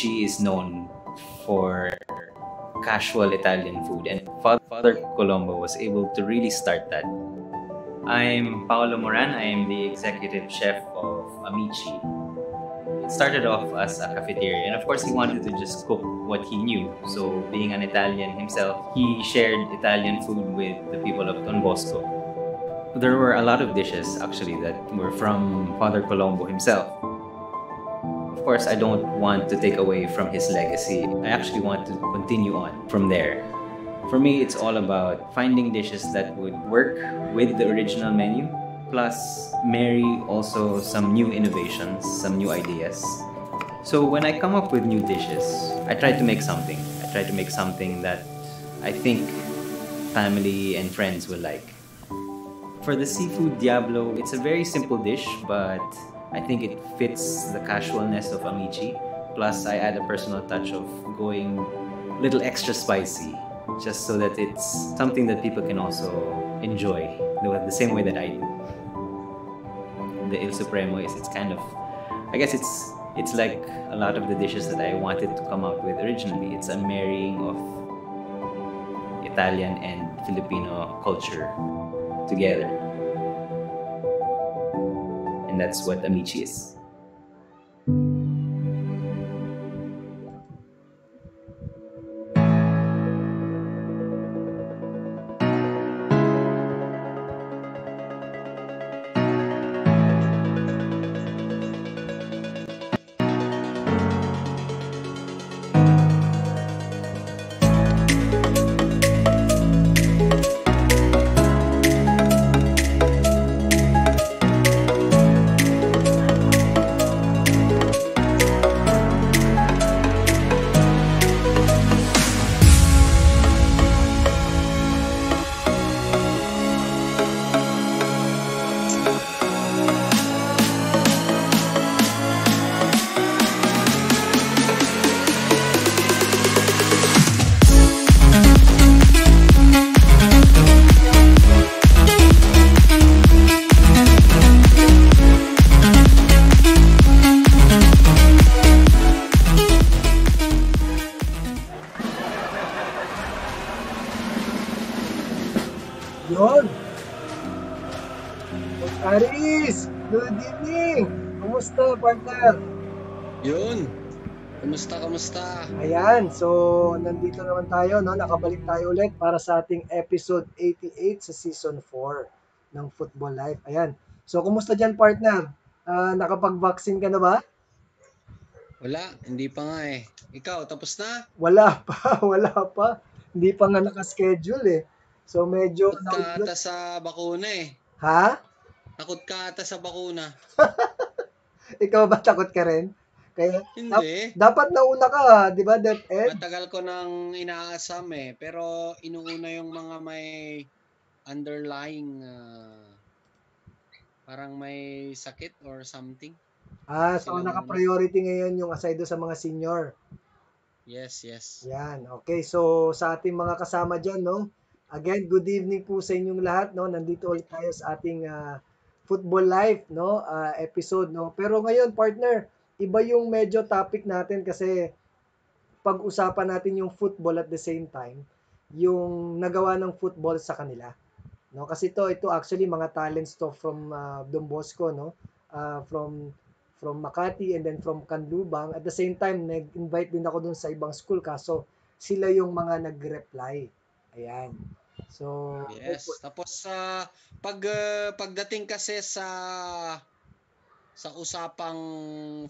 Amici is known for casual Italian food, and Father Colombo was able to really start that. I'm Paolo Moran. I am the executive chef of Amici. It started off as a cafeteria, and of course, he wanted to just cook what he knew. So, being an Italian himself, he shared Italian food with the people of Don Bosco. There were a lot of dishes actually that were from Father Colombo himself. Of course, I don't want to take away from his legacy. I actually want to continue on from there. For me, it's all about finding dishes that would work with the original menu, plus marry also some new innovations, some new ideas. So when I come up with new dishes, I try to make something. I try to make something that I think family and friends will like. For the seafood Diablo, it's a very simple dish, but I think it fits the casualness of Amici. Plus, I add a personal touch of going a little extra spicy, just so that it's something that people can also enjoy the, same way that I do. The Il Supremo is it's kind of, I guess it's it's like a lot of the dishes that I wanted to come out with originally. It's a marrying of Italian and Filipino culture together. That's what Amici is. Nandito naman tayo, no? Nakabalik tayo ulit para sa ating episode 88 sa season 4 ng Football Life. Ayan. So, kumusta dyan, partner? Ah, nakapag-vaccine ka na ba? Wala, hindi pa nga eh. Ikaw, tapos na? Wala pa, wala pa. Hindi pa nga nakaschedule eh. So, medyo... Takot ka ata sa bakuna eh. Ha? Takot ka ata sa bakuna. Ikaw ba takot ka rin? Kaya, Hindi. dapat nauna ka, di ba, DepEd? Matagal ko nang inaasam eh. Pero inuuna yung mga may underlying ah, parang may sakit or something. Ah, so Sila naka-priority ngayon yung aside sa mga senior. Yes, yes. Yan. Okay, so sa ating mga kasama dyan, no? Again, good evening po sa inyong lahat, no? Nandito ulit tayo sa ating ah, Football Life, no? ah, episode, no? Pero ngayon, partner, iba yung medyo topic natin kasi pag-usapan natin yung football at the same time, yung nagawa ng football sa kanila. No, kasi to ito actually mga talents to from ah, Don Bosco, no? Ah, from from Makati and then from Canlubang. At the same time, nag-invite din ako dun sa ibang school kaso sila yung mga nag-reply. Ayan. So, Yes. Tapos sa pag ah, pagdating kasi sa sa usapang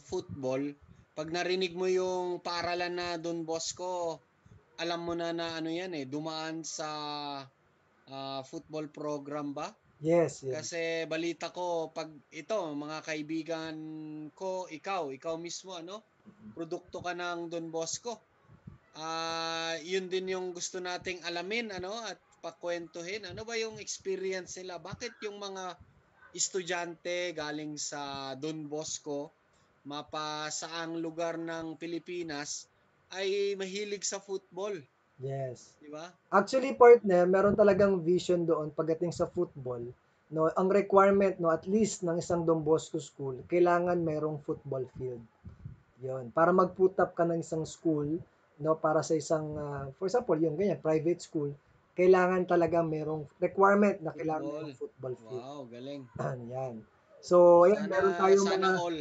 football, pag narinig mo yung paaralan na Don Bosco, alam mo na na ano yan eh, dumaan sa ah, football program ba? yes, yes. Kasi balita ko pag ito mga kaibigan ko, ikaw, ikaw mismo ano, produkto ka ng Don Bosco. Ah, yun din yung gusto nating alamin ano at pakwentuhin. Ano ba yung experience nila? Bakit yung mga estudyante galing sa Don Bosco mapa saang lugar ng Pilipinas ay mahilig sa football, Yes. di ba? Actually, partner, meron talagang vision doon pagdating sa football. No, ang requirement no at least ng isang Don Bosco school, kailangan merong football field. Yon, para mag-put up ka ng isang school, no, para sa isang ah, for example, yung ganyan, private school, kailangan talaga merong requirement na kailangan Football. merong football field. Wow, galing. Yan. So, ayan, Sana, meron tayong sana mga all.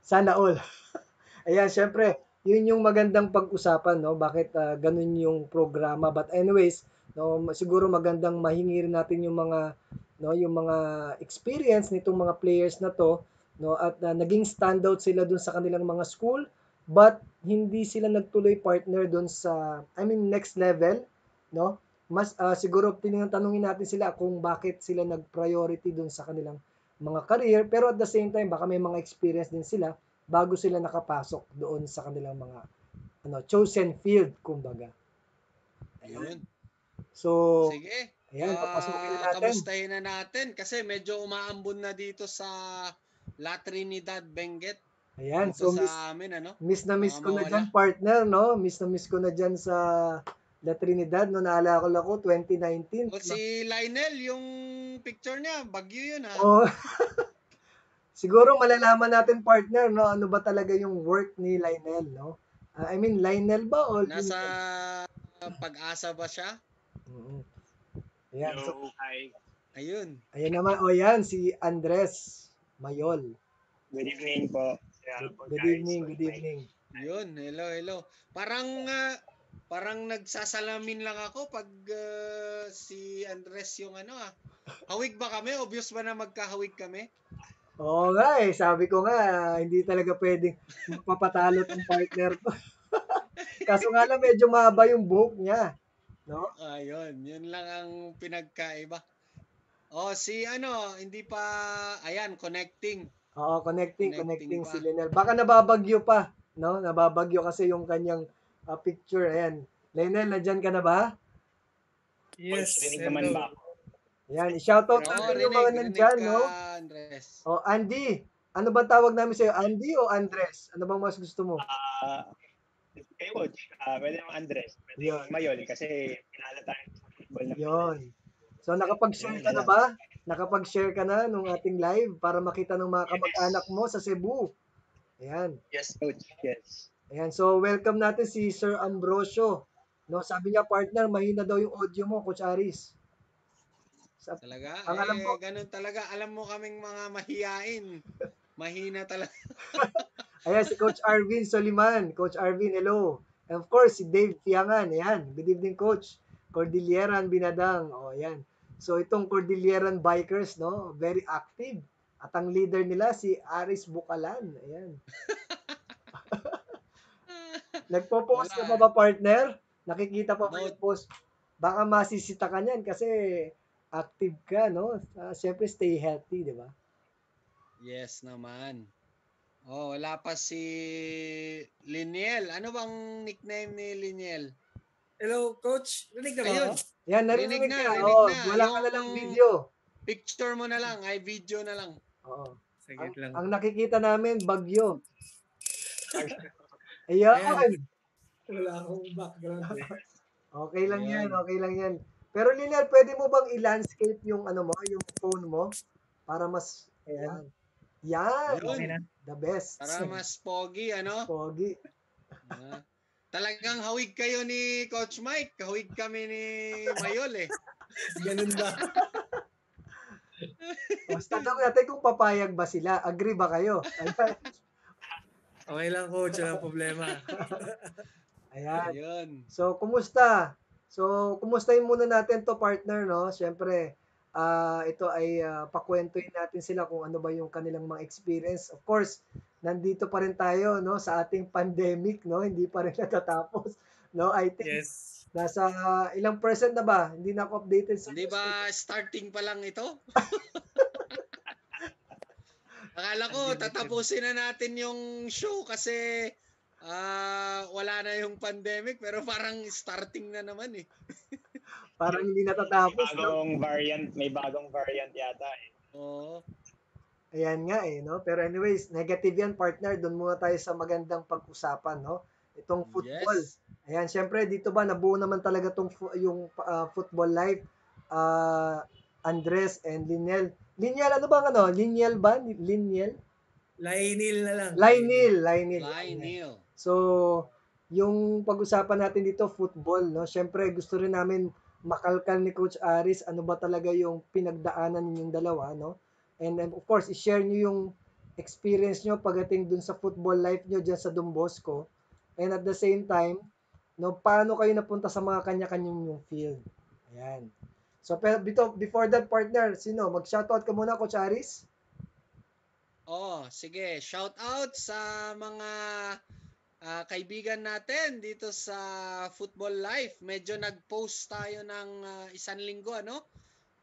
sana all. ayan, syempre, yun yung magandang pag-usapan, no? Bakit ah, ganun yung programa. But anyways, no, siguro magandang mahingi rin natin yung mga no, yung mga experience nitong mga players na to, no, at ah, naging standout sila dun sa kanilang mga school, but hindi sila nagtuloy partner dun sa I mean next level, no? Mas ah, siguro tiningnan tanungin natin sila kung bakit sila nag-priority dun sa kanilang mga career, pero at the same time baka may mga experience din sila bago sila nakapasok doon sa kanilang mga ano chosen field kumbaga. Ayun. So, Sige. ayan, Ah, papasukin na natin. kamustahin na natin kasi medyo umaambon na dito sa La Trinidad, Benguet. Ayan, Dito so miss, amin, ano? miss na miss Baka ko na dyan, partner, no? Miss na miss ko na dyan sa La Trinidad, no? Naalala ko, 2019. O si Lionel, yung picture niya, bagyo yun ha. Oh. Siguro malalaman natin, partner, no? Ano ba talaga yung work ni Lionel, no? Ah, I mean, Lionel ba o Nasa pag-asa ba siya? Mhm. Ayan, so, Hello, hi. Ayun. ayan naman, o yan, si Andres Mayol. Good evening po. Yeah, Good guys. evening, good evening. Yun, hello, hello. Parang ah, parang nagsasalamin lang ako pag ah, si Andres yung ano ah. Hawig ba kami? Obvious ba na magkahawig kami? Oo nga eh, sabi ko nga, hindi talaga pwedeng magpapatalo ng partner ko. Kaso nga lang, medyo mahaba yung buhok niya. No? Ayun, yun lang ang pinagkaiba. Oh, si ano, hindi pa, ayan, connecting. Oo, connecting, Connecting connecting, pa. si Lionel. Baka nababagyo pa, no? Nababagyo kasi yung kanyang ah, picture. Ayan. Lionel, nandyan ka na ba? Yes, rinig naman ba? ako? Ayan, shoutout Oo, natin yung mga nandyan, ka, no? Andres. O, Andy. Ano ba tawag namin sa'yo? Andy o Andres? Ano bang mas gusto mo? Ah, kay coach, ah, pwede naman Andres, pwede Yun. Mayol kasi kilala tayo sa football na Yon. So, nakapag-share ka na ba? Nakapag-share ka na nung ating live para makita ng mga kamag-anak mo sa Cebu. Ayan. Yes, coach. Yes. Ayan. So, welcome natin si Sir Ambrosio. No, sabi niya, partner, mahina daw yung audio mo, Coach Aris. Sa- Talaga? Ang eh, alam ko- ganun talaga. Alam mo kaming mga mahiyain. Mahina talaga. Ayan, si Coach Arvin Soliman. Coach Arvin, hello. And of course, si Dave Fiangan. Ayan. Good evening, Coach. Cordilleran Binadang. O, ayan. So, itong Cordilleran Bikers, no? Very active. At ang leader nila, si Aris Bukalan. Ayan. Nagpo-post ka pa ba, partner? Nakikita pa ba yung post? Baka masisita ka niyan kasi active ka, no? Uh, Siyempre, stay healthy, di ba? Yes naman. Oh, wala pa si Liniel. Ano bang nickname ni Liniel? Hello, coach. Rinig na ba Ayun. Yan, narinig Rinig na, ka. rinig Oo, na. wala ka na lang video. Picture mo na lang, ay video na lang. Oo. Saglit Ang, lang. ang nakikita namin, bagyo. Ayan. Ayan. Wala akong background eh. Okay lang yan, Ayan. okay lang yan. Pero Lilian, pwede mo bang i-landscape yung ano mo, yung phone mo para mas Ayan. yan. Yan, Yun. Okay na. the best. Para mas pogi, ano? Pogi. Ah. Talagang hawig kayo ni Coach Mike. Hawig kami ni Mayol eh. Ganun ba? Basta tanong natin kung papayag ba sila. Agree ba kayo? Ayan. Okay lang, coach. Walang problema. Ayan. Ayun. So, kumusta? So, kumustahin muna natin to partner, no? Siyempre, ah ito ay ah, pakwentuhin natin sila kung ano ba yung kanilang mga experience. Of course, nandito pa rin tayo, no? Sa ating pandemic, no? Hindi pa rin natatapos. No, I think Yes. nasa ilang percent na ba? Hindi na ako updated sa Hindi ba starting pa lang ito? Akala ko tatapusin na natin yung show kasi ah wala na yung pandemic pero parang starting na naman eh. Parang hindi natatapos, no? Bagong variant, may bagong variant yata eh. Oo. Ayan nga eh, no? Pero anyways, negative yan, partner. Doon muna tayo sa magandang pag-usapan, no? Itong football. Yes. Ayan, syempre dito ba nabuo naman talaga tong yung ah, football life ah Andres and Liniel. Liniel ano bang ano? Liniel ba? Liniel? Lainil na lang. Lionel, Lionel. Lionel. So, yung pag-usapan natin dito, football, no? Siyempre, gusto rin namin makalkal ni Coach Aris ano ba talaga yung pinagdaanan ninyong dalawa, no? And then, of course, i-share niyo yung experience nyo pagdating dun sa football life nyo dyan sa Don Bosco. And at the same time, no, paano kayo napunta sa mga kanya-kanyang yung field. Ayan. So, pero before that partner, sino? Mag-shoutout ka muna, Coach Aris? Oh, sige. Shout out sa mga ah, kaibigan natin dito sa Football Life. Medyo nag-post tayo ng ah, isang linggo, ano?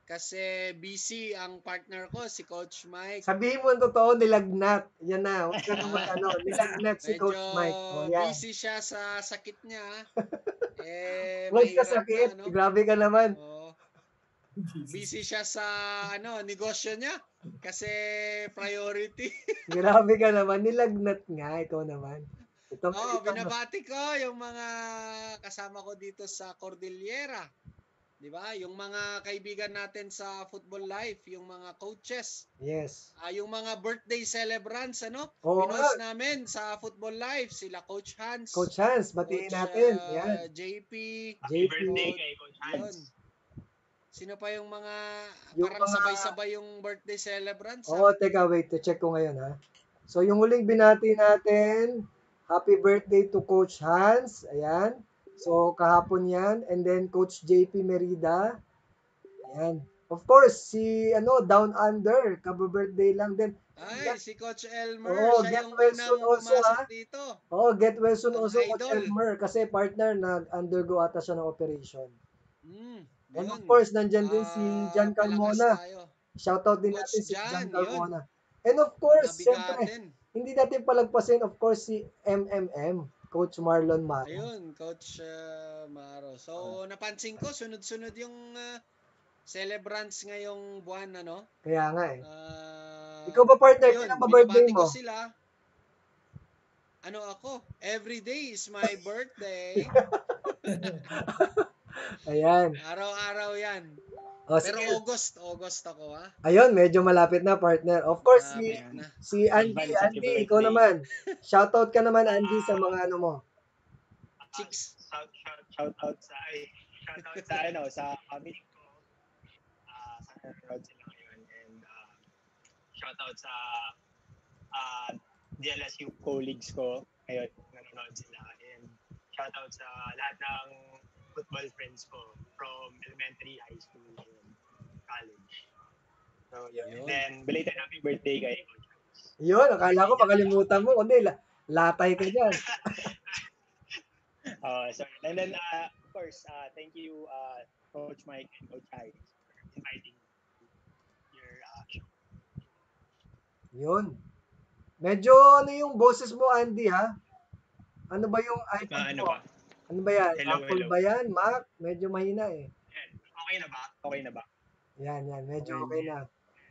Kasi busy ang partner ko, si Coach Mike. Sabihin mo ang totoo, nilagnat. Yan na. Huwag ka naman ano, nilagnat si Coach Mike. O, yan. busy siya sa sakit niya. eh, Huwag ka sakit. na, ano? Grabe ka naman. Oo. Busy siya sa ano negosyo niya kasi priority. Grabe ka naman. Nilagnat nga. Ikaw naman. Ito, Oh, ito, binabati ko yung mga kasama ko dito sa Cordillera. 'Di ba? Yung mga kaibigan natin sa Football Life, yung mga coaches, Yes. ah yung mga birthday celebrants ano? Oo Pinost nga. namin sa Football Life, sila Coach Hans, Coach Hans, batiin Coach, natin. ah, Yan. JP, Happy JP. birthday kay Coach yun. Sino pa yung mga Yung parang mga- sabay-sabay yung birthday celebrants? ah? Oo, teka, wait. Check ko ngayon, ha. So, yung huling binati natin, happy birthday to Coach Hans. Ayan. So, kahapon yan. And then, Coach JP Merida. Ayan. Of course, si, ano, Down Under. Kabo-birthday lang din. Ay, si Coach Elmer, Oo, siya get yung soon also, ah. dito. Oh, get well soon Ang also, Coach. Elmer. Kasi partner, nag-undergo ata siya ng operation. Mm, And of course, nandyan din si Ah, Carmona. tayo. Shoutout din natin si yun. Carmona. And of course, siyempre, hindi natin palagpasin, of course, si MMM, Coach Marlon Mato. Ayun, Coach uh, Maro. So, napansin ko, sunod-sunod yung uh, celebrants ngayong buwan, ano? Kaya nga eh. Ah, Ikaw ba partner, yun, kailan ba birthday mo? ko sila. Ano ako? Every day is my birthday. Ayan. Araw-araw yan. O, Pero sige. August, August ako ha. Ayun, medyo malapit na partner. Of course, si, Malapit na. si Andy, happy Andy, ikaw birthday. naman. Shoutout ka naman, Andy, sa mga ano mo. Chicks. Shout, shout, shout out sa, ay, shout out sa, ano, sa family ko. Ah, sa nanonood sila ngayon. And, uh, shout out sa, uh, DLSU colleagues ko. Ngayon, nanonood sila. And, shout out sa lahat ng football friends ko from elementary, high school, and college. So, yun. Yun. And then, belated happy birthday kay Coach Hans. Yun, akala ko makalimutan mo. Kundi, la- latay ka dyan. Uh, sorry. And then, uh, of course, uh, thank you, uh, Coach Mike and Coach Ives for inviting me to your uh, show. Yun. Medyo ano yung boses mo, Andy, ha? Ano ba yung iPhone Uh, ano mo? ba? Ano ba yan? Hello, Apple hello. ba yan? Mac? Medyo mahina eh. Yan. Okay na ba? Okay na ba? Yan, yan. Medyo Okay. okay na.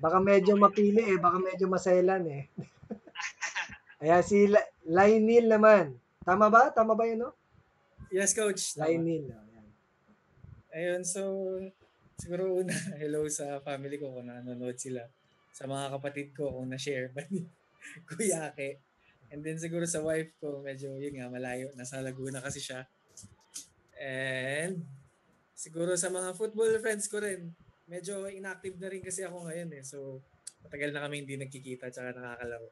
Baka medyo mapili eh. Baka medyo maselan eh. Ayan, si La- Lainil naman. Tama ba? Tama ba yun, no? Yes, coach. Tama. Lainil. Ayan. Ayun, so siguro una, hello sa family ko kung nanonood sila. Sa mga kapatid ko kung na-share ba ni Kuya Ake. And then siguro sa wife ko, medyo yun nga, malayo. Nasa Laguna kasi siya. And siguro sa mga football friends ko rin, medyo inactive na rin kasi ako ngayon eh. So, matagal na kami hindi nagkikita tsaka nakakalaro.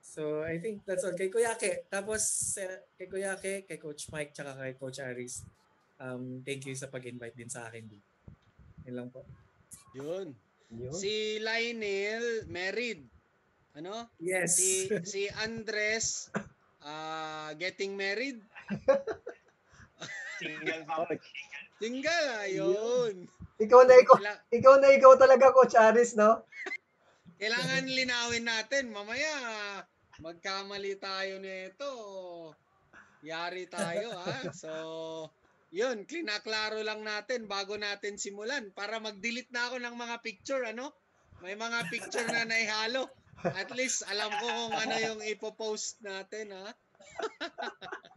So, I think that's all. Kay Kuya Ake. Tapos, eh, kay Kuya Ake, kay Coach Mike, tsaka kay Coach Aris. Um, thank you sa pag-invite din sa akin. Yun lang po. Yun. Yun. Si Lionel, married. Ano? Yes. Si si Andres, ah, getting married. Single pa ako. Single, ayun. Ikaw na ikaw. Kaila- Ikaw na ikaw talaga, Coach Aris, no? Kailangan linawin natin. Mamaya, magkamali tayo nito. Yari tayo, ha? So, yun, klinaklaro lang natin bago natin simulan para mag-delete na ako ng mga picture, ano? May mga picture na naihalo. At least, alam ko kung ano yung ipopost natin, ha?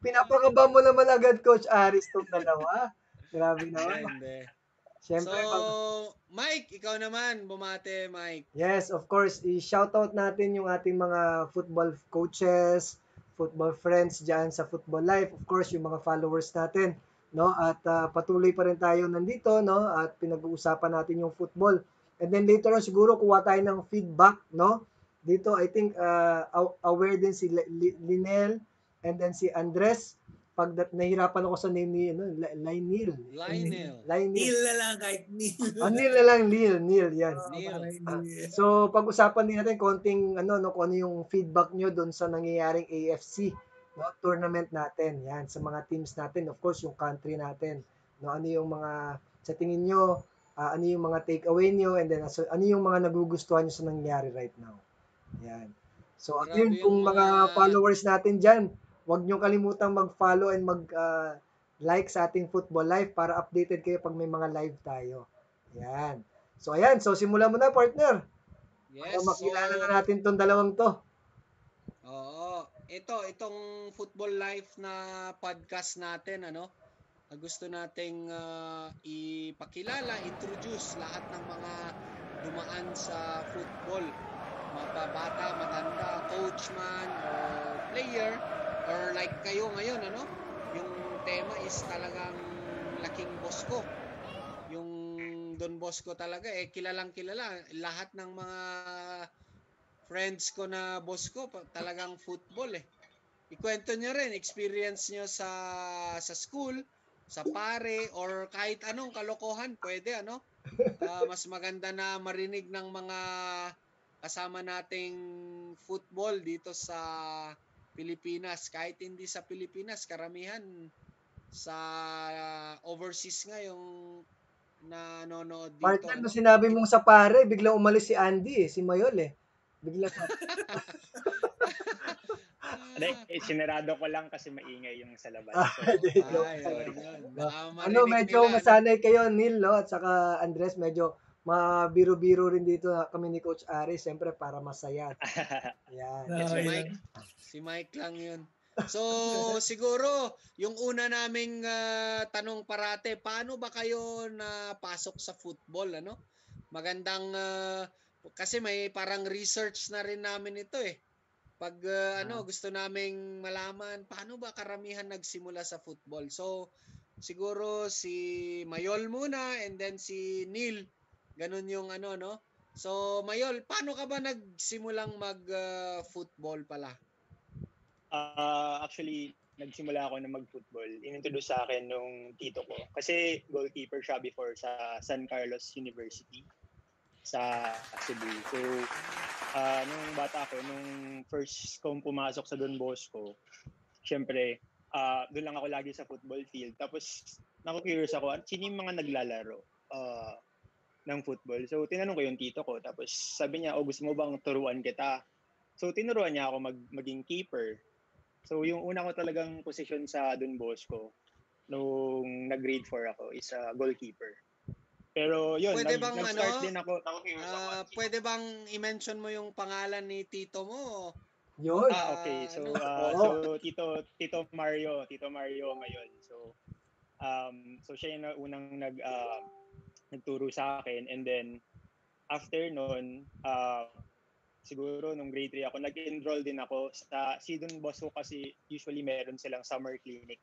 Pinapakaba mo naman agad, Coach Aris, tong dalawa. Grabe naman. hindi. Siyempre, so, pag- Mike, ikaw naman, bumate, Mike. Yes, of course, i-shoutout natin yung ating mga football coaches, football friends diyan sa Football Life, of course, yung mga followers natin, no? At ah, patuloy pa rin tayo nandito, no? At pinag-uusapan natin yung football. And then later on siguro kuha tayo ng feedback, no? Dito I think aw- aware din si Li- Li- Linel and then si Andres pag nahirapan ako sa name ni ano, Li- Lionel. Lionel. Lionel. Neil na lang kahit Neil. Ah, Neil na lang, Neil, Neil, yan. Oo, Neil. hindi- So, pag-usapan din natin konting ano no kung ano yung feedback nyo doon sa nangyayaring AFC no, tournament natin. Yan sa mga teams natin, of course, yung country natin. No, ano yung mga sa tingin nyo, ah, ano yung mga takeaway nyo and then so, ano yung mga nagugustuhan nyo sa nangyayari right now. Yan. So, Grabe again, kung mga mga- followers natin diyan, huwag nyo kalimutang mag-follow and mag ah, like sa ating Football Live para updated kayo pag may mga live tayo. Yan. So ayan, so simulan mo na partner. Yes, Para makilala so, na natin tong dalawang to. Oo. Ito, itong Football Life na podcast natin, ano, ah, gusto nating ah, ipakilala, introduce lahat ng mga dumaan sa football. Mapabata, matanda, coach man, or player, or like kayo ngayon, ano? Yung tema is talagang laking boss ko. Yung Don Bosco talaga, eh, kilalang kilala. Lahat ng mga friends ko na pa- talagang football eh. Ikwento nyo rin, experience nyo sa sa school, sa pare, or kahit anong kalokohan, pwede ano. Ah, mas maganda na marinig ng mga kasama nating football dito sa Pilipinas. Kahit hindi sa Pilipinas, karamihan sa overseas nga yung nanonood dito. Partner, ano? nung sinabi mong sa pare, biglang umalis si Andy eh, si Mayol eh. Bigla sa Hindi, eh, sinarado ko lang kasi maingay yung sa labas. Ah, So, Ay. Baka ano, medyo nila, no? masanay kayo, Neil, no? At saka Andres, medyo mabiro-biro rin dito kami ni Coach Ari, siyempre para masaya. Yan. Yes, Okay Mike. Si Mike lang yun. So, siguro, yung una naming ah, tanong parate, paano ba kayo napasok sa football, ano? Magandang, ah, kasi may parang research na rin namin ito eh. Pag ah, ano, gusto naming malaman, paano ba karamihan nagsimula sa football? So, siguro si Mayol muna and then si Neil. Ganun yung ano, no? So, Mayol, paano ka ba nagsimulang mag-football pala? Ah, actually, nagsimula ako na mag-football. Inintroduce sa akin nung tito ko. Kasi goalkeeper siya before sa San Carlos University sa Cebu. So, ah nung bata ako, nung first kong pumasok sa Don Bosco, syempre, ah doon lang ako lagi sa football field. Tapos, naku-curious ako, "Ano- sino yung mga naglalaro ah, ng football? So, tinanong ko yung tito ko. Tapos, sabi niya, oh, gusto mo bang turuan kita? So, tinuruan niya ako mag, maging keeper. So, yung una ko talagang posisyon sa Don Bosco nung nag-grade 4 ako is a goalkeeper. Pero yun, Pwede nag, bang nag-start ano, din ako. Ah, pwede bang i-mention mo yung pangalan ni tito mo? Yun. Ah, okay. So, Oo. so Tito Tito Mario, Tito Mario ngayon. So, um, so siya yung na- unang nag ah, nagturo sa akin and then after noon, ah, siguro nung grade 3 ako, nag-enroll din ako sa si Don Bosco kasi usually meron silang summer clinic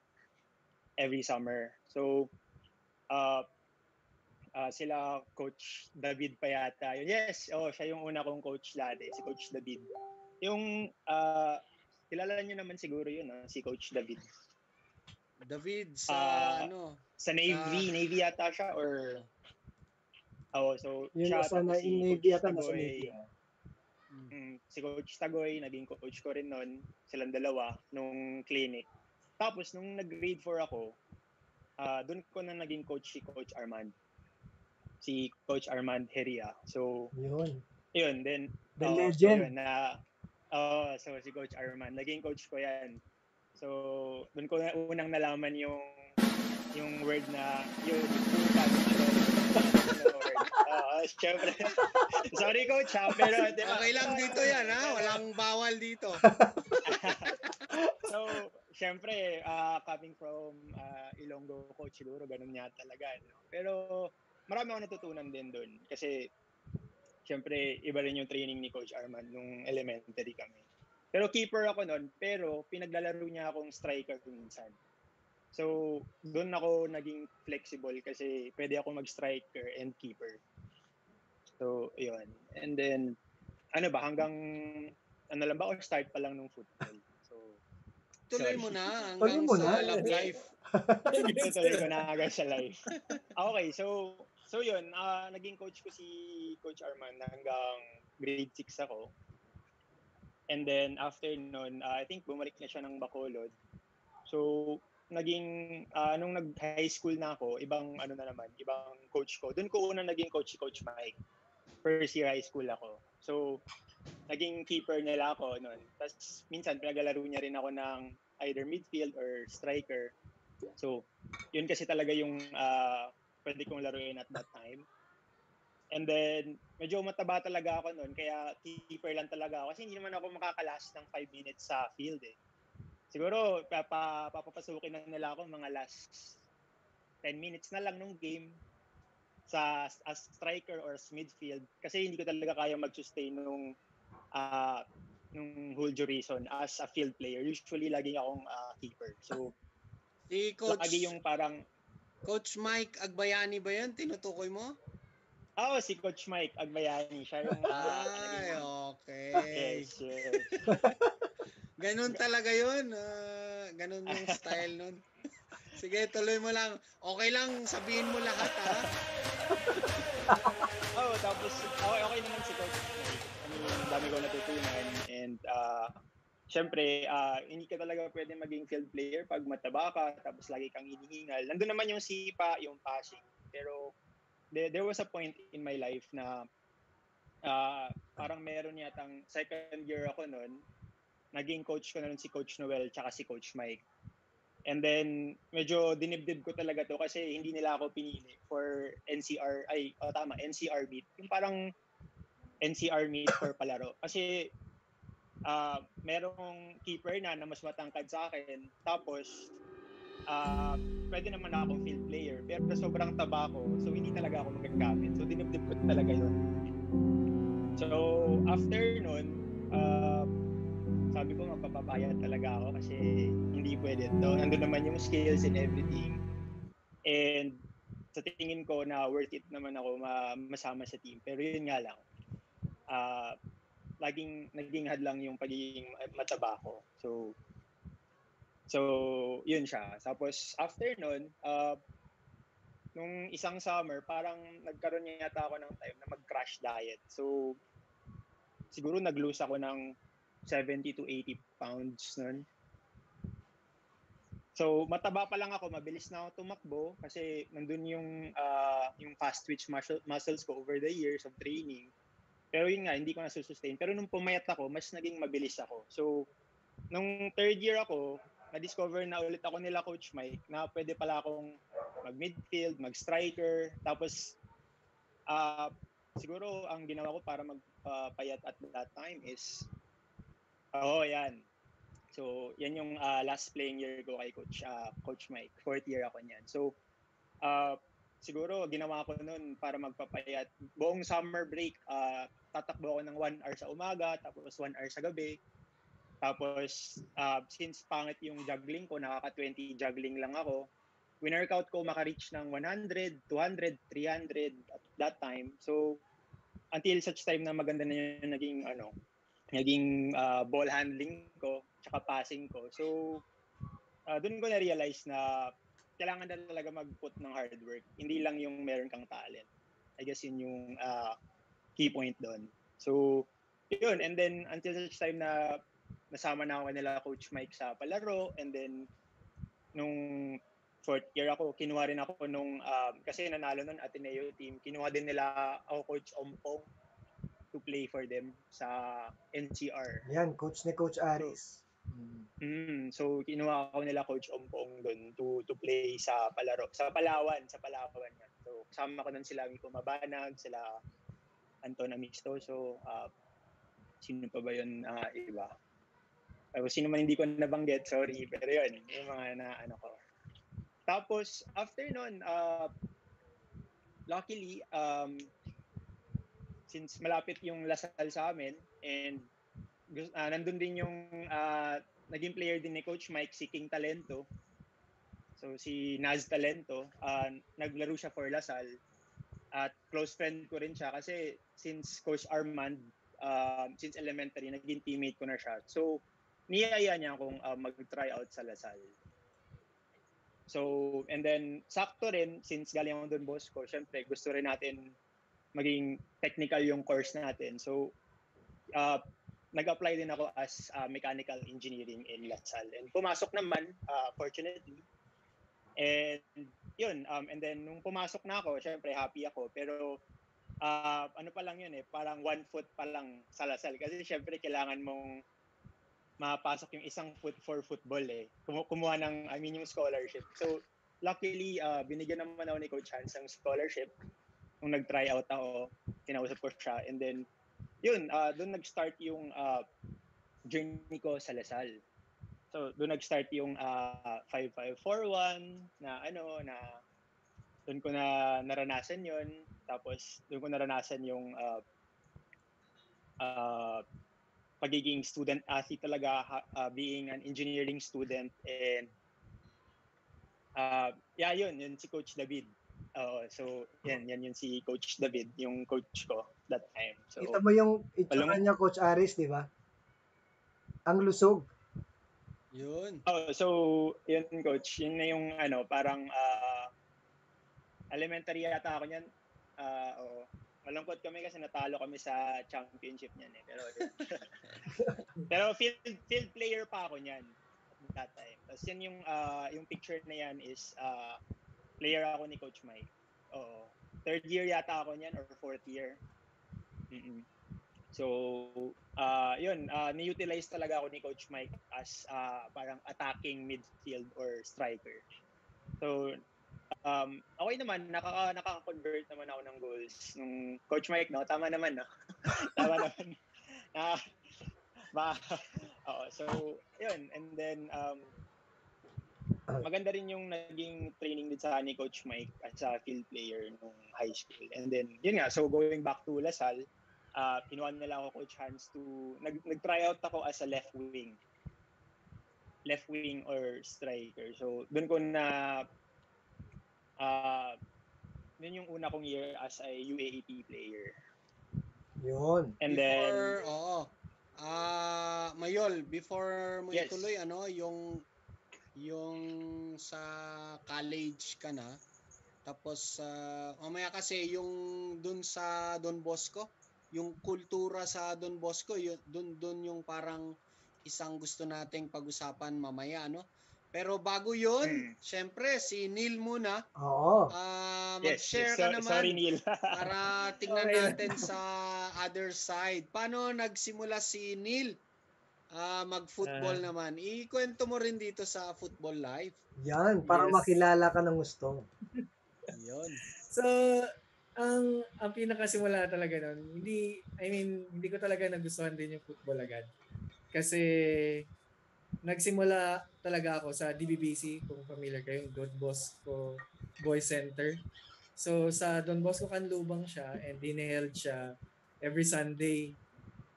every summer. So, uh, uh, sila Coach David pa yata. yun. Yes, oh, siya yung una kong coach dati, si Coach David. Yung, uh, kilala niyo naman siguro yun, ah, si Coach David. David sa Ah, ano? Sa Navy, Navy yata siya or... Oh, so Yun siya na si Navy yata, nasa Tagoy. Navy. Mm, si Coach Tagoy, naging coach ko rin noon, silang dalawa, nung clinic. Tapos, nung nag-grade 4 ako, ah doon ko na naging coach si Coach Armand. Si Coach Armand Heria. So, Yun. yun, then, The so legend. yun, na, oh, so si Coach Armand, naging coach ko yan. So, doon ko na unang nalaman yung yung word na yun, putas, ano word. Oo, syempre. Sorry coach ha, pero di ba? Okay lang dito yan ha, walang bawal dito. so, syempre, ah, coming from ah, Ilonggo coach siguro, ganun niya talaga. No? Pero, marami ako natutunan din doon. Kasi, syempre, iba rin yung training ni Coach Arman nung elementary kami. Pero keeper ako noon, pero pinaglalaro niya akong striker minsan. So, doon ako naging flexible kasi pwede ako mag-striker and keeper. So, yun. And then, ano ba, hanggang, ano lang ba, or start pa lang nung football. So, Tuloy Sorry. mo na Tuloy hanggang mo sa na. love life. tutuloy ko na agad sa live. okay, so, so yun, ah, naging coach ko si Coach Arman hanggang grade 6 ako. And then, after nun, ah, I think bumalik na siya ng Bacolod. So, naging, ah, nung nag-high school na ako, ibang ano na naman, ibang coach ko. Doon ko una naging coach si Coach Mike. First year high school ako. So, naging keeper nila ako noon. Tapos, minsan, pinagalaro niya rin ako ng either midfield or striker. So, yun kasi talaga yung ah, pwede kong laruin at that time. And then, medyo mataba talaga ako noon, kaya keeper lang talaga ako. Kasi hindi naman ako makakalas ng 5 minutes sa field eh. Siguro, papa, papapasukin na nila ako mga last 10 minutes na lang nung game sa as striker or as midfield kasi hindi ko talaga kaya mag-sustain nung ah, nung whole duration as a field player. Usually lagi akong ah, keeper. So, Si Coach, lagi yung parang Coach Mike Agbayani ba yan? Tinutukoy mo? Oh, si Coach Mike Agbayani. Siya yung... ah, Ay, okay. yes, yes. Ganun talaga yun. ah, ganun yung style nun. Sige, tuloy mo lang. Okay lang, sabihin mo lahat ha. Oh, tapos, okay, okay naman si Coach ang dami ko natutunan. And, uh, syempre, ah, hindi ka talaga pwede maging field player pag mataba ka, tapos lagi kang hinihingal. Nandun naman yung sipa, yung passing. Pero, there, there was a point in my life na ah, parang meron yatang second year ako noon, naging coach ko na nun si Coach Noel tsaka si Coach Mike. And then, medyo dinibdib ko talaga to kasi hindi nila ako pinili for NCR, ay, oh, tama, NCR meet. Yung parang NCR meet for palaro. Kasi, ah merong keeper na na mas matangkad sa akin. Tapos, ah pwede naman akong field player. Pero sobrang taba ko, so hindi talaga ako magagamit. So, dinibdib ko talaga yun. So, after nun, ah, sabi ko magpapapayat talaga ako kasi hindi pwede to. Nandun naman yung skills and everything. And sa tingin ko na worth it naman ako ma- masama sa team. Pero yun nga lang. ah laging naging hadlang yung pagiging mataba ko. So, so yun siya. Tapos after nun, ah, nung isang summer, parang nagkaroon yata ako ng time na mag-crash diet. So, siguro nag-lose ako ng 70 to 80 pounds nun. So, mataba pa lang ako, mabilis na ako tumakbo kasi nandun yung ah, yung fast twitch muscle, muscles ko over the years of training. Pero yun nga, hindi ko nasusustain. Pero nung pumayat ako, mas naging mabilis ako. So, nung third year ako, na-discover na ulit ako nila Coach Mike na pwede pala akong mag-midfield, mag-striker. Tapos, ah siguro ang ginawa ko para magpayat at that time is, oh, yan. So, yan yung ah, last playing year ko kay Coach, ah, Coach Mike. Fourth year ako niyan. So, ah siguro ginawa ko noon para magpapayat. Buong summer break, ah, tatakbo ako ng 1 hour sa umaga, tapos 1 hour sa gabi. Tapos, ah, since pangit yung juggling ko, nakaka-20 juggling lang ako, winorkout ko maka-reach ng 100, 200, 300 at that time. So, until such time na maganda na yung naging, ano, naging ah, ball handling ko, tsaka passing ko. So, ah, doon ko na-realize na kailangan na talaga mag-put ng hard work. Hindi lang yung meron kang talent. I guess yun yung ah, key point doon. So, yun. And then, until such time na nasama na ako nila Coach Mike sa palaro. And then, nung fourth year ako, kinuha rin ako nung, um, kasi nanalo nun Ateneo team, kinuha din nila ako Coach Ompong to play for them sa NCR. Yan, coach ni Coach Aris. Mm, so kinuha ako nila Coach Ompong doon to to play sa palaro, sa Palawan, sa Palawan yan. So kasama ko nun sila Miko Mabanag, sila Anton Amistoso, uh, sino pa ba yun ah, iba? Tapos sino man hindi ko nabanggit, sorry, pero yun, yung mga na ano ko. Tapos after nun, uh, luckily, um, since malapit yung Lasal sa amin and uh, nandun din yung uh, naging player din ni Coach Mike si King Talento. So si Naz Talento, uh, naglaro siya for Lasal at close friend ko rin siya kasi since Coach Armand uh, since elementary naging teammate ko na siya. So niyaya niya akong uh, mag-try out sa Lasal. So, and then, sakto rin, since galing ako doon, boss ko, syempre, gusto rin natin maging technical yung course natin. So, uh, nag-apply din ako as uh, mechanical engineering in Lasal. And pumasok naman, uh, fortunately. And yun, um, and then nung pumasok na ako, syempre happy ako. Pero uh, ano pa lang yun eh, parang one foot pa lang sa Lasal. Kasi syempre kailangan mong mapasok yung isang foot for football eh. Kumu- kumuha ng, I mean, yung scholarship. So, luckily, uh, binigyan naman ako ni Coach Hans ng scholarship. Nung nag-try out ako, kinausap ko siya. And then, yun, uh, doon nag-start yung uh, journey ko sa Lasal. So, doon nag-start yung uh, 5541 na ano, na doon ko na naranasan yon Tapos, doon ko naranasan yung uh, uh, pagiging student athlete talaga uh, being an engineering student and uh, yeah yun yun si coach David uh, so yan yan yun si coach David yung coach ko that time. So kita mo yung itsura niya coach Aris di ba? Ang lusog. Yun. Oh so yun coach yun na yung ano parang uh, elementary yata ako niyan. Uh, oh, malungkot kami kasi natalo kami sa championship niyan eh. Pero pero field field player pa ako niyan at that time. Tapos yan yung uh, yung picture na yan is uh, player ako ni Coach Mike. Oo. Third year yata ako niyan or fourth year. Mm-mm. So, uh, yun, uh, ni-utilize talaga ako ni Coach Mike as uh, parang attacking midfield or striker. So, um, okay naman, nakaka, nakaka-convert naman ako ng goals. Nung Coach Mike, no? Tama naman, no? Tama naman. Na, oo, so, yun. And then, um, maganda rin yung naging training din sa ni Coach Mike as a field player nung high school. And then, yun nga, so going back to Lasal, uh, kinuha nila ako Coach Hans to, nag, nag-try out ako as a left wing left wing or striker. So, doon ko na uh, yun yung una kong year as a UAAP player. Yun. And before, then, oo. Ah, Mayol, before mo Yes. ituloy ano, yung yung sa college ka na. Tapos uh, mamaya kasi yung dun sa Don Bosco, yung kultura sa Don Bosco, yun dun dun yung parang isang gusto nating pag-usapan mamaya, ano? Pero bago yun, Hmm. syempre, si Neil muna. Oo. ah yes, mag-share yes, ka so- naman sorry Neil. para tingnan Okay. natin sa other side. Paano nagsimula si Neil ah, mag-football Ah. naman? Ikwento mo rin dito sa Football Life. Yan, para Yes. makilala ka ng gusto. Yun. So, ang ang pinakasimula talaga nun, hindi, I mean, hindi ko talaga nagustuhan din yung football agad. Kasi, nagsimula talaga ako sa DBBC, kung familiar kayo, Don Bosco Boys Center. So, sa Don Bosco Canlubang siya and dineheld siya every Sunday.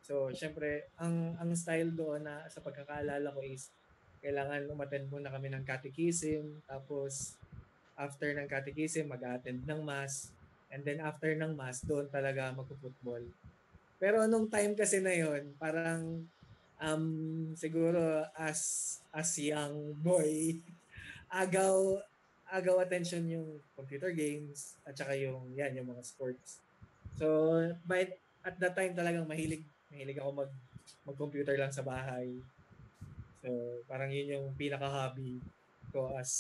So, syempre, ang ang style doon na sa pagkakaalala ko is kailangan umattend muna kami ng catechism, tapos after ng catechism, mag-attend ng mass, and then after ng mass, doon talaga magpo-football. Pero nung time kasi na yon parang um, siguro as as young boy, agaw agaw attention yung computer games at saka yung yan yung mga sports. So, by at that time talagang mahilig mahilig ako mag mag-computer lang sa bahay. So, parang yun yung pinaka-hobby ko as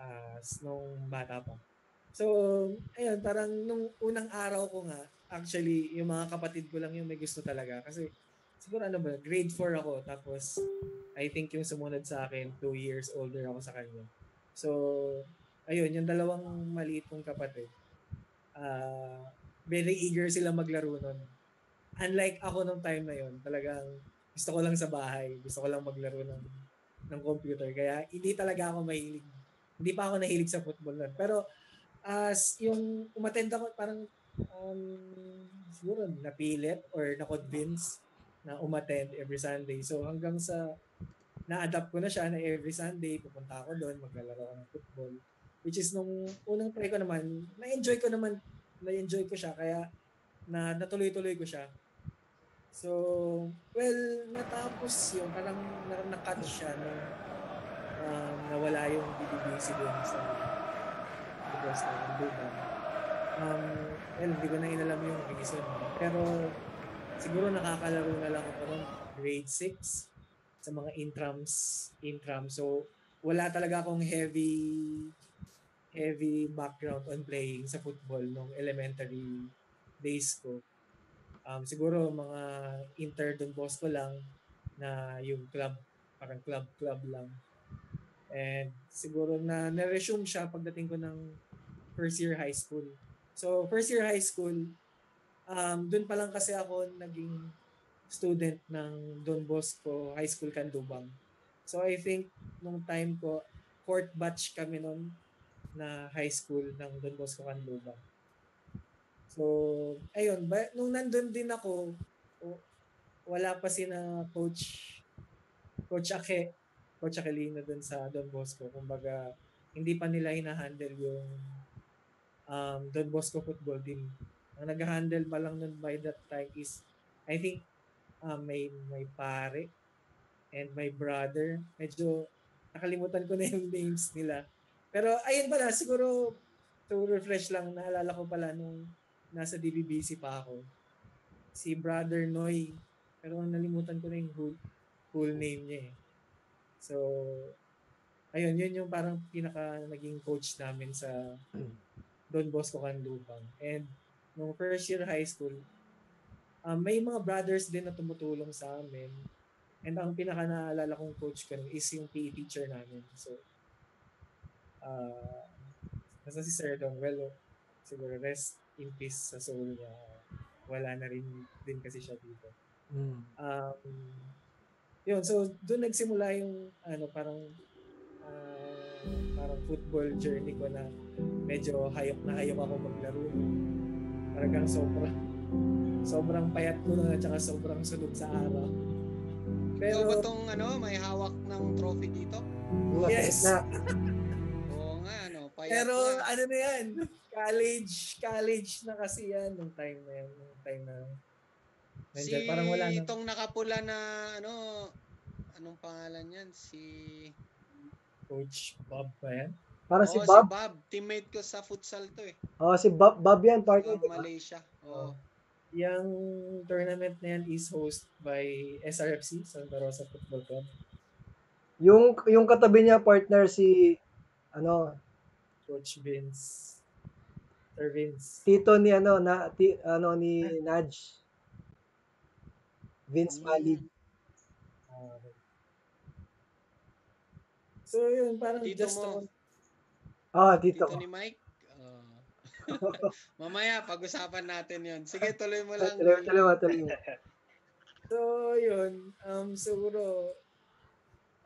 as nung bata pa. So, ayun, parang nung unang araw ko nga, actually, yung mga kapatid ko lang yung may gusto talaga. Kasi, siguro ano ba, grade 4 ako. Tapos, I think yung sumunod sa akin, 2 years older ako sa kanya. So, ayun, yung dalawang maliit kong kapatid, uh, very eager sila maglaro nun. Unlike ako nung time na yon talagang gusto ko lang sa bahay, gusto ko lang maglaro ng, ng computer. Kaya, hindi talaga ako mahilig. Hindi pa ako nahilig sa football nun. Pero, as yung umattend ako parang um, siguro napilit or na-convince na umattend every Sunday. So hanggang sa na-adapt ko na siya na every Sunday pupunta ako doon, maglalaro ako ng football. Which is nung unang try ko naman, na-enjoy ko naman, na-enjoy ko siya kaya na natuloy-tuloy ko siya. So, well, natapos yung parang na, na-cut siya na um, nawala yung BBBC doon sa Because ng Dubai. Um, well, hindi ko na inalam yung reason. Pero siguro nakakalaro na lang ako noon grade 6 sa mga intrams intram so wala talaga akong heavy heavy background on playing sa football nung elementary days ko um, siguro mga inter Don Bosco lang na yung club parang club club lang and siguro na na-resume siya pagdating ko ng first year high school so first year high school um, doon pa lang kasi ako naging student ng Don Bosco High School Candubang. So I think nung time ko, fourth batch kami noon na high school ng Don Bosco Candubang. So, ayun, ba, nung nandun din ako, wala pa si na coach coach Ake, coach Aquilino dun sa Don Bosco. Kumbaga, hindi pa nila hina-handle yung um, Don Bosco football team. Ang nag-handle pa lang nun by that time is, I think, uh, may may pare and my brother. Medyo nakalimutan ko na yung names nila. Pero ayun pala, siguro to refresh lang, naalala ko pala nung nasa DBBC pa ako. Si Brother Noy. Pero nalimutan ko na yung whole, full name niya eh. So, ayun, yun yung parang pinaka naging coach namin sa Don Bosco Canlubang. And nung first year high school, um, may mga brothers din na tumutulong sa amin. And ang pinaka naalala kong coach ko is yung PE teacher namin. So, uh, nasa si Sir Don, well, siguro rest in peace sa soul niya. Wala na rin din kasi siya dito. Mm. Um, yun, so doon nagsimula yung ano parang uh, parang football journey ko na medyo hayok na hayok ako maglaro. Parang sobrang sobrang payat ko na at saka sobrang sunod sa araw. Pero ba tong ano, may hawak ng trophy dito? Yes. Oo ano, payat Pero na. ano na yan, college, college na kasi yan nung time na yan, nung time na Nandiyan, si parang wala na. itong nakapula na ano, anong pangalan yan? Si Coach Bob ba yan? Para oh, si Bob. si Bob, teammate ko sa futsal to eh. Oh, si Bob, Bob yan, partner. Sa Malaysia. Oh. oh. Yung tournament na yan is host by SRFC, Santa Rosa Football Club. Yung yung katabi niya partner si ano Coach Vince. Sir Vince. Tito ni ano na ti, ano ni Naj. Vince mm. Malig. Uh, so yun, parang Tito just mo. Ah, Tito. Tito ni Mike. Mamaya, pag-usapan natin yon Sige, tuloy mo lang. tuloy, tuloy mo, tuloy mo. So, yun. Um, siguro,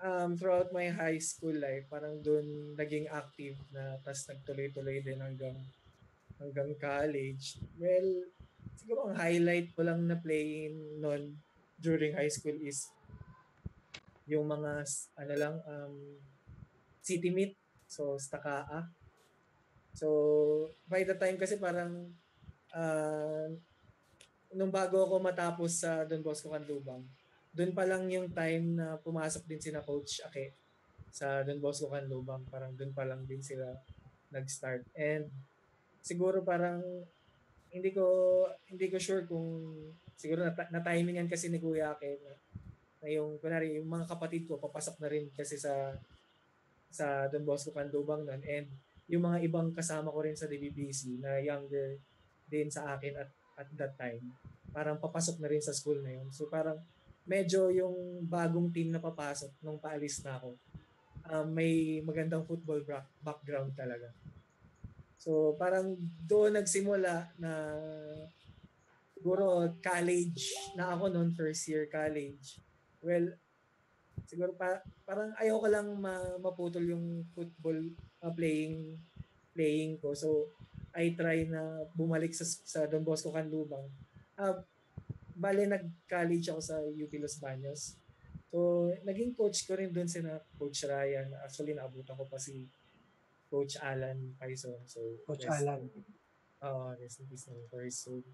um, throughout my high school life, parang doon naging active na tapos nagtuloy-tuloy din hanggang hanggang college. Well, siguro ang highlight ko lang na playing noon during high school is yung mga ano lang um, city meet so Stakaa So, by the time kasi parang uh, nung bago ako matapos sa Don Bosco Canlubang, doon pa lang yung time na pumasok din sina Coach Ake sa Don Bosco Canlubang. Parang doon pa lang din sila nag-start. And siguro parang hindi ko hindi ko sure kung siguro na, na timingan kasi ni Kuya Ake na, na yung kunari yung mga kapatid ko papasok na rin kasi sa sa Don Bosco Canlubang noon and yung mga ibang kasama ko rin sa DBBC na younger din sa akin at at that time, parang papasok na rin sa school na yun. So parang medyo yung bagong team na papasok nung paalis na ako, um, may magandang football background talaga. So parang doon nagsimula na siguro college na ako noon, first year college. Well, siguro pa, parang ayaw ko lang ma, maputol yung football uh, playing playing ko. So, I try na bumalik sa, sa Don Bosco Canlubang. Uh, bale, nag-college ako sa UP Los Baños. So, naging coach ko rin doon si na Coach Ryan. Actually, naabutan ko pa si Coach Alan Paison. So, Coach rest- Alan. Oo, rest in peace for his soul.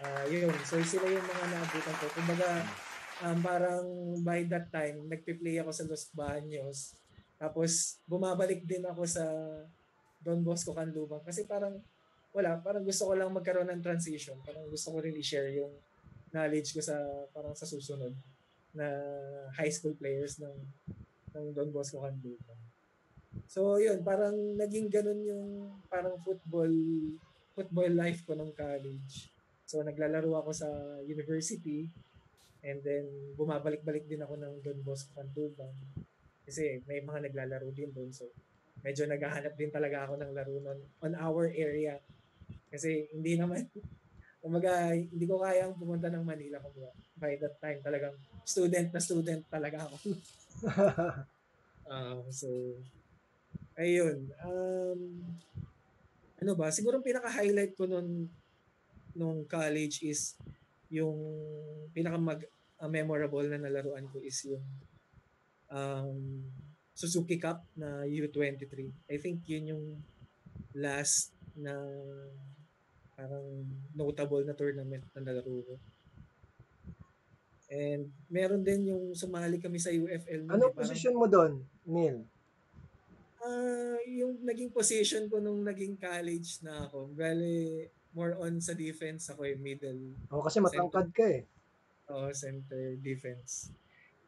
Ah, yun. So, sila yung mga naabutan ko. Kumbaga, um, parang by that time, nagpe-play ako sa Los Baños. Tapos, bumabalik din ako sa Don Bosco Canlubang. Kasi parang, wala, parang gusto ko lang magkaroon ng transition. Parang gusto ko rin i-share yung knowledge ko sa, parang sa susunod na high school players ng, ng Don Bosco Canlubang. So, yun, parang naging ganun yung parang football football life ko nung college. So, naglalaro ako sa university and then bumabalik-balik din ako ng Don Bosco Cantuban. Kasi may mga naglalaro din doon. So, medyo naghahanap din talaga ako ng laro nun on our area. Kasi hindi naman, umaga, hindi ko kayang pumunta ng Manila. Kumbaga, by that time, talagang student na student talaga ako. Ah, so, ayun. Um, ano ba? Siguro ang pinaka-highlight ko nun nung college is yung pinaka mag uh, memorable na nalaruan ko is yung um, Suzuki Cup na U23. I think yun yung last na parang notable na tournament na nalaro ko. And meron din yung sumali kami sa UFL. nun eh, position mo doon, Neil? Ah, yung naging position ko nung naging college na ako, bale more on sa defense ako yung middle O kasi matangkad ka eh. o center defense.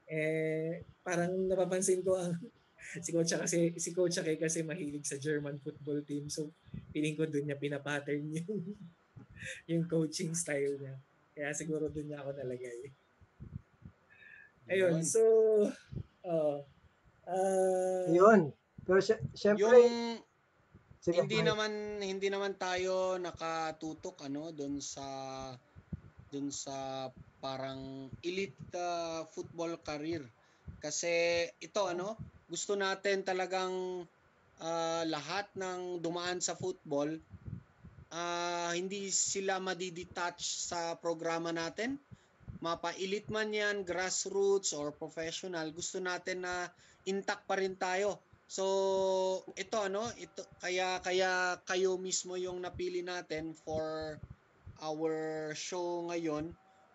Eh parang napapansin ko ang si Coach kasi si Coach Ake kasi mahilig sa German football team. So feeling ko doon niya pinapattern yung yung coaching style niya. Kaya siguro doon niya ako nalagay. Ayun, Yun. so uh, uh, Yun. Pero sy- syempre, Yung sige, hindi Mike. naman hindi naman tayo nakatutok ano doon sa doon sa parang elite uh, football career kasi ito ano gusto natin talagang ah, lahat ng dumaan sa football ah, hindi sila madidetach sa programa natin. Mapa-elite man yan grassroots or professional gusto natin na intact pa rin tayo. So, ito ano, ito kaya kaya kayo mismo yung napili natin for our show ngayon.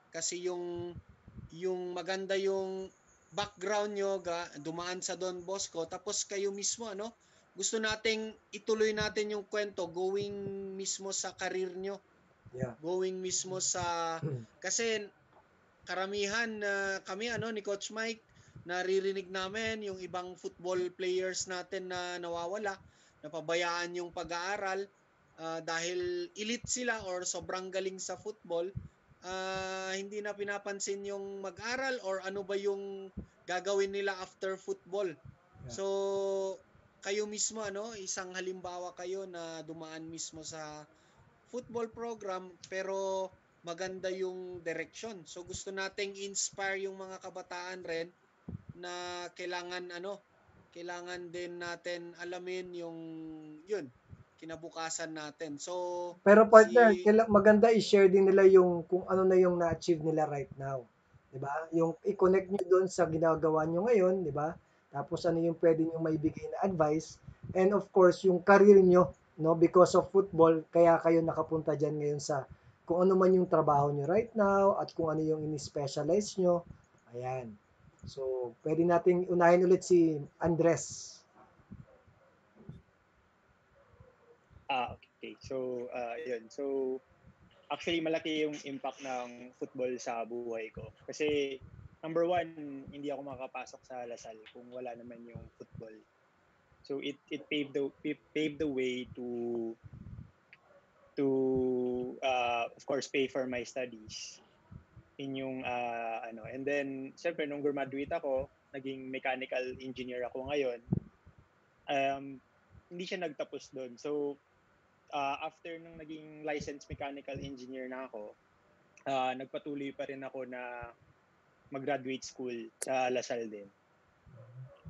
Kasi yung yung maganda yung background nyo ga, dumaan sa Don Bosco tapos kayo mismo ano gusto nating ituloy natin yung kwento going mismo sa career nyo Yeah. going mismo sa kasi karamihan na kami ano ni Coach Mike naririnig namin yung ibang football players natin na nawawala, napabayaan yung pag-aaral ah, dahil elite sila or sobrang galing sa football, ah, hindi na pinapansin yung mag-aral or ano ba yung gagawin nila after football. So, kayo mismo ano, isang halimbawa kayo na dumaan mismo sa football program pero maganda yung direction. So gusto nating inspire yung mga kabataan rin na kailangan ano, kailangan din natin alamin yung yun, kinabukasan natin. So Pero partner, Si- maganda i-share din nila yung kung ano na yung na-achieve nila right now. 'Di ba? Yung i-connect nyo doon sa ginagawa nyo ngayon, 'di ba? Tapos ano yung pwede nyo maibigay na advice and of course yung career nyo, no, because of football kaya kayo nakapunta diyan ngayon sa kung ano man yung trabaho nyo right now at kung ano yung ini-specialize nyo. Ayan. So, pwede nating unahin ulit si Andres. Ah, okay. So, uh, yun. So, actually, malaki yung impact ng football sa buhay ko. Kasi, number one, hindi ako makapasok sa Lasal kung wala naman yung football. So, it it paved the paved the way to to uh, of course pay for my studies in yung uh, ano and then syempre nung graduate ako naging mechanical engineer ako ngayon um hindi siya nagtapos doon so uh, after nung naging licensed mechanical engineer na ako, uh, nagpatuloy pa rin ako na mag-graduate school sa Lasal din.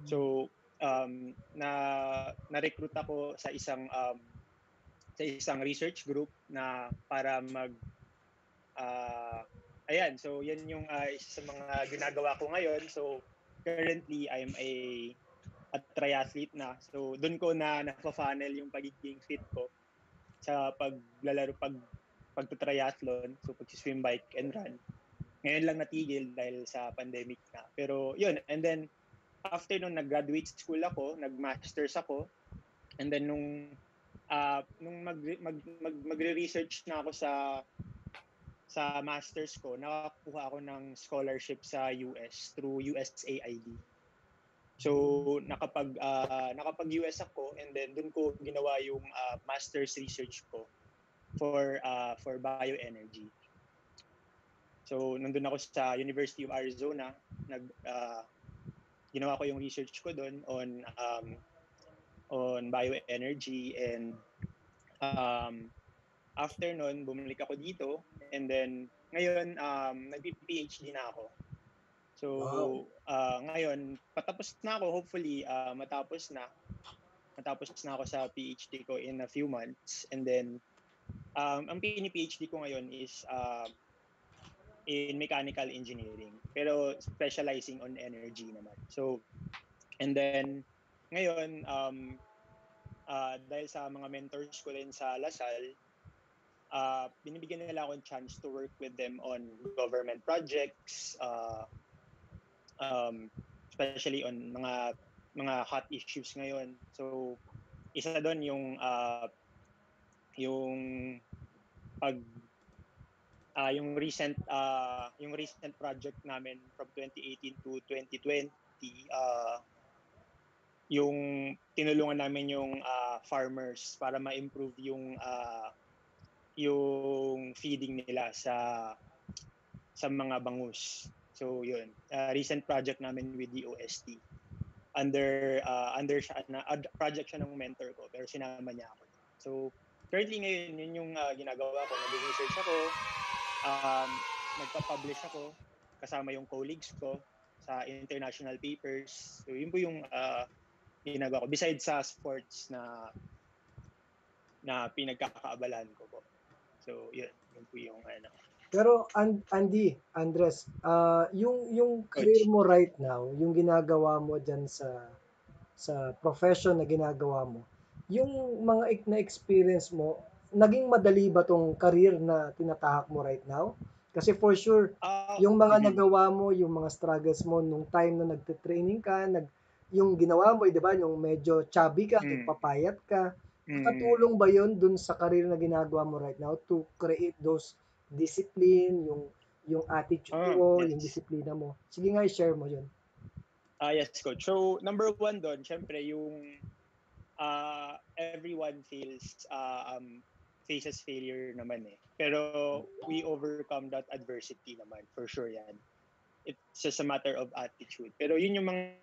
So, um, na na-recruit ako sa isang um, sa isang research group na para mag uh, ayan so yan yung uh, isa sa mga ginagawa ko ngayon. So currently I'm a at triathlete na. So doon ko na nafa-funnel yung pagiging fit ko sa paglalaro pag pagto-triathlon so pag-swim bike and run ngayon lang natigil dahil sa pandemic na pero yun and then after nung nag-graduate school ako nag-masters ako and then nung uh, nung mag, mag, mag, magre-research na ako sa sa masters ko, nakakuha ako ng scholarship sa US through USAID. So nakapag uh, nakapag US ako and then doon ko ginawa yung uh, master's research ko for uh, for bioenergy. So nandun ako sa University of Arizona, nag uh, ginawa ko yung research ko doon on um, on bioenergy and um, after nun, bumalik ako dito and then ngayon um, nag-PhD na ako. So Wow. uh, ngayon patapos na ako hopefully uh, matapos na matapos na ako sa PhD ko in a few months and then um, ang pini-PhD ko ngayon is uh, in mechanical engineering pero specializing on energy naman. So and then ngayon um, uh, dahil sa mga mentors ko rin sa Lasal uh, binibigyan nila akong chance to work with them on government projects uh, um, especially on mga mga hot issues ngayon. So isa doon yung uh, yung pag uh, yung recent uh, yung recent project namin from 2018 to 2020 uh, yung tinulungan namin yung uh, farmers para ma-improve yung uh, yung feeding nila sa sa mga bangus. So yun, uh, recent project namin with the OST. Under uh, under siya na uh, project siya ng mentor ko pero sinama niya ako. So currently ngayon yun yung uh, ginagawa ko, nag-research ako, um, nagpa-publish ako kasama yung colleagues ko sa international papers. So yun po yung uh, ginagawa ko besides sa sports na na pinagkakaabalahan ko po. So yun, yun po yung ano. Pero And- Andy, Andres, ah, yung yung career mo right now, yung ginagawa mo diyan sa sa profession na ginagawa mo, yung mga ek- na experience mo, naging madali ba tong career na tinatahak mo right now? Kasi for sure, Ah, yung mga mhm. nagawa mo, yung mga struggles mo nung time na nagte-training ka, nag yung ginawa mo, 'di ba, yung medyo chubby ka, Mm. nagpapayat ka, Mm. Nakatulong ba yon dun sa career na ginagawa mo right now to create those discipline, yung yung attitude Ah, mo, yes. yung disiplina mo? Sige nga, i-share mo yun. Ah, yes, coach. So, number one doon, syempre, yung uh, everyone feels, uh, um, faces failure naman eh. Pero we overcome that adversity naman, for sure yan. It's just a matter of attitude. Pero yun yung mga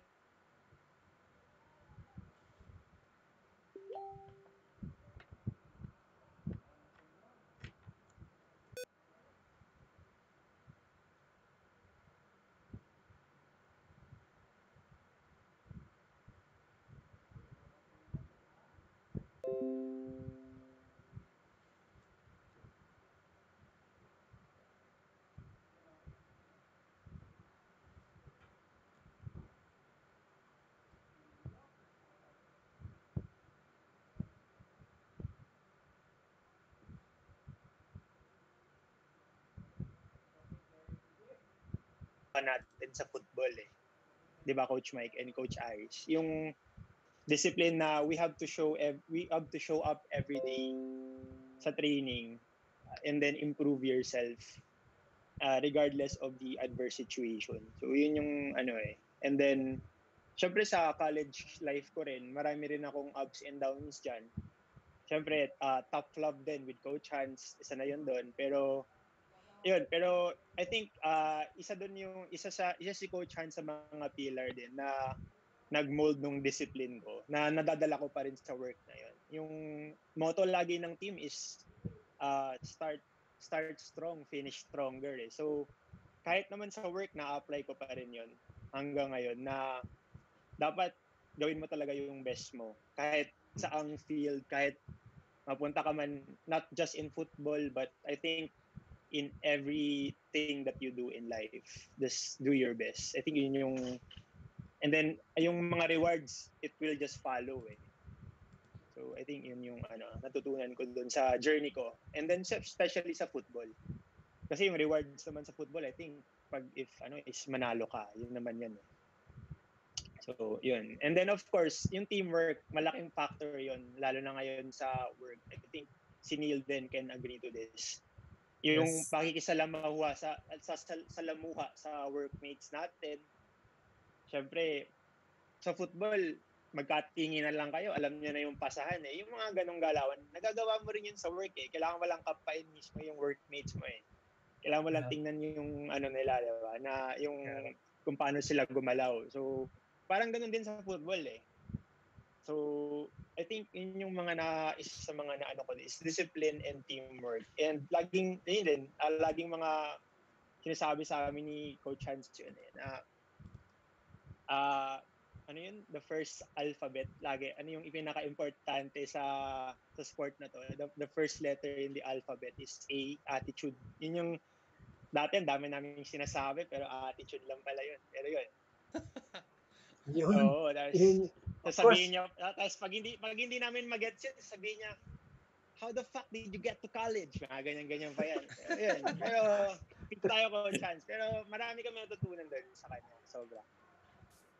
natin sa football eh. 'Di ba Coach Mike and Coach Iris? Yung discipline na we have to show ev- we have to show up every day sa training uh, and then improve yourself uh, regardless of the adverse situation. So yun yung ano eh. And then syempre sa college life ko rin, marami rin akong ups and downs diyan. Syempre uh, tough love din with Coach Hans, isa na yun doon. Pero yun, pero I think uh, isa doon yung isa sa isa si Coach Hans sa mga pillar din na nag-mold nung discipline ko na nadadala ko pa rin sa work na yun. Yung motto lagi ng team is uh, start start strong, finish stronger eh. So kahit naman sa work na apply ko pa rin yun hanggang ngayon na dapat gawin mo talaga yung best mo. Kahit sa ang field, kahit mapunta ka man, not just in football, but I think in everything that you do in life, just do your best. I think yun yung, and then yung mga rewards, it will just follow eh. So I think yun yung ano, natutunan ko dun sa journey ko. And then especially sa football. Kasi yung rewards naman sa football, I think pag if ano is manalo ka, yun naman yan. Eh. So, yun. And then of course, yung teamwork, malaking factor yun, lalo na ngayon sa work. I think si Neil then can agree to this. Yung Yes. pakikisalamuha sa, sa, sa salamuha sa workmates natin. Syempre, sa football, magkatingin na lang kayo, alam niyo na yung pasahan eh. Yung mga ganong galawan, nagagawa mo rin yun sa work eh. Kailangan mo lang kapain mismo yung workmates mo eh. Kailangan mo lang Yeah. tingnan yung ano nila, di ba? Na yung kung paano sila gumalaw. So, parang ganun din sa football eh. So, I think yun yung mga na isa sa mga na ano ko is discipline and teamwork. And laging yun din, ah, laging mga sinasabi sa amin ni Coach Hans yun eh, na ah ano yun, the first alphabet lagi. Ano yung ipinaka-importante sa sa sport na to? The, the first letter in the alphabet is A, attitude. Yun yung dati ang dami namin sinasabi pero attitude lang pala yun. Pero yun. Yun. Oo, tapos Yun. tapos Of course. sabihin niya, tapos pag hindi, pag hindi namin mag-gets yun, sabihin niya, how the fuck did you get to college? Mga ganyan-ganyan pa yan. Pero, yun. Pero, pick tayo ko chance. Pero marami kami natutunan doon sa kanya. Sobra.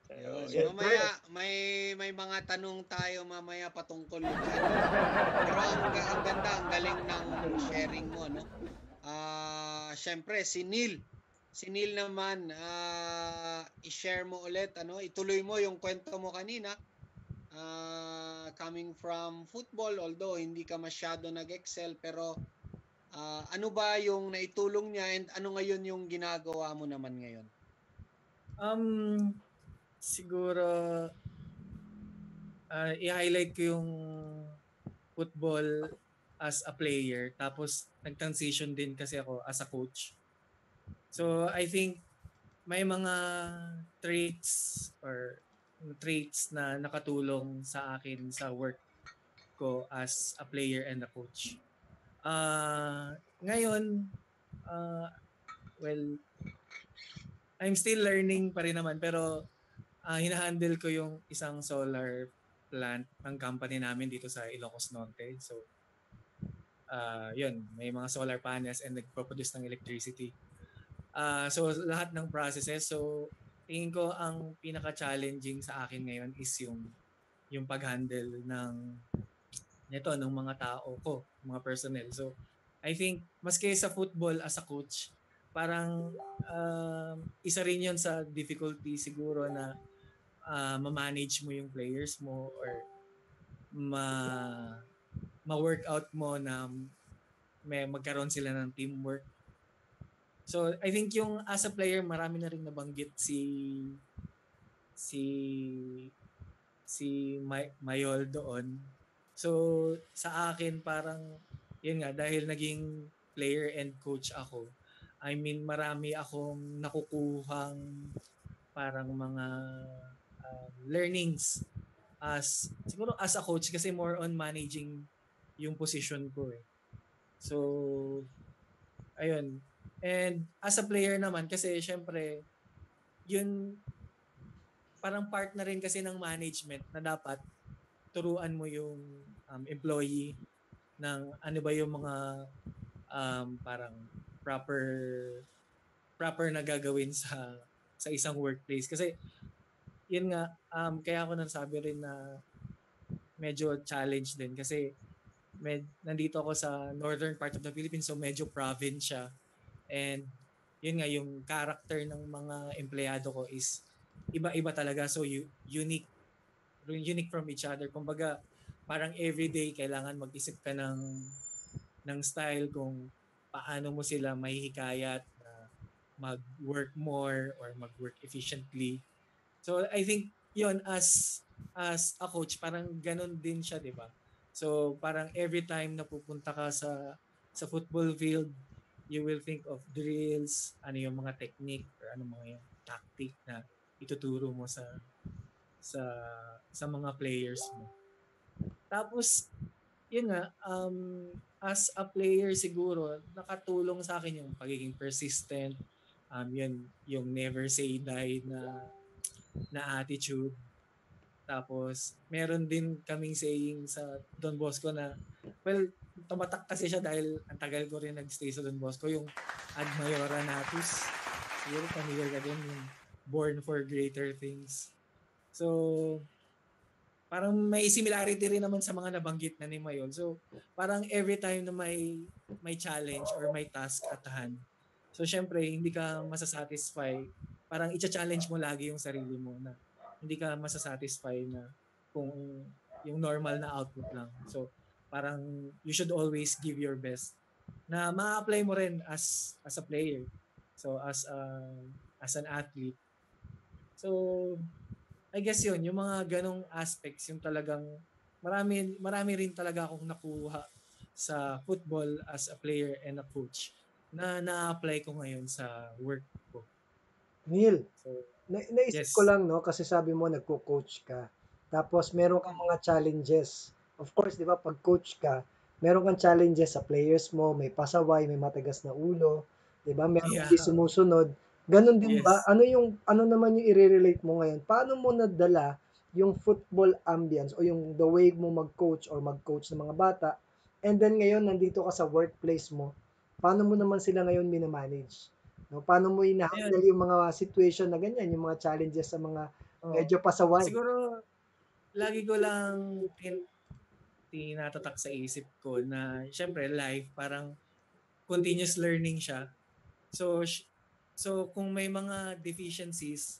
So, Ayun. yun. mamaya may may mga tanong tayo mamaya patungkol dyan. Pero ang, ang ganda, ang galing ng sharing mo, no? Ah, syempre si Neil. Si Neil naman ah, i-share mo ulit ano, ituloy mo yung kwento mo kanina. Ah, coming from football although hindi ka masyado nag-excel pero ah, ano ba yung naitulong niya and ano ngayon yung ginagawa mo naman ngayon? Um, siguro, ah, i-highlight ko yung football as a player. Tapos, nag-transition din kasi ako as a coach. So, I think may mga traits or traits na nakatulong sa akin sa work ko as a player and a coach. Ah, ngayon, ah, well, I'm still learning pa rin naman pero ah hinahandle ko yung isang solar plant ng company namin dito sa Ilocos Norte. So ah yun, may mga solar panels and nagpo-produce ng electricity. Ah so lahat ng processes so tingin ko ang pinaka-challenging sa akin ngayon is yung yung pag-handle ng nito ng mga tao ko, mga personnel. So I think maski sa football as a coach, parang um, isa rin yun sa difficulty siguro na ah, ma-manage mo yung players mo or ma ma-workout mo na may magkaroon sila ng teamwork. So I think yung as a player marami na rin nabanggit si si si May, Mayol doon. So sa akin parang yun nga dahil naging player and coach ako. I mean, marami akong nakukuhang parang mga um, learnings as siguro as a coach kasi more on managing yung position ko eh. So ayun. And as a player naman kasi syempre yun parang part na rin kasi ng management na dapat turuan mo yung um, employee ng ano ba yung mga um, parang proper proper na gagawin sa sa isang workplace. Kasi yun nga um kaya ako nasabi rin na medyo challenge din. Kasi med, nandito ako sa northern part of the Philippines so medyo province siya and yun nga yung character ng mga empleyado ko is iba-iba talaga so unique unique from each other kumbaga parang everyday kailangan mag-isip ka ng ng style kung paano mo sila mahihikayat na mag-work more or mag-work efficiently. So I think yon as as a coach parang ganun din siya, 'di ba? So parang every time na pupunta ka sa sa football field, you will think of drills, ano yung mga technique or ano mga yung tactic na ituturo mo sa sa sa mga players mo. Tapos yun nga um as a player siguro nakatulong sa akin yung pagiging persistent um yun yung never say die na na attitude tapos meron din kaming saying sa Don Bosco na well tumatak kasi siya dahil ang tagal ko rin nagstay sa Don Bosco yung ad maiora natus siguro familiar ka din yung born for greater things so parang may similarity rin naman sa mga nabanggit na ni Mayol. So, parang every time na may may challenge or may task at hand, so syempre, hindi ka masasatisfy. Parang i-challenge mo lagi yung sarili mo na hindi ka masasatisfy na kung yung normal na output lang. So, parang you should always give your best na ma-apply mo rin as as a player. So, as a, as an athlete. So, I guess yun, yung mga ganong aspects, yung talagang marami, marami rin talaga akong nakuha sa football as a player and a coach na na-apply ko ngayon sa work ko. Neil, So, na, naisip Yes. ko lang, no, kasi sabi mo, nagko-coach ka. Tapos, meron kang mga challenges. Of course, di ba, pag coach ka, meron kang challenges sa players mo, may pasaway, may matagas na ulo, di ba, meron Yeah. hindi sumusunod. Ganon din Yes. ba? Ano yung, ano naman yung i-relate mo ngayon? Paano mo nadala yung football ambience o yung the way mo mag-coach or mag-coach ng mga bata and then ngayon nandito ka sa workplace mo paano mo naman sila ngayon minamanage no paano mo ina-handle yung mga situation na ganyan yung mga challenges sa mga oh, medyo pasaway siguro, lagi ko lang tin, tinatatak sa isip ko na, syempre, life, parang continuous learning siya. So, so kung may mga deficiencies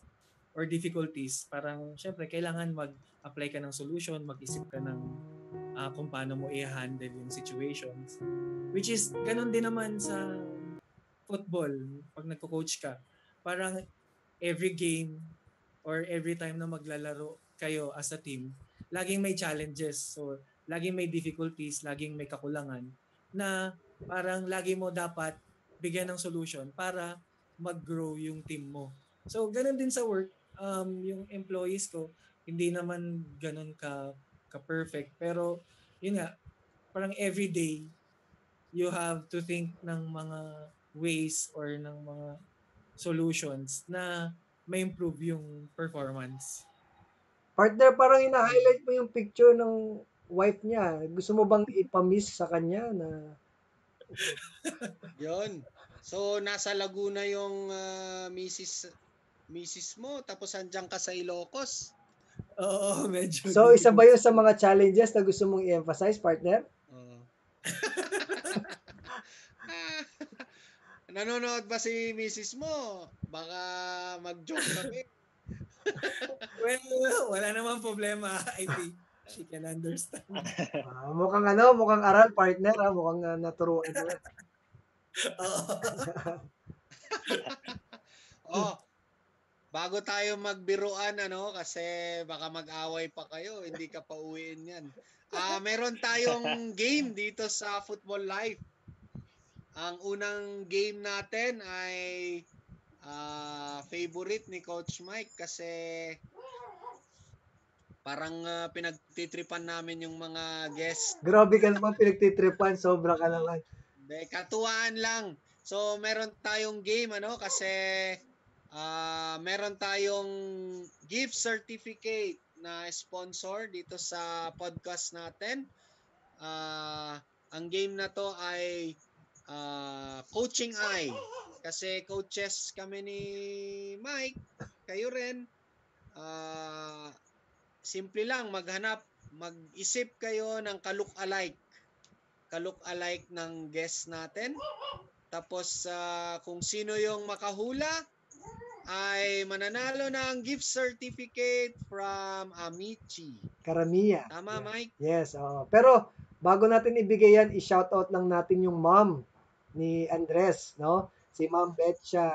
or difficulties, parang, syempre, kailangan mag-apply ka ng solution, mag-isip ka ng ah, kung paano mo i-handle yung situations. Which is, ganun din naman sa football, pag nagko-coach ka. Parang every game or every time na maglalaro kayo as a team, laging may challenges. So, laging may difficulties, laging may kakulangan na parang lagi mo dapat bigyan ng solution para mag-grow yung team mo. So, ganun din sa work. Um, yung employees ko, hindi naman ganun ka, ka-perfect. Pero, yun nga, parang every day, you have to think ng mga ways or ng mga solutions na may improve yung performance. partner parang ina-highlight mo yung picture ng wife niya gusto mo bang ipamiss sa kanya na Yun. So, nasa Laguna yung ah, misis, misis mo, tapos andyan ka sa Ilocos. Oo, medyo. so isa ba yun sa mga challenges na gusto mong i-emphasize partner Oo. Nanonood ba si misis mo? Baka mag-joke kami. Well, wala namang problema. I think she can understand. Ah, mukhang ano mukhang aral partner ah, mukhang uh, naturuan mo. Oo. Oh, bago tayo magbiruan ano kasi baka mag-away pa kayo, hindi ka pa uwiin 'yan. Ah, meron tayong game dito sa Football Life. Ang unang game natin ay ah, favorite ni Coach Mike kasi parang ah, pinagtitripan namin yung mga guest Grabe ka naman pinagtitripan, sobra ka naman. Hindi, katuwaan lang. So, meron tayong game, ano, kasi ah meron tayong gift certificate na sponsor dito sa podcast natin. Ah, ang game na to ay ah, Coaching Eye. Kasi coaches kami ni Mike, kayo rin. Ah, simple lang, maghanap, mag-isip kayo ng ka-look-alike ka-look-alike ng guest natin. Tapos ah, kung sino yung makahula ay mananalo ng gift certificate from Amici. Karamiya. Tama, Mike? Yes, oo. Pero bago natin ibigay yan, i-shoutout lang natin yung mom ni Andres, no? Si Ma'am Betcha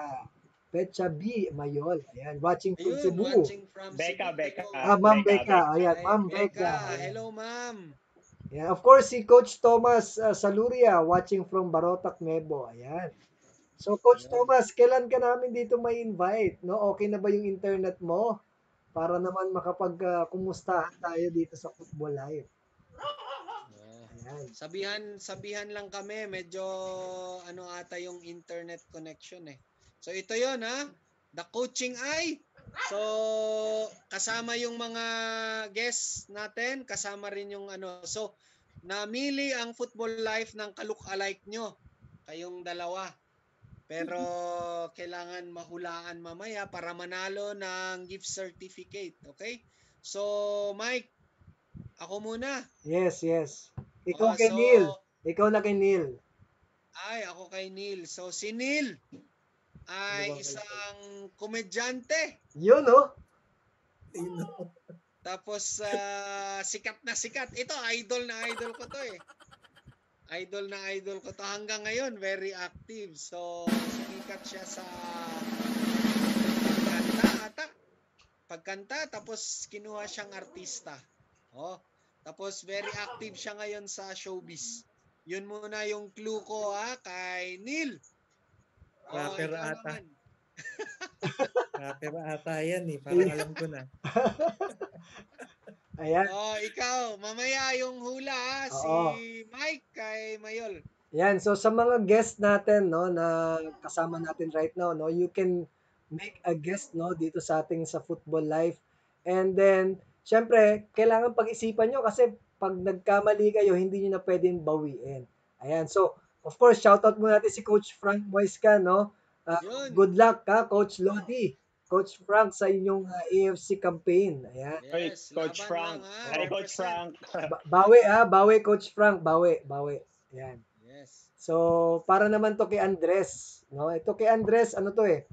Betcha B Mayol. Ayan, watching from Ayun, Cebu. watching from Becca, Cebu. Becca. Ah, Ma'am Becca, Becca. Ayan, Ay, Ma'am Becca. Becca. Hello, ma'am. Yeah, of course, si Coach Thomas uh, Saluria watching from Barotac, Nebo. Ayan. So, Coach Ayan. Thomas, kailan ka namin dito may invite? No? Okay na ba yung internet mo? para naman makapag uh, kumustahan tayo dito sa Football Live. Ayan. Sabihan sabihan lang kami, medyo ano ata yung internet connection eh. So ito 'yon ha. The coaching eye. So kasama yung mga guests natin, kasama rin yung ano. So namili ang football life ng kaluk-alike nyo. Kayong dalawa. Pero kailangan mahulaan mamaya para manalo ng gift certificate. Okay? So, Mike, ako muna. Yes, yes. Ikaw Oh, kay so- Neil. Ikaw na kay Neil. Ay, ako kay Neil. So, si Neil ay Ano isang komedyante. Yun, oh. Sino? Tapos, ah, sikat na sikat. Ito, idol na idol ko to eh. Idol na idol ko to. Hanggang ngayon, very active. So, sikat siya sa pagkanta ata. Pagkanta, tapos kinuha siyang artista. Oh. Tapos, very active siya ngayon sa showbiz. Yun muna yung clue ko ha, kay Neil. Oh, Rapper ikaw ata. Rapper ata yan eh. Parang alam ko na. Ayan. Oh, ikaw, mamaya yung hula ha, si Oo. Mike kay Mayol. Yan, so sa mga guest natin no na kasama natin right now no, you can make a guest no dito sa ating sa Football Life. And then syempre, kailangan pag-isipan nyo kasi pag nagkamali kayo, hindi niyo na pwedeng bawiin. Ayan. So, of course, shoutout muna natin si Coach Frank Moisca, no? Yun. good luck ka, Coach Lodi. Coach Frank sa inyong ah, AFC campaign. Ayan. Hey, Yes, Coach laban Frank. lang, ha, Hey, Coach. Frank. Ba- bawi ah, bawi Coach Frank, bawi, bawi. Ayan. Yes. So, para naman to kay Andres, no? Ito kay Andres, ano to eh?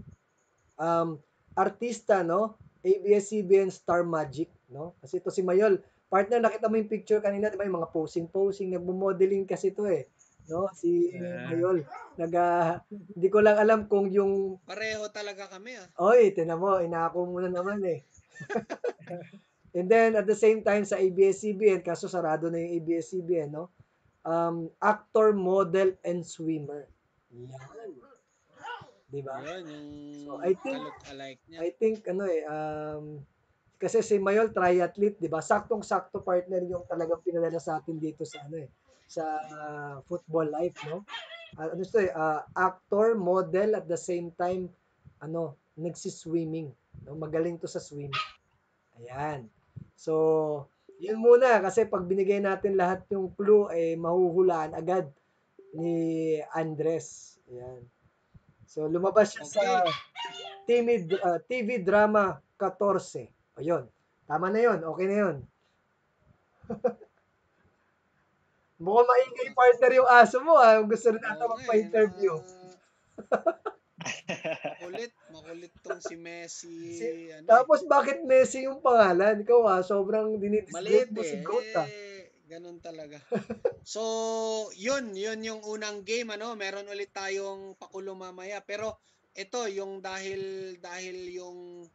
Um, artista, no? ABS-CBN Star Magic, no? Kasi ito si Mayol. Partner, nakita mo yung picture kanina, di ba? Yung mga posing-posing, nagmo-modeling kasi to eh. No? Si Ah. Mayol. Nag, ah, hindi ko lang alam kung yung, Pareho talaga kami ah. oy, tinan mo, inako mo na naman eh. And then, at the same time, sa ABS-CBN, kaso sarado na yung ABS-CBN, no? Um, actor, model, and swimmer. Yan. Di ba? Yun, yung So, I think- look-alike niya. I think ano eh um kasi si Mayol triathlete, 'di ba? Saktong-sakto partner yung talagang pinadala sa atin dito sa ano eh sa ah, football life, no? Ah, ano eh, ah, actor, model at the same time ano, nagsi-swimming. No? Magaling to sa swimming. Ayan. So, yun muna kasi pag binigay natin lahat yung clue eh mahuhulaan agad ni Andres. Ayan. So, lumabas siya sa TV, uh, TV drama 14. Ayun. Tama na yun. Okay na yun. Mukhang maingay partner yung aso mo ah. Gusto rin ata eh, magpa-interview. mga- makulit, makulit tong si Messi. Si- ano, eh. Tapos bakit Messi yung pangalan? Ikaw ah, sobrang dinidisgrace Maliit mo si eh. Goat ah. eh. Ganun talaga. so, yun, yun yung unang game ano, meron ulit tayong pakulo mamaya. Pero ito yung dahil dahil yung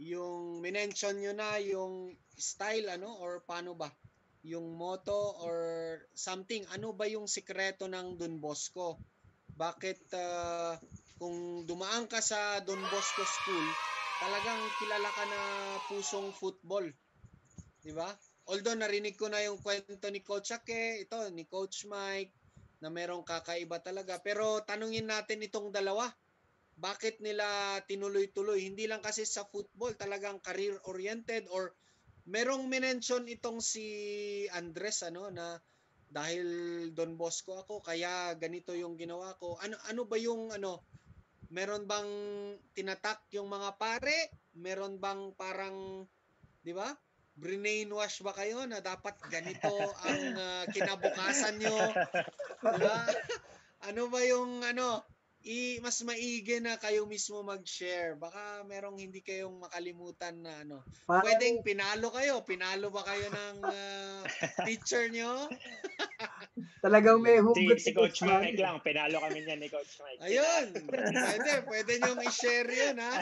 yung minention nyo na yung style ano or paano ba? Yung motto or something. Ano ba yung sikreto ng Don Bosco? Bakit ah, kung dumaan ka sa Don Bosco School, talagang kilala ka na pusong football. 'Di ba? Although narinig ko na yung kwento ni Coach Ake, ito ni Coach Mike na merong kakaiba talaga. Pero tanungin natin itong dalawa. Bakit nila tinuloy-tuloy? Hindi lang kasi sa football, talagang career-oriented or merong mention itong si Andres ano na dahil Don Bosco ako kaya ganito yung ginawa ko. Ano ano ba yung ano meron bang tinatak yung mga pare? Meron bang parang 'di ba? Brainwash ba kayo na dapat ganito ang ah, kinabukasan nyo? Diba? Ano ba yung ano, i mas maigi na kayo mismo mag-share. Baka merong hindi kayong makalimutan na ano. Parang, Pwedeng pinalo kayo. Pinalo ba kayo ng ah, teacher nyo? talagang may si, hugot si Coach Mike lang. Pinalo kami niyan ni Coach Mike. Ayun. Pwede. Pwede nyo i-share yun ha.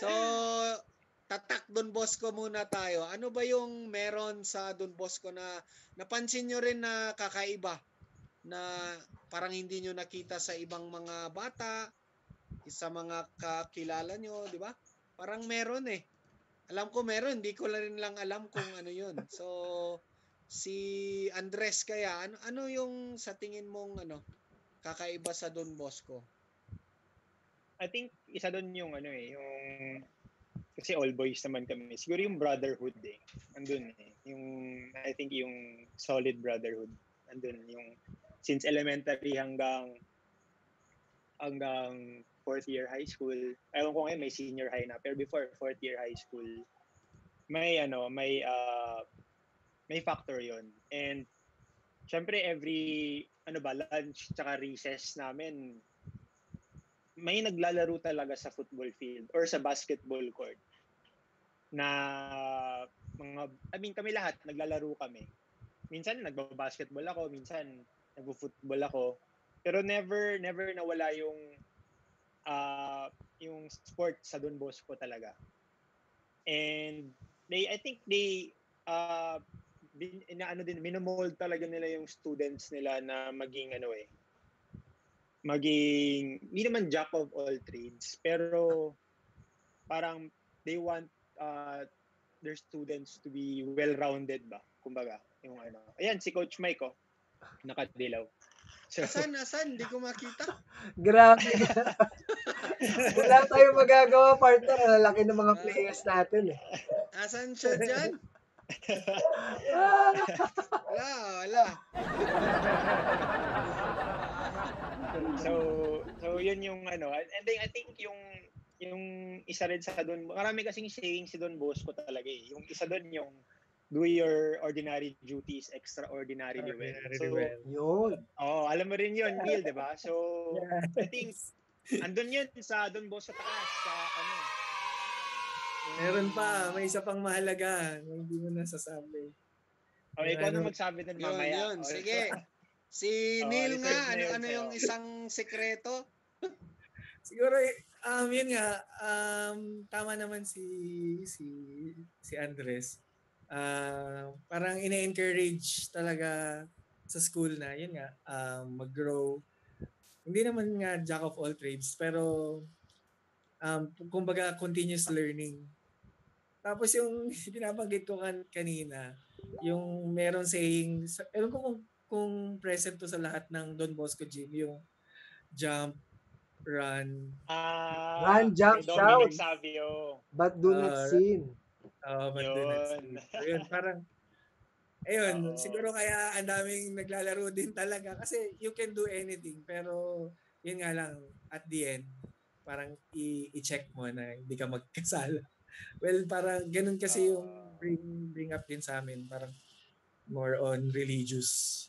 So, tatak Don Bosco muna tayo. Ano ba yung meron sa Don Bosco na napansin nyo rin na kakaiba? Na parang hindi nyo nakita sa ibang mga bata, sa mga kakilala nyo, di ba? Parang meron eh. Alam ko meron, hindi ko rin lang alam kung ano yun. So, si Andres kaya, ano, ano yung sa tingin mong ano, kakaiba sa Don Bosco? I think isa doon yung ano eh, yung kasi all boys naman kami. Siguro yung brotherhood eh. Andun eh. Yung I think yung solid brotherhood. Andun yung since elementary hanggang hanggang fourth year high school. Ewan ko ngayon may senior high na. Pero before fourth year high school, may ano, may uh, may factor yon And syempre every ano ba, lunch tsaka recess namin, may naglalaro talaga sa football field or sa basketball court na mga I mean kami lahat naglalaro kami. Minsan nagba-basketball ako, minsan nagfo-football ako. Pero never never nawala yung uh, yung sport sa Don Bosco talaga. And they I think they uh, bin, na, ano din minomold talaga nila yung students nila na maging ano eh maging hindi naman jack of all trades pero parang they want uh, their students to be well-rounded ba? Kumbaga yung ano. Ayan si coach Mike oh. Nakadilaw. So, asan asan hindi ko makita. Grabe. Wala tayong magagawa partner. Laki ng mga players natin eh. Asan siya dyan? Wala wala. So so yun yung ano. And then I think yung yung isa rin sa doon marami kasing saying si Don Bosco talaga eh yung isa doon yung do your ordinary duties extraordinarily well so well. yun oh alam mo rin yun Neil di ba so yes. I think andun yun sa Don Bosco taas sa ano Meron pa, may isa pang mahalaga na hindi mo nasasabi. Oh, ikaw na magsabi din mamaya. Yun, yun. Sige. Si oh, Neil nga, ano, ano yung isang sekreto? Siguro, um, yun nga, um, tama naman si si si Andres. Uh, parang ina-encourage talaga sa school na, yun nga, um, mag-grow. Hindi naman nga jack of all trades, pero um, kumbaga continuous learning. Tapos yung binabanggit ko kan kanina, yung meron saying, ewan ko kung, kung present to sa lahat ng Don Bosco Gym, yung jump, run. Uh, run, jump, shout. Savio. But do not uh, sin. Oh, uh, but yun. do not sin. So, yun, parang, ayun, oh. siguro kaya ang daming naglalaro din talaga kasi you can do anything pero yun nga lang at the end parang i- i-check mo na hindi ka magkasala. Well, parang ganun kasi yung bring, bring up din sa amin. Parang more on religious.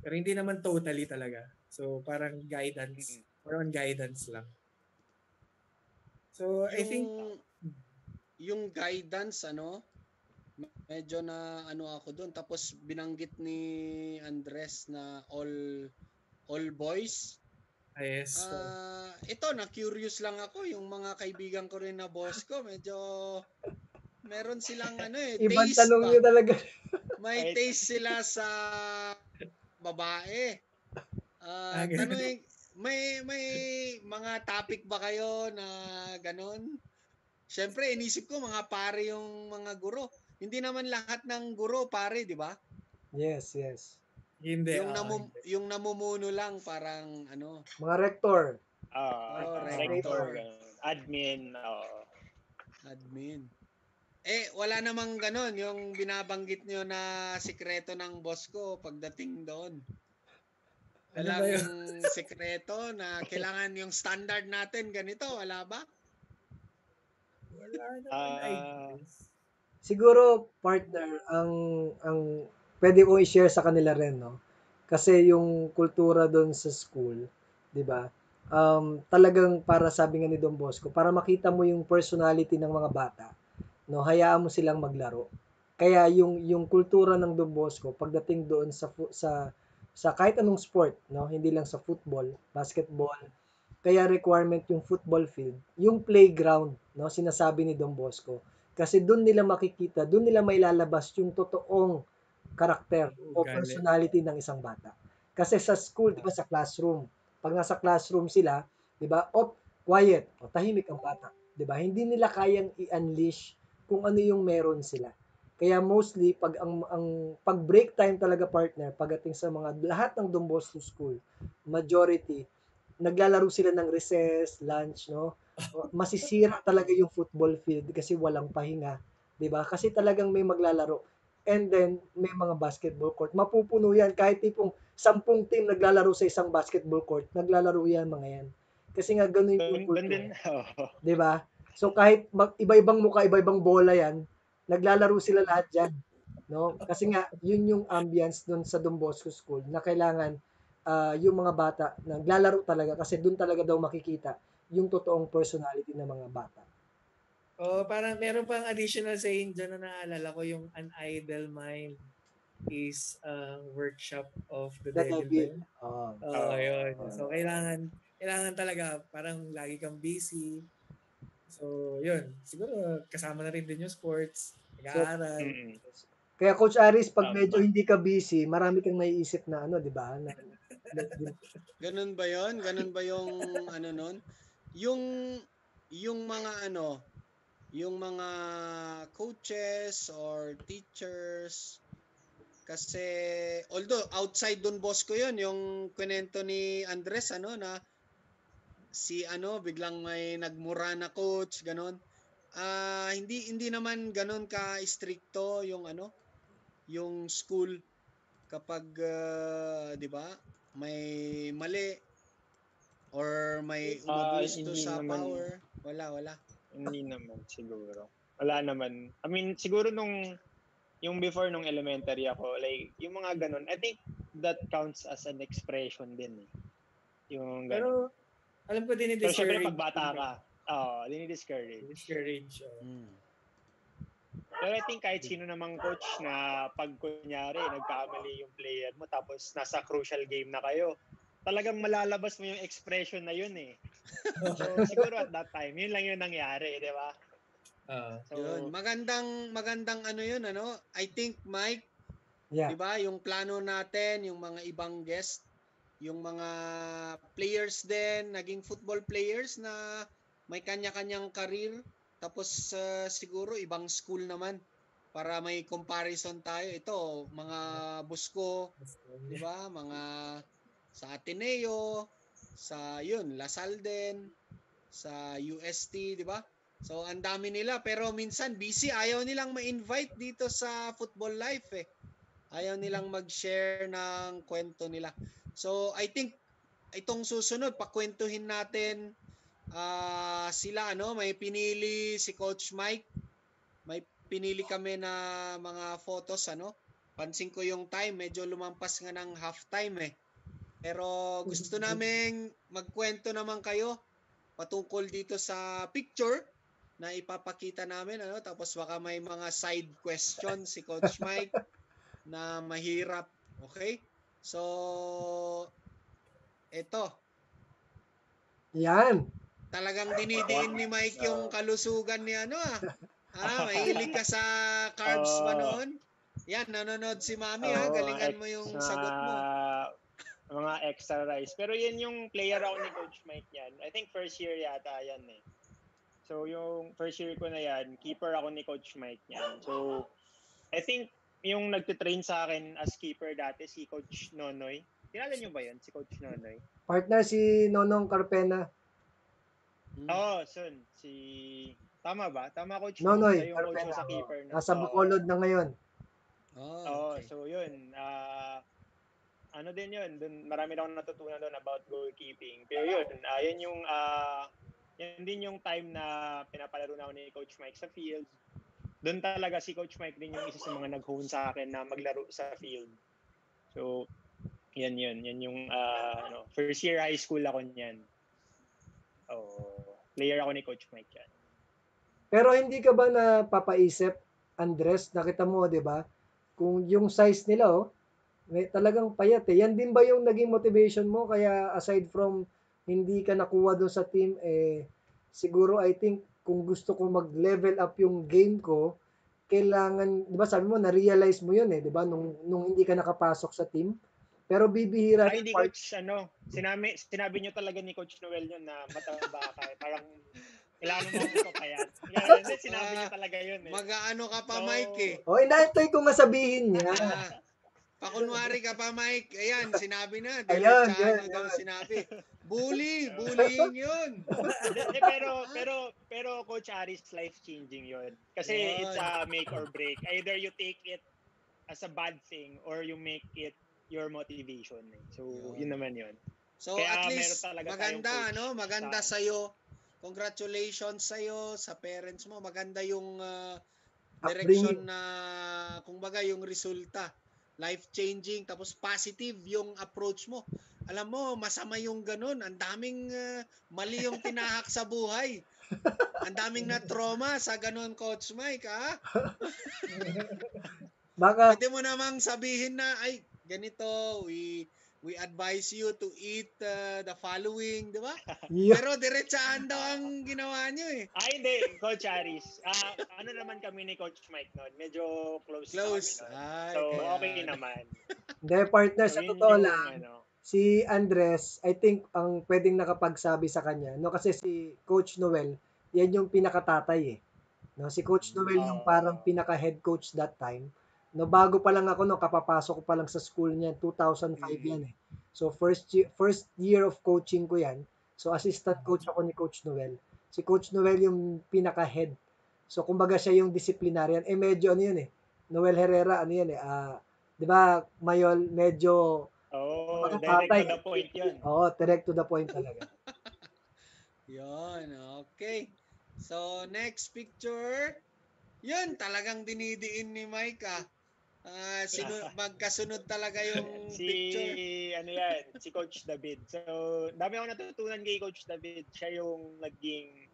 Pero hindi naman totally talaga. So, parang guidance. More on guidance lang. So, yung, I think... Yung guidance, ano, medyo na ano ako doon. Tapos binanggit ni Andres na all all boys. Ah, yes. Uh, ito, na-curious lang ako. Yung mga kaibigan ko rin na boss ko, medyo meron silang ano eh, Ibang taste tanong nyo talaga. May taste sila sa babae. Uh, tanong, may may mga topic ba kayo na ganon? Siyempre, inisip ko mga pare yung mga guro. Hindi naman lahat ng guro pare, di ba? Yes, yes. Hindi. Yung, oh, namu- yung namumuno lang parang ano. Mga rector. Uh, oh, rector. Admin. Uh, admin. Eh, wala namang ganon. Yung binabanggit nyo na sikreto ng boss ko pagdating doon. Ano yung sikreto na kailangan yung standard natin ganito. Wala ba? Wala naman, uh, Siguro, partner, ang ang pwede kong i-share sa kanila rin, no? Kasi yung kultura doon sa school, di ba? Um, talagang para sabi nga ni Don Bosco, para makita mo yung personality ng mga bata, no? Hayaan mo silang maglaro. Kaya yung yung kultura ng Don Bosco pagdating doon sa sa sa kahit anong sport, no? Hindi lang sa football, basketball, kaya requirement yung football field, yung playground, no? Sinasabi ni Don Bosco. Kasi doon nila makikita, doon nila mailalabas yung totoong karakter o personality ng isang bata. Kasi sa school, 'di ba, sa classroom, pag nasa classroom sila, 'di ba, op, quiet, o tahimik ang bata, 'di ba? Hindi nila kayang i-unleash kung ano yung meron sila. Kaya mostly pag ang ang pag break time talaga partner pagdating sa mga lahat ng Don Bosco School, majority naglalaro sila ng recess, lunch, no? Masisira talaga yung football field kasi walang pahinga, 'di ba? Kasi talagang may maglalaro. And then may mga basketball court. Mapupuno 'yan kahit tipong 10 team naglalaro sa isang basketball court, naglalaro 'yan mga 'yan. Kasi nga ganun yung culture. 'di ba? So kahit mag, iba-ibang mukha, iba-ibang bola 'yan, naglalaro sila lahat diyan, no? Kasi nga yun yung ambience doon sa Don Bosco School na kailangan ah, yung mga bata naglalaro talaga kasi doon talaga daw makikita yung totoong personality ng mga bata. Oh, parang meron pang additional saying dyan na naalala ko yung an idle mind is a workshop of the The devil. devil. Oh. Oh, Oo. yun. So, kailangan, kailangan talaga, parang lagi kang busy. So, yun. Siguro, kasama na rin din yung sports, nag-aaral. Kaya Coach Aris, pag medyo hindi ka busy, marami kang naiisip na ano, 'di ba? Na- Ganun ba 'yon? Ganun ba yung ano nun? Yung yung mga ano, yung mga coaches or teachers kasi although outside Don Bosco 'yon, yung kwento ni Andres ano na si ano biglang may nagmura na coach ganon. Ah, hindi hindi naman ganon ka stricto yung ano, yung school kapag ah, 'di ba? May mali or may Ah, umabusto hindi sa naman. power. Wala, wala. Hindi naman siguro. Wala naman. I mean, siguro nung yung before nung elementary ako, like yung mga ganun, I think that counts as an expression din eh. Yung Pero, ganun. alam ko din Pero syempre discourage. pag bata ka, oo, dinidiscourage. Discourage. oh. Mm. Pero I think kahit sino namang coach na pag kunyari nagkamali yung player mo tapos nasa crucial game na kayo, talagang malalabas mo yung expression na yun eh. So siguro at that time, yun lang yung nangyari, di ba? Ah. So, Yun, magandang magandang ano 'yun ano? I think Mike, yeah. 'di ba, yung plano natin, yung mga ibang guest, yung mga players din, naging football players na may kanya-kanyang career, tapos ah, siguro ibang school naman para may comparison tayo. Ito, mga busko, 'di ba? Mga sa Ateneo, sa yun, Lasal din, sa UST, 'di ba? So ang dami nila pero minsan busy, ayaw nilang ma-invite dito sa Football Life eh. Ayaw nilang mag-share ng kwento nila. So I think itong susunod pakwentuhin natin ah, sila ano, may pinili si Coach Mike. May pinili kami na mga photos ano. Pansin ko yung time, medyo lumampas nga ng half time eh. Pero gusto namin magkwento naman kayo patungkol dito sa picture na ipapakita namin ano tapos baka may mga side question si Coach Mike na mahirap. Okay? So ito, Yan. Talagang dinidiin ni Mike yung kalusugan ni ano ah. Ah, mahilig ka sa carbs ba Oo. noon? Yan, nanonood si Mami ha. Oo, Galingan mo yung sagot mo. Mga extra rice. Pero yan yung player ako ni Coach Mike yan. I think first year yata yan eh. So yung first year ko na yan, keeper ako ni Coach Mike yan. So I think yung nagtitrain sa akin as keeper dati si Coach Nonoy. Kilala niyo ba yun? Si Coach Nonoy? Partner si Nonong Carpena. Hmm. Oo, oh, Sun. Si... Tama ba? Tama, Coach? Nonoy yung coach sa keeper. no? Nasa Oo. Bacolod na ngayon. Oh, Oo, okay. so yun. ah ano din yun, dun, marami na akong natutunan doon about goalkeeping. Pero yun, ah yun yung, ah yan din yung time na pinapalaro na ako ni Coach Mike sa field. Doon talaga si Coach Mike din yung isa sa mga nag-hone sa akin na maglaro sa field. So, yan yun. Yan yung ah, ano, first year high school ako niyan. Oh, player ako ni Coach Mike yan. Pero hindi ka ba napapaisip, Andres, nakita mo, di ba? Kung yung size nila, oh, may talagang payat eh. Yan din ba yung naging motivation mo? Kaya aside from hindi ka nakuha doon sa team, eh, siguro I think kung gusto ko mag-level up yung game ko, kailangan, di ba sabi mo, na-realize mo yun eh, di ba? Nung, nung hindi ka nakapasok sa team. Pero bibihira Ay, hindi part- coach, ano, sinabi, sinabi niyo talaga ni Coach Noel yun na mataba ka. eh. Parang Kailangan mo akong papayat. Kaya hindi, sinabi niya talaga yun eh. Mag-ano ka pa, So, Mike eh. O, inaantay ko nga sabihin niya. Ah, pakunwari ka pa, Mike. Ayan, sinabi na. Ayan, Diretsahan yan, na daw yan. sinabi. Bully, bullying yun. Pero pero pero Coach Aris life changing 'yon. Kasi Yun. it's a make or break. Either you take it as a bad thing or you make it your motivation. eh. So, Yun. yun naman 'yon. So Kaya at least talaga maganda ano, maganda sa- sa Congratulations sa sa parents mo. Maganda yung ah, direction na kumbaga yung resulta. Life changing tapos positive yung approach mo. Alam mo, masama yung ganun. Ang daming ah, mali yung tinahak sa buhay. Ang daming na trauma sa ganun, Coach Mike, ha? Baka, Pwede mo namang sabihin na, ay, ganito, we we advise you to eat uh, the following, di ba? yeah. Pero diretsaan daw ang ginawa niyo eh. Ah, hindi, Coach Aris. Ah, ano naman kami ni Coach Mike noon? Medyo close, Close. kami. Ay, So, kaya- okay naman. Hindi, partner, sa totoo yung, lang, ano, si Andres, I think ang pwedeng nakapagsabi sa kanya, no kasi si Coach Noel, yan yung pinakatatay eh. No, si Coach Noel yung Oo. parang pinaka head coach that time. No, bago pa lang ako no, kapapasok ko pa lang sa school niya, 2005 Mhm. yan eh. So first year, first year of coaching ko yan. So assistant coach ako ni Coach Noel. Si Coach Noel yung pinaka head. So kumbaga siya yung disciplinarian. Eh medyo ano yun eh. Noel Herrera ano yan eh. ah, 'di ba? Mayol medyo oh, direct to the point yun. Oo, direct to the point talaga. Yun, okay. So, next picture. Yun, talagang dinidiin ni Mike ah. Ah, sinu- magkasunod talaga yung si picture. ano yan, si Coach David. So, dami ako natutunan kay Coach David. Siya yung naging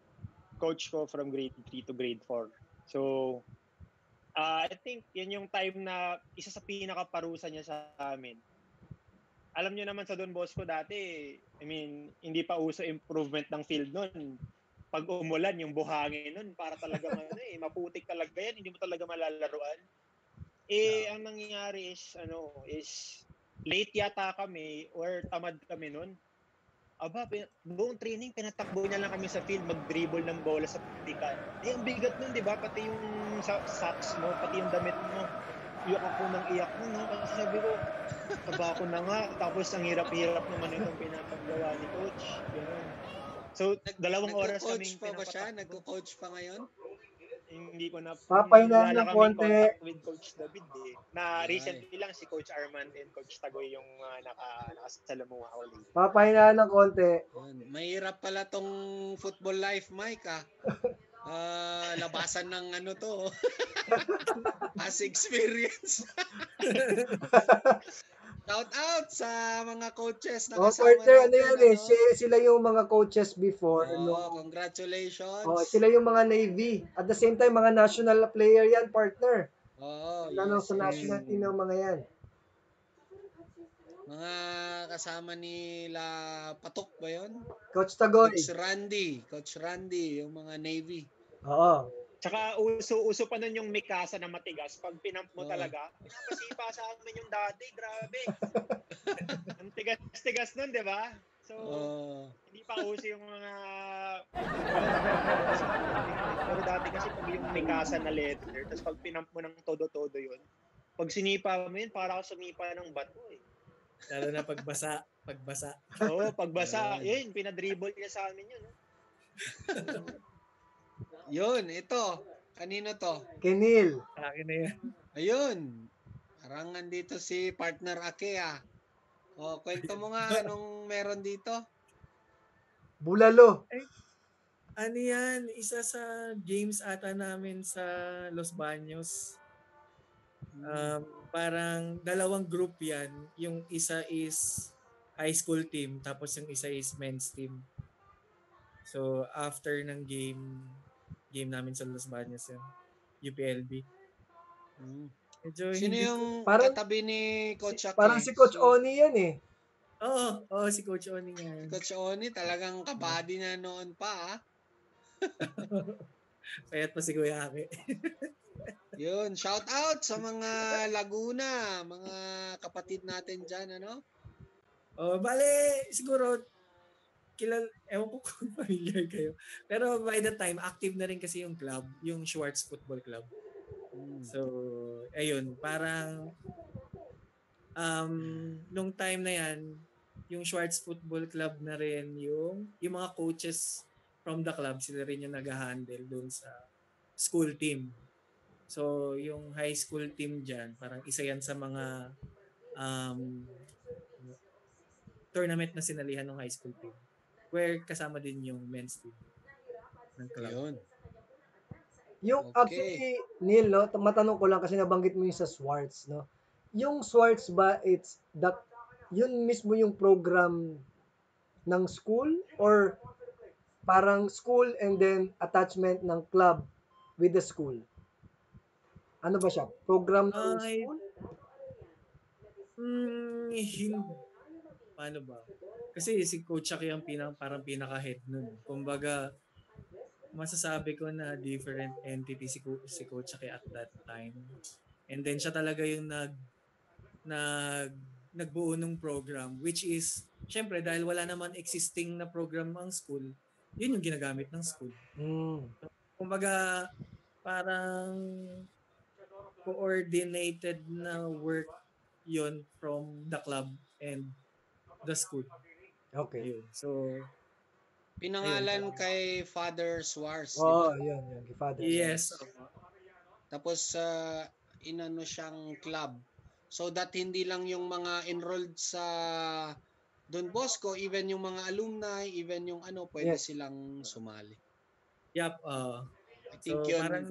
coach ko from grade 3 to grade 4. So, ah, I think yan yung time na isa sa pinakaparusa niya sa amin. Alam niyo naman sa Don Bosco dati, I mean, hindi pa uso improvement ng field noon. Pag umulan, yung buhangin nun, para talaga ano eh, maputik talaga yan, hindi mo talaga malalaruan. Eh, ang nangyayari is, ano, is late yata kami or tamad kami nun. Aba, pin- buong training, pinatakbo niya lang kami sa field, mag-dribble ng bola sa putikan. Eh, ang bigat nun, di ba? Pati yung sa socks mo, pati yung damit mo. Iyak ako ng iyak mo, no? Kasi sabi ko, taba ko na nga. Tapos ang hirap-hirap naman itong pinapagawa ni Coach. Ganun. So, dalawang oras nagko-coach kaming pa ba siya? pinapatakbo. Nagko-coach pa ngayon? Hindi ko na Papahinaan ng konti. with Coach David eh. Na Ay. recently lang si Coach Armand and Coach Tagoy yung uh, naka, nakasalamuha ulit. Papahinaan ng konti. Mahirap pala tong football life, Mike ah. Ah, labasan ng ano to. As experience. Shout out sa mga coaches na Oh, kasama partner, ano natin, yan eh. si- Sila yung mga coaches before. Oh, no? congratulations. Oh, sila yung mga Navy. At the same time, mga national player yan, partner. Oh, Lalo yes, sa national team ng mga yan. Mga kasama nila Patok ba 'yon? Coach Tagoy. Coach Randy, Coach Randy, yung mga Navy. Oo. Tsaka uso-uso pa nun yung Mikasa na matigas. Pag pinamp mo Oo. talaga, pinapasipa sa amin yung dati. Grabe. Ang tigas-tigas nun, di ba? So, Oh, hindi pa uso yung mga... Pero dati kasi pag yung Mikasa na leather, tapos pag pinamp mo ng todo-todo yun, pag sinipa mo yun, para ka sumipa ng bato eh. Lalo na pagbasa. Pagbasa. Oo, pagbasa, yun, pinadribble niya sa amin yun. eh. yun, ito. Kanino to? Kenil. Akin na yan. Ayun. Parang nandito si partner Ake ah. Oh, kwento mo nga anong meron dito? Bulalo. Ano yan? Isa sa games ata namin sa Los Baños. Um, parang dalawang group yan. Yung isa is high school team, tapos yung isa is men's team. So, after ng game, game namin sa Los Baños yun. UPLB. Hmm. Medyo Sino hindi yung Parang- katabi ni Coach Ake? Parang si Coach Oni yan eh. Oo, oo, si Coach Oni nga. yun. Coach Oni talagang kabady na noon pa ah. Payat pa si Kuya Ake. Yun, shout out sa mga Laguna, mga kapatid natin dyan, ano? oh, bale, siguro, kilal, ewan ko kung familiar kayo. Pero by the time, active na rin kasi yung club, yung Schwartz Football Club. So, ayun, parang um, nung time na yan, yung Schwartz Football Club na rin yung, yung mga coaches from the club, sila rin yung nag-handle doon sa school team. So, yung high school team dyan, parang isa yan sa mga um, tournament na sinalihan ng high school team. Where kasama din yung men's team ng club. Yun. Yung Okay. actually, Neil, no, matanong ko lang kasi nabanggit mo yung sa Swartz, no? Yung Swartz ba, it's the, yun mismo yung program ng school or parang school and then attachment ng club with the school? Ano ba siya? Program ng Ay, school? Hmm, hindi. Paano ba? Kasi si Coach Chucky ang pinang, parang pinaka-head nun. Kumbaga, masasabi ko na different entity si, Co- si Coach Chucky at that time. And then siya talaga yung nag, nag, nagbuo ng program which is, syempre dahil wala naman existing na program ang school, yun yung ginagamit ng school. Hmm. Kumbaga, parang coordinated na work yon from the club and the school. Okay. Ayun. So, Pinangalan Ayun. kay Father Suarez. Oh, ba? yun, yun. Kay Father. yes. Tapos uh, inano siyang club. So that hindi lang yung mga enrolled sa Don Bosco, even yung mga alumni, even yung ano, pwede Yes. silang sumali. Yup. uh, I think so, yun. parang,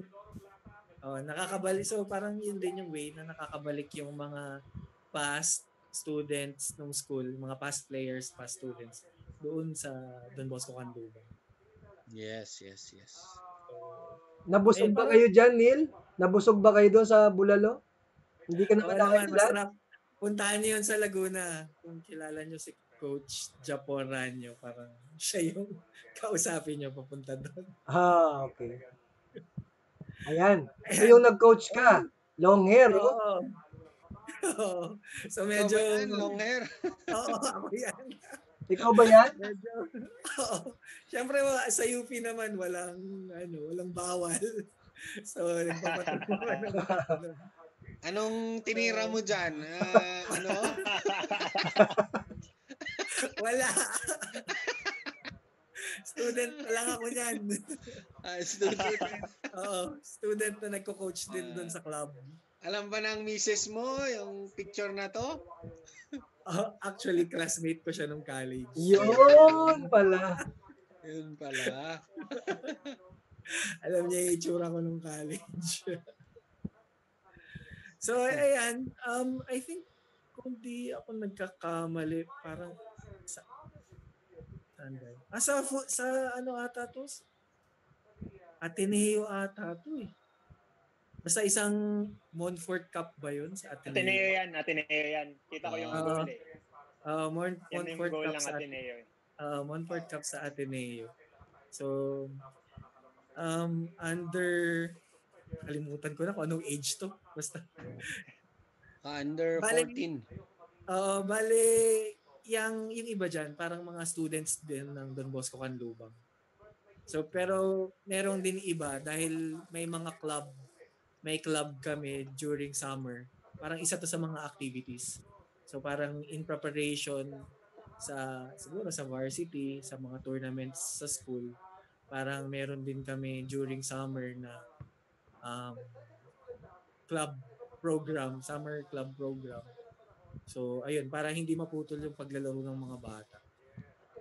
oh, nakakabalik. So, parang yun din yung way na nakakabalik yung mga past students ng school, mga past players, past students, doon sa Don Bosco Canduba. yes, yes, yes. So, Nabusog ba kayo dyan, Neil? Nabusog ba kayo doon sa Bulalo? Hindi ka naman, nakailan? masarap. Puntahan niyo yun sa Laguna. Kung kilala niyo si Coach Japoranyo, parang siya yung kausapin niyo papunta doon. Ah, okay. Ayan. So yung nag-coach ka, long hair, oh. So medyo... Ikaw ba yan, long hair. Oo, ako yan. Ikaw ba yan? Medyo... Oo. Siyempre, sa UP naman, walang, ano, walang bawal. So, nagpapatuloy Anong tinira mo dyan? Ah, ano? Wala. Student pa lang ako niyan. Ah, student. Oo, student na nagko-coach din doon sa club. Alam ba ng misis mo yung picture na to? Ah, actually, classmate ko siya nung college. Yun pala. Yun pala. Alam niya yung itsura ko nung college. so, ayan. Um, I think, kung di ako nagkakamali, parang sa, saan ba? Ah, sa, sa ano ata to? Ateneo ata to eh. Basta isang Montfort Cup ba yun sa Ateneo? Ateneo yan, Ateneo yan. Kita ko yung Ah. goal eh. Uh, Mon- Yan yung Montfort goal Cup ng sa Ateneo. eh. uh, Montfort Cup sa Ateneo. So, um, under, kalimutan ko na kung anong age to. Basta, Ah, under Bale- 14. uh, bale, yung, yung iba dyan, parang mga students din ng Don Bosco Canlubang. So, pero meron din iba dahil may mga club, may club kami during summer. Parang isa to sa mga activities. So, parang in preparation sa, siguro sa varsity, sa mga tournaments sa school, parang meron din kami during summer na um, club program, summer club program. So, ayun, para hindi maputol yung paglalaro ng mga bata.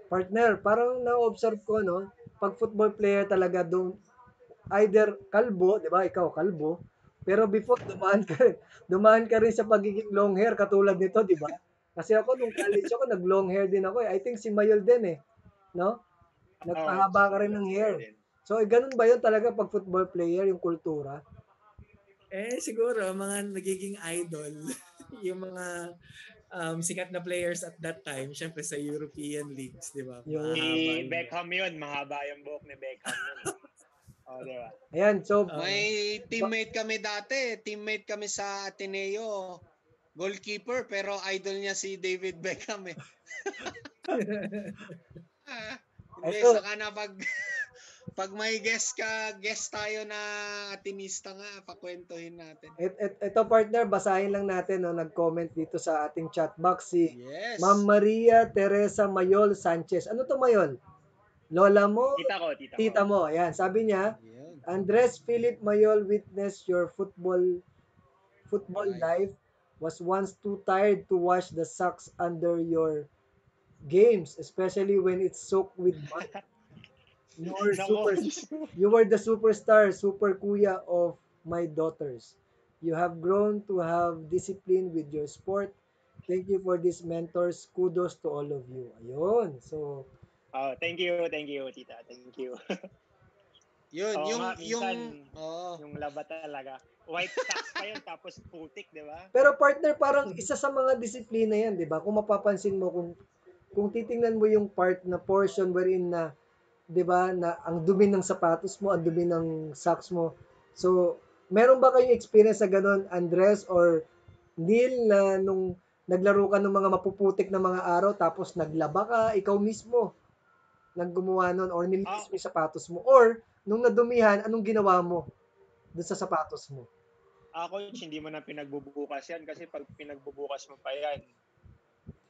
Partner, parang na-observe ko, no? Pag football player talaga doon, either kalbo, di ba? Ikaw, kalbo. Pero before, dumaan ka rin. Dumaan ka rin sa pagiging long hair, katulad nito, di ba? Kasi ako, nung college ako, nag-long hair din ako. Eh. I think si Mayol din eh. No? Nagpahaba ka rin ng hair. So, eh, ganun ba yun talaga pag football player, yung kultura? Eh, siguro, mga nagiging idol, yung mga um, sikat na players at that time, syempre sa European leagues, di ba? Yung- Mahaba Si Beckham yun, mahaba yung buhok ni Beckham yun. Oh, di ba? Ayan, so, Ah. May teammate kami dati. Teammate kami sa Ateneo. Goalkeeper, pero idol niya si David Beckham eh. Hindi, Ito. saka na pag pag may guest ka, guest tayo na atinista nga, pakwentuhin natin. Et, et, ito partner, basahin lang natin no, nag-comment dito sa ating chat box si Yes. Ma'am Maria Teresa Mayol Sanchez. Ano to Mayol? Lola mo? Tita ko, tita, Tita ko. mo. Ayan, sabi niya. Andres Philip Mayol witnessed your football football life was once too tired to wash the socks under your games, especially when it's soaked with mud. You were super you were the superstar, super kuya of my daughters. You have grown to have discipline with your sport. Thank you for these mentors. Kudos to all of you. Ayun. So, Oh, thank you, thank you, tita. Thank you. Yun, Oo yung, nga, yung, oo. yung laba talaga. White socks pa yun, tapos putik, di ba? Pero partner, parang isa sa mga disiplina yan, di ba? Kung mapapansin mo, kung, kung titingnan mo yung part na portion wherein na, di ba, na ang dumi ng sapatos mo, ang dumi ng socks mo. So, meron ba kayong experience sa ganun, Andres or Neil, na nung naglaro ka ng mga mapuputik na mga araw, tapos naglaba ka, ikaw mismo, naggumawa nun, or nilinis Ah. mo yung sapatos mo, or nung nadumihan, anong ginawa mo doon sa sapatos mo? Ako, hindi mo na pinagbubukas yan kasi pag pinagbubukas mo pa yan,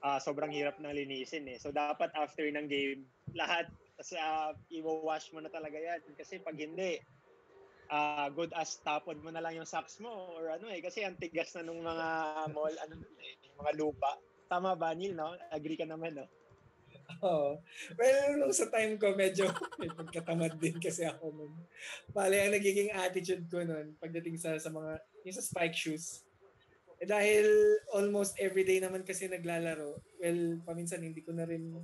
ah sobrang hirap na linisin eh. So, dapat after ng game, lahat sa i-wash mo na talaga yan. Kasi pag hindi, ah good as tapon mo na lang yung socks mo or ano eh. Kasi ang tigas na nung mga mall, ano eh, mga lupa. Tama ba, Neil, no? Agree ka naman, no? Oo. Well, nung sa time ko, medyo may pagkatamad din kasi ako nun. Bale, ang nagiging attitude ko nun, pagdating sa, sa mga, yung sa spike shoes, eh, dahil almost everyday naman kasi naglalaro, well, paminsan hindi ko na rin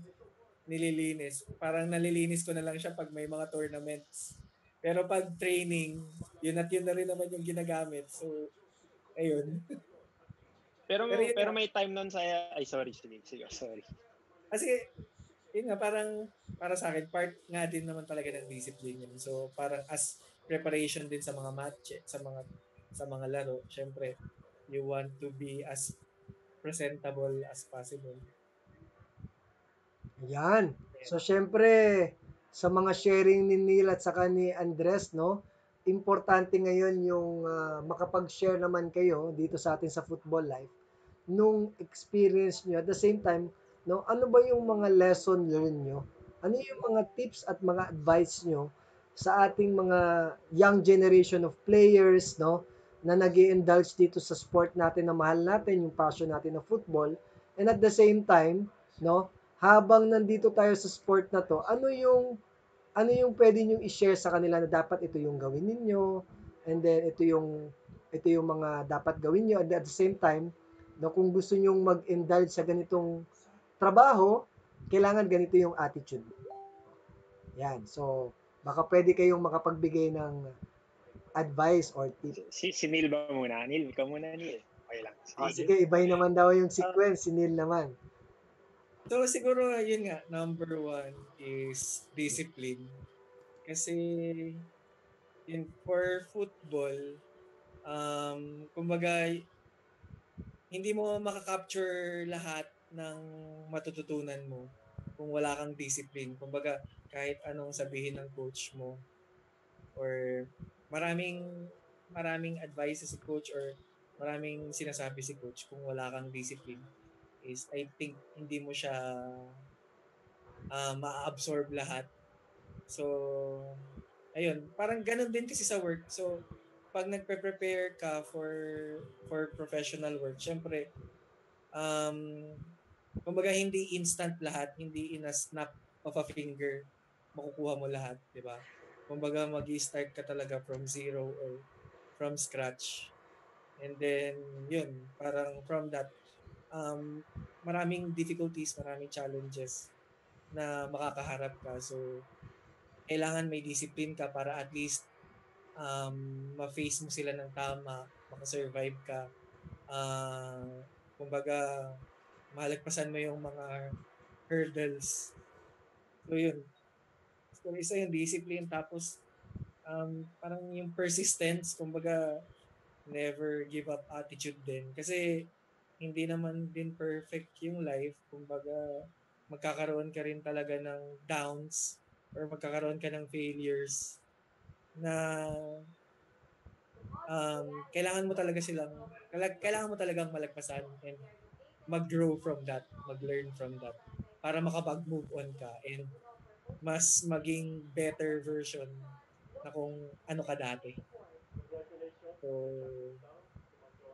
nililinis. Parang nalilinis ko na lang siya pag may mga tournaments. Pero pag training, yun at yun na rin naman yung ginagamit. So, ayun. Pero, Pero pero may time nun sa... Ay, sorry, sige, sige, sorry. Kasi, yun nga, parang, para sa akin, part nga din naman talaga ng discipline yun. So, parang as preparation din sa mga match, sa mga sa mga laro, syempre, you want to be as presentable as possible. Yan. So, syempre, sa mga sharing ni Neil at saka ni Andres, no, importante ngayon yung ah, makapag-share naman kayo dito sa atin sa Football Life nung experience nyo. At the same time, no, ano ba yung mga lesson learned nyo? Ano yung mga tips at mga advice nyo sa ating mga young generation of players, no, na nag indulge dito sa sport natin na mahal natin, yung passion natin na football. And at the same time, no, habang nandito tayo sa sport na to, ano yung ano yung pwede niyo i-share sa kanila na dapat ito yung gawin ninyo? And then ito yung ito yung mga dapat gawin niyo and at the same time no? Kung gusto niyo mag-indulge sa ganitong trabaho, kailangan ganito yung attitude. Yan. So, baka pwede kayong makapagbigay ng advice or tip. Si, si Neil ba muna? Neil, ikaw muna, Neil. Okay lang. Ah, sige, ibahin naman daw yung sequence, si Neil naman. So, siguro, yun nga, number one is discipline. Kasi, in, for football, um, kumbaga, hindi mo makakapture lahat ng matututunan mo kung wala kang discipline. Kumbaga, kahit anong sabihin ng coach mo or maraming maraming advice si coach or maraming sinasabi si coach kung wala kang discipline is I think hindi mo siya uh, ma-absorb lahat. So, ayun, parang ganun din kasi sa work. So, pag nagpe-prepare ka for for professional work, syempre um kumbaga hindi instant lahat, hindi in a snap of a finger makukuha mo lahat, 'di ba? Kumbaga magi-start ka talaga from zero or from scratch. And then yun, parang from that um maraming difficulties, maraming challenges na makakaharap ka. So kailangan may discipline ka para at least um, ma-face mo sila ng tama, makasurvive ka. Uh, kumbaga, malagpasan mo yung mga hurdles. So, yun. So, isa yung discipline. Tapos, um, parang yung persistence, kumbaga, never give up attitude din. Kasi, hindi naman din perfect yung life. Kumbaga, magkakaroon ka rin talaga ng downs or magkakaroon ka ng failures na um, kailangan mo talaga silang kailangan mo talagang malagpasan and mag-grow from that, mag-learn from that para makapag-move on ka and mas maging better version na kung ano ka dati. So,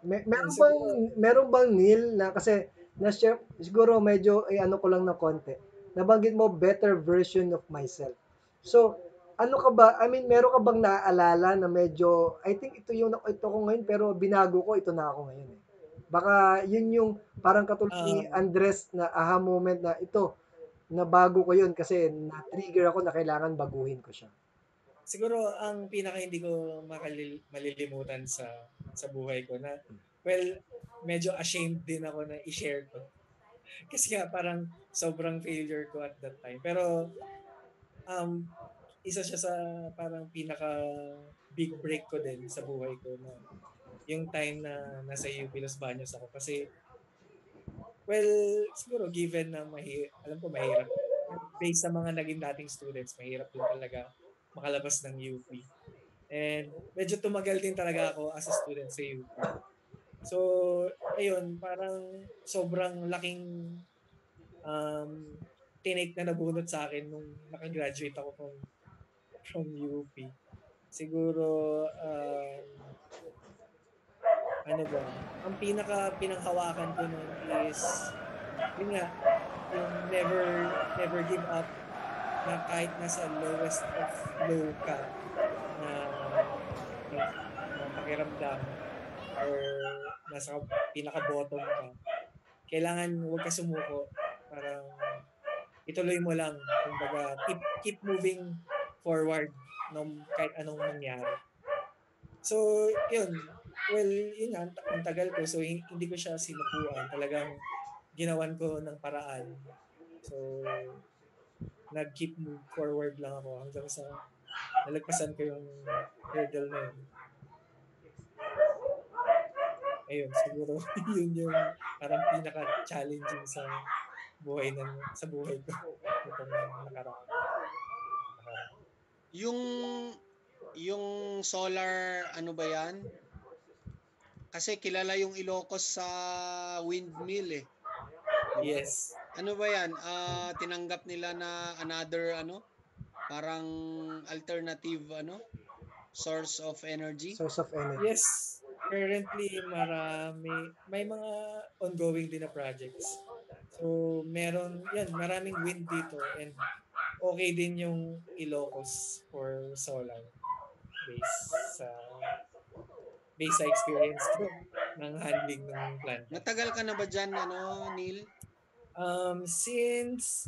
May, meron bang meron bang Neil na kasi na share, siguro medyo ay ano ko lang na konti. Nabanggit mo better version of myself. So, ano ka ba? I mean, meron ka bang naaalala na medyo I think ito yung ito ko ngayon pero binago ko ito na ako ngayon eh. Baka yun yung parang katulad ni Andres na aha moment na ito na bago ko yun kasi na-trigger ako na kailangan baguhin ko siya. Siguro ang pinaka hindi ko makalil- malilimutan sa sa buhay ko na well, medyo ashamed din ako na i-share ko. Kasi nga parang sobrang failure ko at that time. Pero um isa siya sa parang pinaka big break ko din sa buhay ko na yung time na nasa UP Los Baños ako kasi well siguro given na mahi alam ko mahirap based sa mga naging dating students mahirap din talaga makalabas ng UP. And medyo tumagal din talaga ako as a student sa UP. So, ayun, parang sobrang laking um, tinake na nabunot sa akin nung nakagraduate ako from, from UP. Siguro, um, ano ba, ang pinaka pinanghawakan ko nun is, yun nga, yung never, never give up na kahit nasa lowest of low ka na, na, na pakiramdam or nasa pinaka-bottom ka, kailangan huwag ka sumuko. Parang ituloy mo lang. Kumbaga, keep, keep moving forward no, kahit anong mangyari. So, yun. Well, yun nga, ang tagal ko. So, hindi ko siya sinukuan. Talagang ginawan ko ng paraan. So, nag-keep move forward lang ako hanggang sa nalagpasan ko yung hurdle na yun. Ayun, siguro yun yung parang pinaka-challenging sa buhay ng sa buhay ko itong nakaraan. Yung yung solar ano ba yan? Kasi kilala yung Ilocos sa windmill eh. Diba? Yes. Ano ba yan? Ah, tinanggap nila na another ano? Parang alternative ano? Source of energy? Source of energy. Yes. Currently, marami, may mga ongoing din na projects. So, meron, yan, maraming wind dito and okay din yung Ilocos for solar based sa based sa experience ko ng handling ng plant. Natagal ka na ba dyan, ano, Neil? Um, since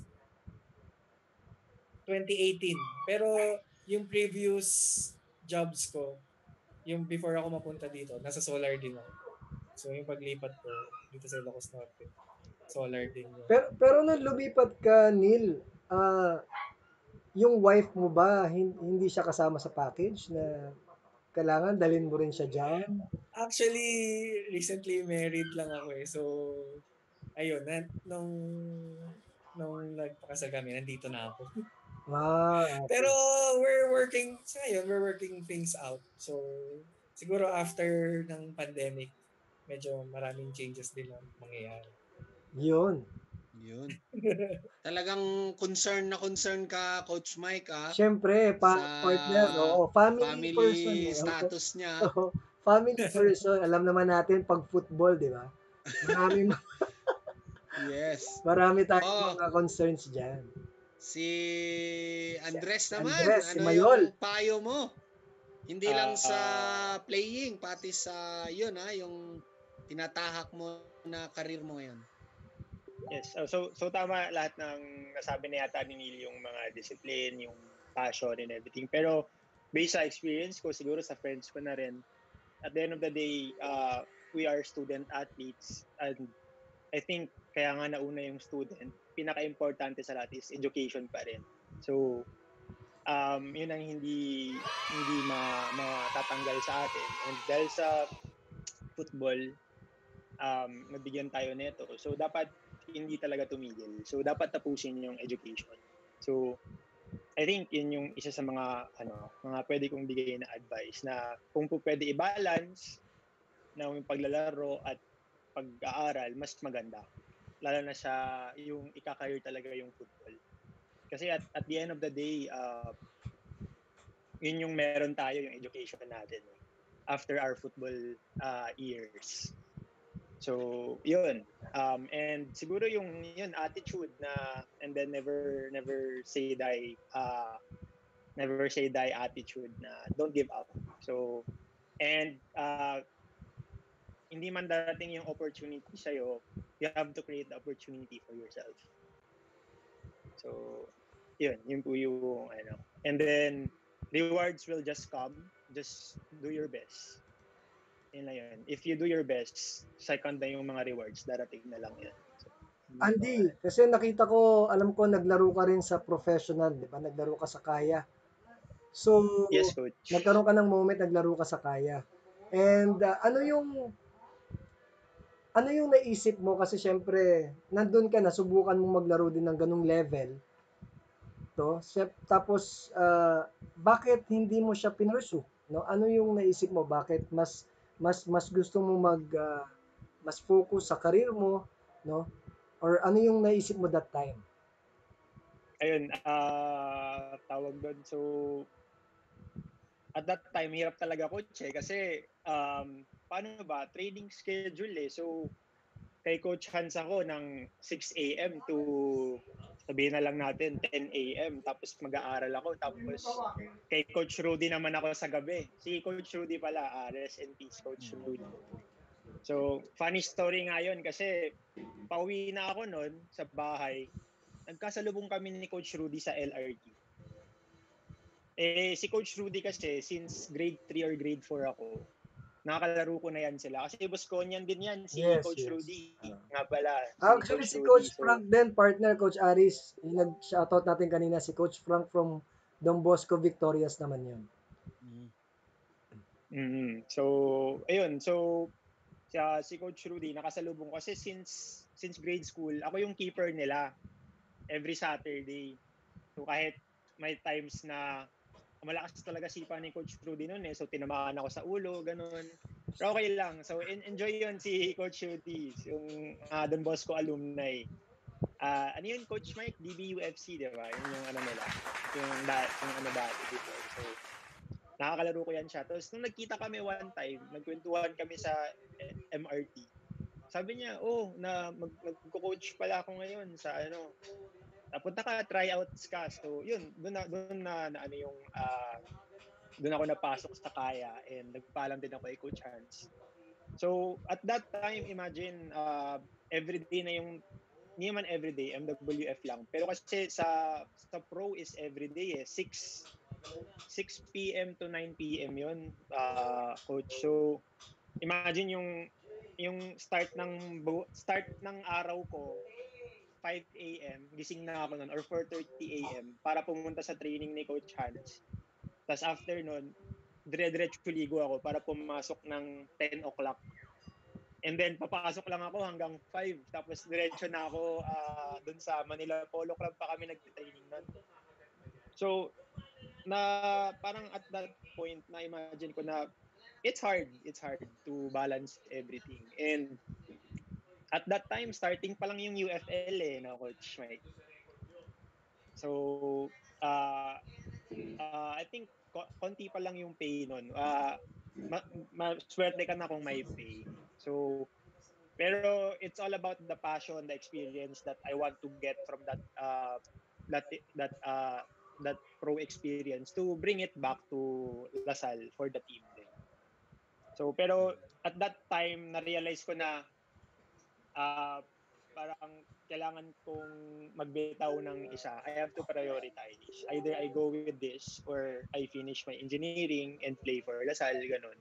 2018. Pero yung previous jobs ko, yung before ako mapunta dito, nasa solar din ako. So yung paglipat ko dito sa Ilocos Norte, solar din yun. Pero, pero nung lumipat ka, Neil, ah yung wife mo ba, hin- hindi siya kasama sa package na kailangan dalhin mo rin siya dyan? Actually, recently married lang ako eh. So, ayun, na, nung, nung nagpakasal kami, nandito na ako. Ah, okay. Pero we're working, sa ngayon, we're working things out. So, siguro after ng pandemic, medyo maraming changes din ang mangyayari. Yun. Yun. Talagang concern na concern ka, Coach Mike, ah. Siyempre, pa- partner, oo, family, Family person. eh. status niya. Oo, family person. Alam naman natin pag football, di ba? Marami, Yes. marami tayong Oo. mga concerns dyan. Si Andres naman, Andres, si ano Mayol. yung payo mo? Hindi lang Ah, sa playing, pati sa yun ha, yung tinatahak mo na karir mo ngayon. Yes. So, so, so tama lahat ng nasabi na yata ni Neil yung mga discipline, yung passion and everything. Pero based sa experience ko, siguro sa friends ko na rin, at the end of the day, uh, we are student athletes and I think kaya nga nauna yung student, pinaka-importante sa lahat is education pa rin. So, um, yun ang hindi hindi ma, matatanggal sa atin. And dahil sa football, um, nabigyan tayo nito. So, dapat hindi talaga tumigil. So, dapat tapusin yung education. So, I think yun yung isa sa mga ano, mga pwede kong bigay na advice na kung pwede i-balance na yung paglalaro at pag-aaral, mas maganda. Lalo na sa yung ikakareer talaga yung football. Kasi at, at the end of the day, uh, yun yung meron tayo, yung education natin after our football uh, years. So, yun. Um, and siguro yung yun attitude na and then never never say die uh, never say die attitude na don't give up. So, and uh, hindi man darating yung opportunity sa'yo, you have to create the opportunity for yourself. So, yun, yun po yung ano. And then, rewards will just come. Just do your best. Yun lang yun. If you do your best, second na yung mga rewards, darating na lang yan. So, Andy, kasi nakita ko, alam ko naglaro ka rin sa professional, di ba? Naglaro ka sa kaya. So, yes, coach. nagkaroon ka ng moment, naglaro ka sa kaya. And uh, ano yung ano yung naisip mo kasi syempre nandun ka na subukan mo maglaro din ng ganung level to tapos uh, bakit hindi mo siya pinursu no ano yung naisip mo bakit mas mas mas gusto mo mag uh, mas focus sa career mo no or ano yung naisip mo that time Ayun, ah tawag doon. So, at that time, hirap talaga coach eh. Kasi, um, paano ba, training schedule eh. So, kay Coach Hans ako ng 6 a.m. to sabihin na lang natin 10 a.m. Tapos mag-aaral ako. Tapos kay Coach Rudy naman ako sa gabi. Si Coach Rudy pala, uh, rest in peace Coach Rudy. So, funny story nga yun kasi pauwi na ako noon sa bahay. Nagkasalubong kami ni Coach Rudy sa LRT. Eh, si Coach Rudy kasi, since grade 3 or grade 4 ako, nakakalaro ko na yan sila. Kasi niyan din yan, si Yes, Coach yes. Rudy. Nga pala. Actually, si Coach Frank din, partner, Coach Aris, yung nag-shoutout natin kanina, si Coach Frank from Don Bosco Victorias naman yun. mm So, ayun. So, siya, si Coach Rudy, nakasalubong ko. Kasi since, since grade school, ako yung keeper nila every Saturday. So, kahit may times na malakas talaga sipa ni Coach Rudy noon eh. So, tinamaan ako sa ulo, ganun. Pero okay lang. So, en- enjoy yun si Coach Rudy, yung uh, Don Bosco alumni. Ah, ano yun, Coach Mike? DBUFC, di ba? Yun yung ano nila. Yung, da- yung ano dati before. So, nakakalaro ko yan siya. Tapos, nung nagkita kami one time, nagkwentuhan kami sa MRT. Sabi niya, oh, na mag, magko-coach pala ako ngayon sa ano, Napunta ka, tryouts ka. So, yun, doon na, doon na, na ano yung, uh, doon ako napasok sa kaya and nagpaalam din ako kay Coach Hans. So, at that time, imagine, uh, everyday na yung, hindi naman everyday, MWF lang. Pero kasi sa, sa pro is everyday eh. 6, 6 p.m. to 9 p.m. yun, uh, coach. So, imagine yung, yung start ng, start ng araw ko, 5 a.m., gising na ako noon, or 4.30 a.m., para pumunta sa training ni Coach Hans. Tapos after nun, dire-diretso ligo ako para pumasok ng 10 o'clock. And then, papasok lang ako hanggang 5. Tapos, diretso na ako uh, dun sa Manila Polo Club pa kami nag-training nun. So, na parang at that point, na imagine ko na it's hard. It's hard to balance everything. And at that time, starting pa lang yung UFL eh, no, Coach Mike. So, uh, uh, I think ko- konti pa lang yung pay nun. Uh, ma- ma- swerte ka na kung may pay. So, pero it's all about the passion, the experience that I want to get from that uh, that that uh, that pro experience to bring it back to Lasal for the team din. So, pero at that time, na-realize ko na uh, parang kailangan kong magbitaw ng isa. I have to prioritize. Either I go with this or I finish my engineering and play for Lasal, ganun.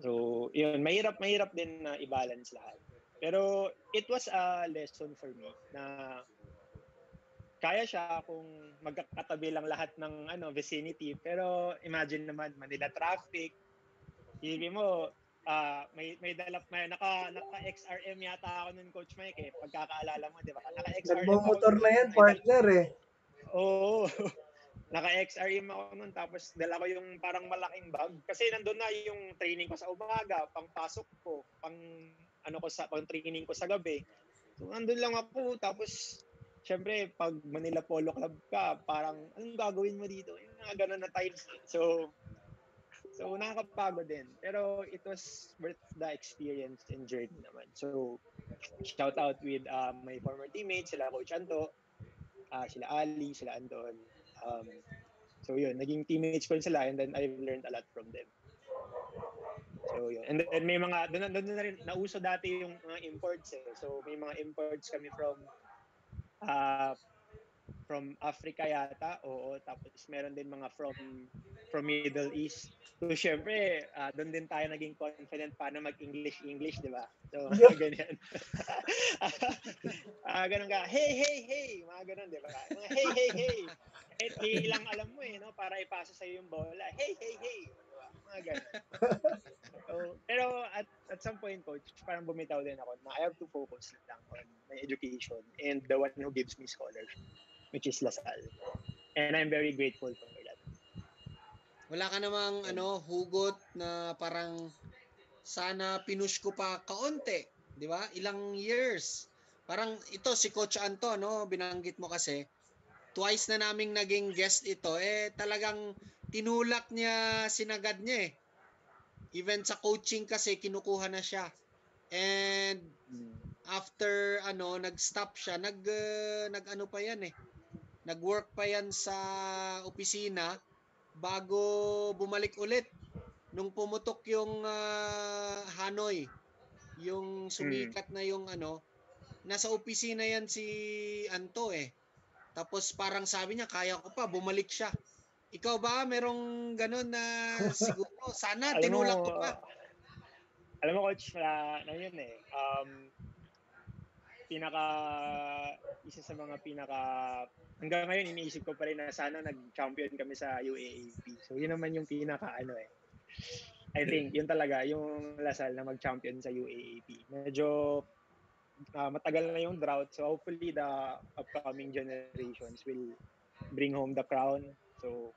So, yun, mahirap, mahirap din na i-balance lahat. Pero it was a lesson for me na kaya siya kung magkakatabi lang lahat ng ano vicinity pero imagine naman Manila traffic Isipin mo ah may may dala may naka naka XRM yata ako nun coach Mike eh pagkakaalala mo di ba naka XRM Nagmo-motor na yan, partner eh. Oo. naka XRM ako nun tapos dala ko yung parang malaking bag kasi nandun na yung training ko sa umaga, pang pasok ko, pang ano ko sa pang training ko sa gabi. So nandun lang ako tapos syempre pag Manila Polo Club ka, parang anong gagawin mo dito? Yung mga ganun na times. So So nakakapagod din. Pero it was worth the experience and journey naman. So shout out with uh, my former teammates, sila Coach Anto, ah sila Ali, sila Anton. Um, so yun, naging teammates ko sila and then I've learned a lot from them. So yun. And then may mga, doon, doon na rin, nauso dati yung mga imports eh. So may mga imports kami from uh, from Africa yata, oo. Tapos meron din mga from from Middle East. So syempre, ah, doon din tayo naging confident paano mag-English English, di ba? So ganyan. ah ganun ka, hey, hey, hey, mga ganun, di ba? Mga hey, hey, hey. Eh, hey lang alam mo eh, no? Para ipasa sa'yo yung bola. Hey, hey, hey. Di ba? Mga ganun. So, pero at, at some point, coach, parang bumitaw din ako na I have to focus lang on my education and the one who gives me scholarship, which is Lasal. And I'm very grateful for that. Wala ka namang ano, hugot na parang sana pinush ko pa kaunti, 'di ba? Ilang years. Parang ito si Coach Anto, no, binanggit mo kasi twice na naming naging guest ito, eh talagang tinulak niya, sinagad niya eh. Even sa coaching kasi kinukuha na siya. And after ano, nag-stop siya, nag uh, nag-ano pa yan eh. Nag-work pa yan sa opisina bago bumalik ulit nung pumutok yung ah, Hanoi. Yung sumikat na yung ano nasa opisina yan si Anto eh. Tapos parang sabi niya kaya ko pa bumalik siya. Ikaw ba merong ganun na siguro? Sana tinulak ko pa. alam mo coach, na, na yun eh. Um, pinaka, isa sa mga pinaka, hanggang ngayon iniisip ko pa rin na sana nag-champion kami sa UAAP. So yun naman yung pinaka ano eh. I think yun talaga yung Lasal na mag-champion sa UAAP. Medyo ah, matagal na yung drought. So hopefully the upcoming generations will bring home the crown. So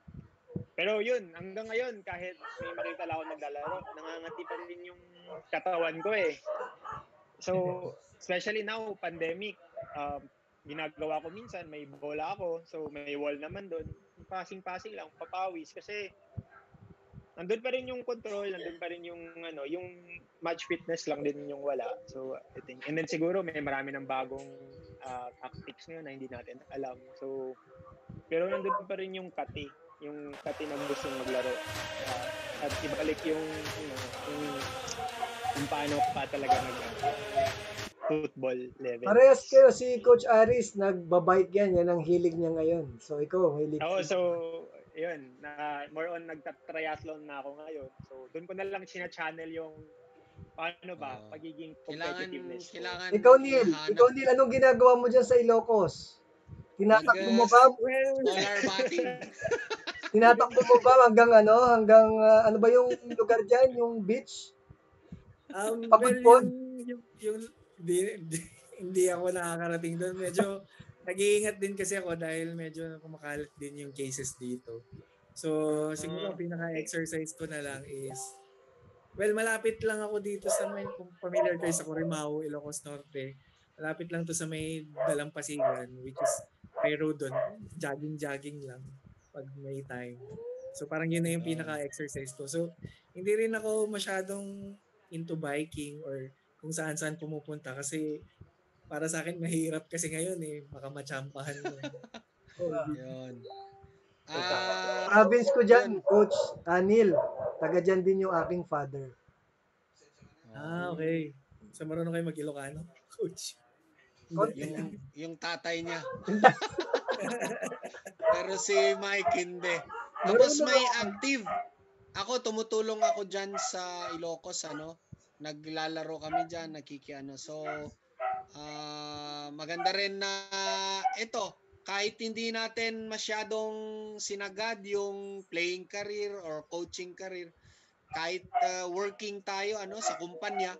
pero yun, hanggang ngayon, kahit may makita lang ako naglalaro, nangangati pa rin yung katawan ko eh. So, especially now, pandemic, um, ginagawa ko minsan, may bola ako, so may wall naman doon. Passing-passing lang, papawis. Kasi, nandun pa rin yung control, nandun pa rin yung, ano, yung match fitness lang din yung wala. So, I think, and then siguro may marami ng bagong ah, tactics ngayon na hindi natin alam. So, pero nandun pa rin yung kati yung kati ng gusto maglaro. Ah, at ibalik yung, you know, yung, yung paano pa talaga nag football level. Parehas kayo, si Coach Aris, nagbabike yan. Yan ang hilig niya ngayon. So, ikaw, hilig. Oo, so, yun, na, more on nagta-triathlon na ako ngayon. So, doon ko na lang sina-channel yung paano ba, Oo. pagiging competitiveness. kailangan Ikaw, Neil. Ikaw, Neil, anong ginagawa mo dyan sa Ilocos? Tinatakbo mo ba? Well, Tinatakbo mo ba hanggang ano? Hanggang, ah, ano ba yung lugar dyan? Yung beach? Um, well, Pagpupon? yung, yung, yung hindi, hindi, ako nakakarating doon. Medyo nag-iingat din kasi ako dahil medyo kumakalat din yung cases dito. So, siguro Ah, ang pinaka-exercise ko na lang is Well, malapit lang ako dito sa may, kung familiar kayo sa Corimao, Ilocos Norte. Malapit lang to sa may Dalampasigan, which is may road doon. Jogging-jogging lang pag may time. So parang yun na yung Ah. pinaka-exercise ko. So hindi rin ako masyadong into biking or kung saan-saan pumupunta kasi para sa akin mahirap kasi ngayon eh. Baka machampahan mo. oh, yun ah Province ko dyan, Coach Anil. Taga dyan din yung aking father. ah, okay. So marunong kayo mag-Ilocano? Coach. Yung yung tatay niya. Pero si Mike hindi. Tapos may active. Ako tumutulong ako diyan sa Ilocos ano. Naglalaro kami diyan, nakikiano. So ah maganda rin na ito kahit hindi natin masyadong sinagad yung playing career or coaching career, kahit uh, working tayo ano sa kumpanya,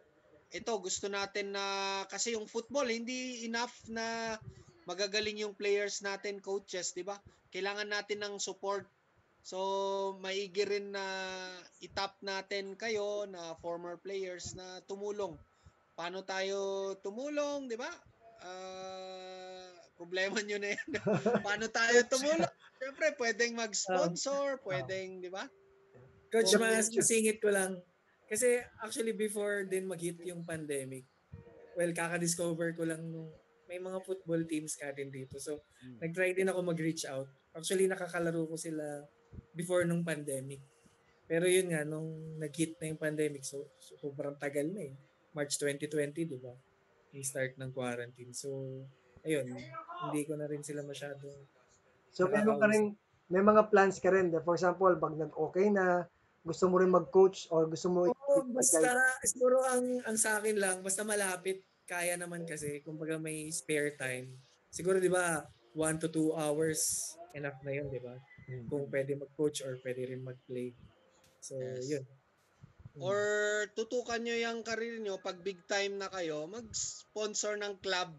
ito gusto natin na kasi yung football hindi enough na magagaling yung players natin, coaches, 'di ba? Kailangan natin ng support. So, maigi rin na itap natin kayo na former players na tumulong. Paano tayo tumulong, 'di ba? Uh, problema nyo na yan. Paano tayo tumulong? Siyempre, pwedeng mag-sponsor, pwedeng, di ba? Coach, mas masingit ko lang. Kasi actually before din mag-hit yung pandemic, well, kaka-discover ko lang nung may mga football teams ka din dito. So, hmm. nag-try din ako mag-reach out. Actually, nakakalaro ko sila before nung pandemic. Pero yun nga, nung nag-hit na yung pandemic, so, so sobrang tagal na eh. March 2020, di ba? Yung start ng quarantine. So, ayun, hindi ko na rin sila masyado. So, meron ka rin, may mga plans ka rin. For example, pag nag-okay na, gusto mo rin mag-coach or gusto mo... Oo, basta, siguro ang, ang sa akin lang, basta malapit, kaya naman kasi, kumbaga may spare time. Siguro, di ba, one to two hours, enough na yun, di ba? Hmm. Kung pwede mag-coach or pwede rin mag-play. So, yes. yun. Hmm. Or tutukan nyo yung karir nyo pag big time na kayo, mag-sponsor ng club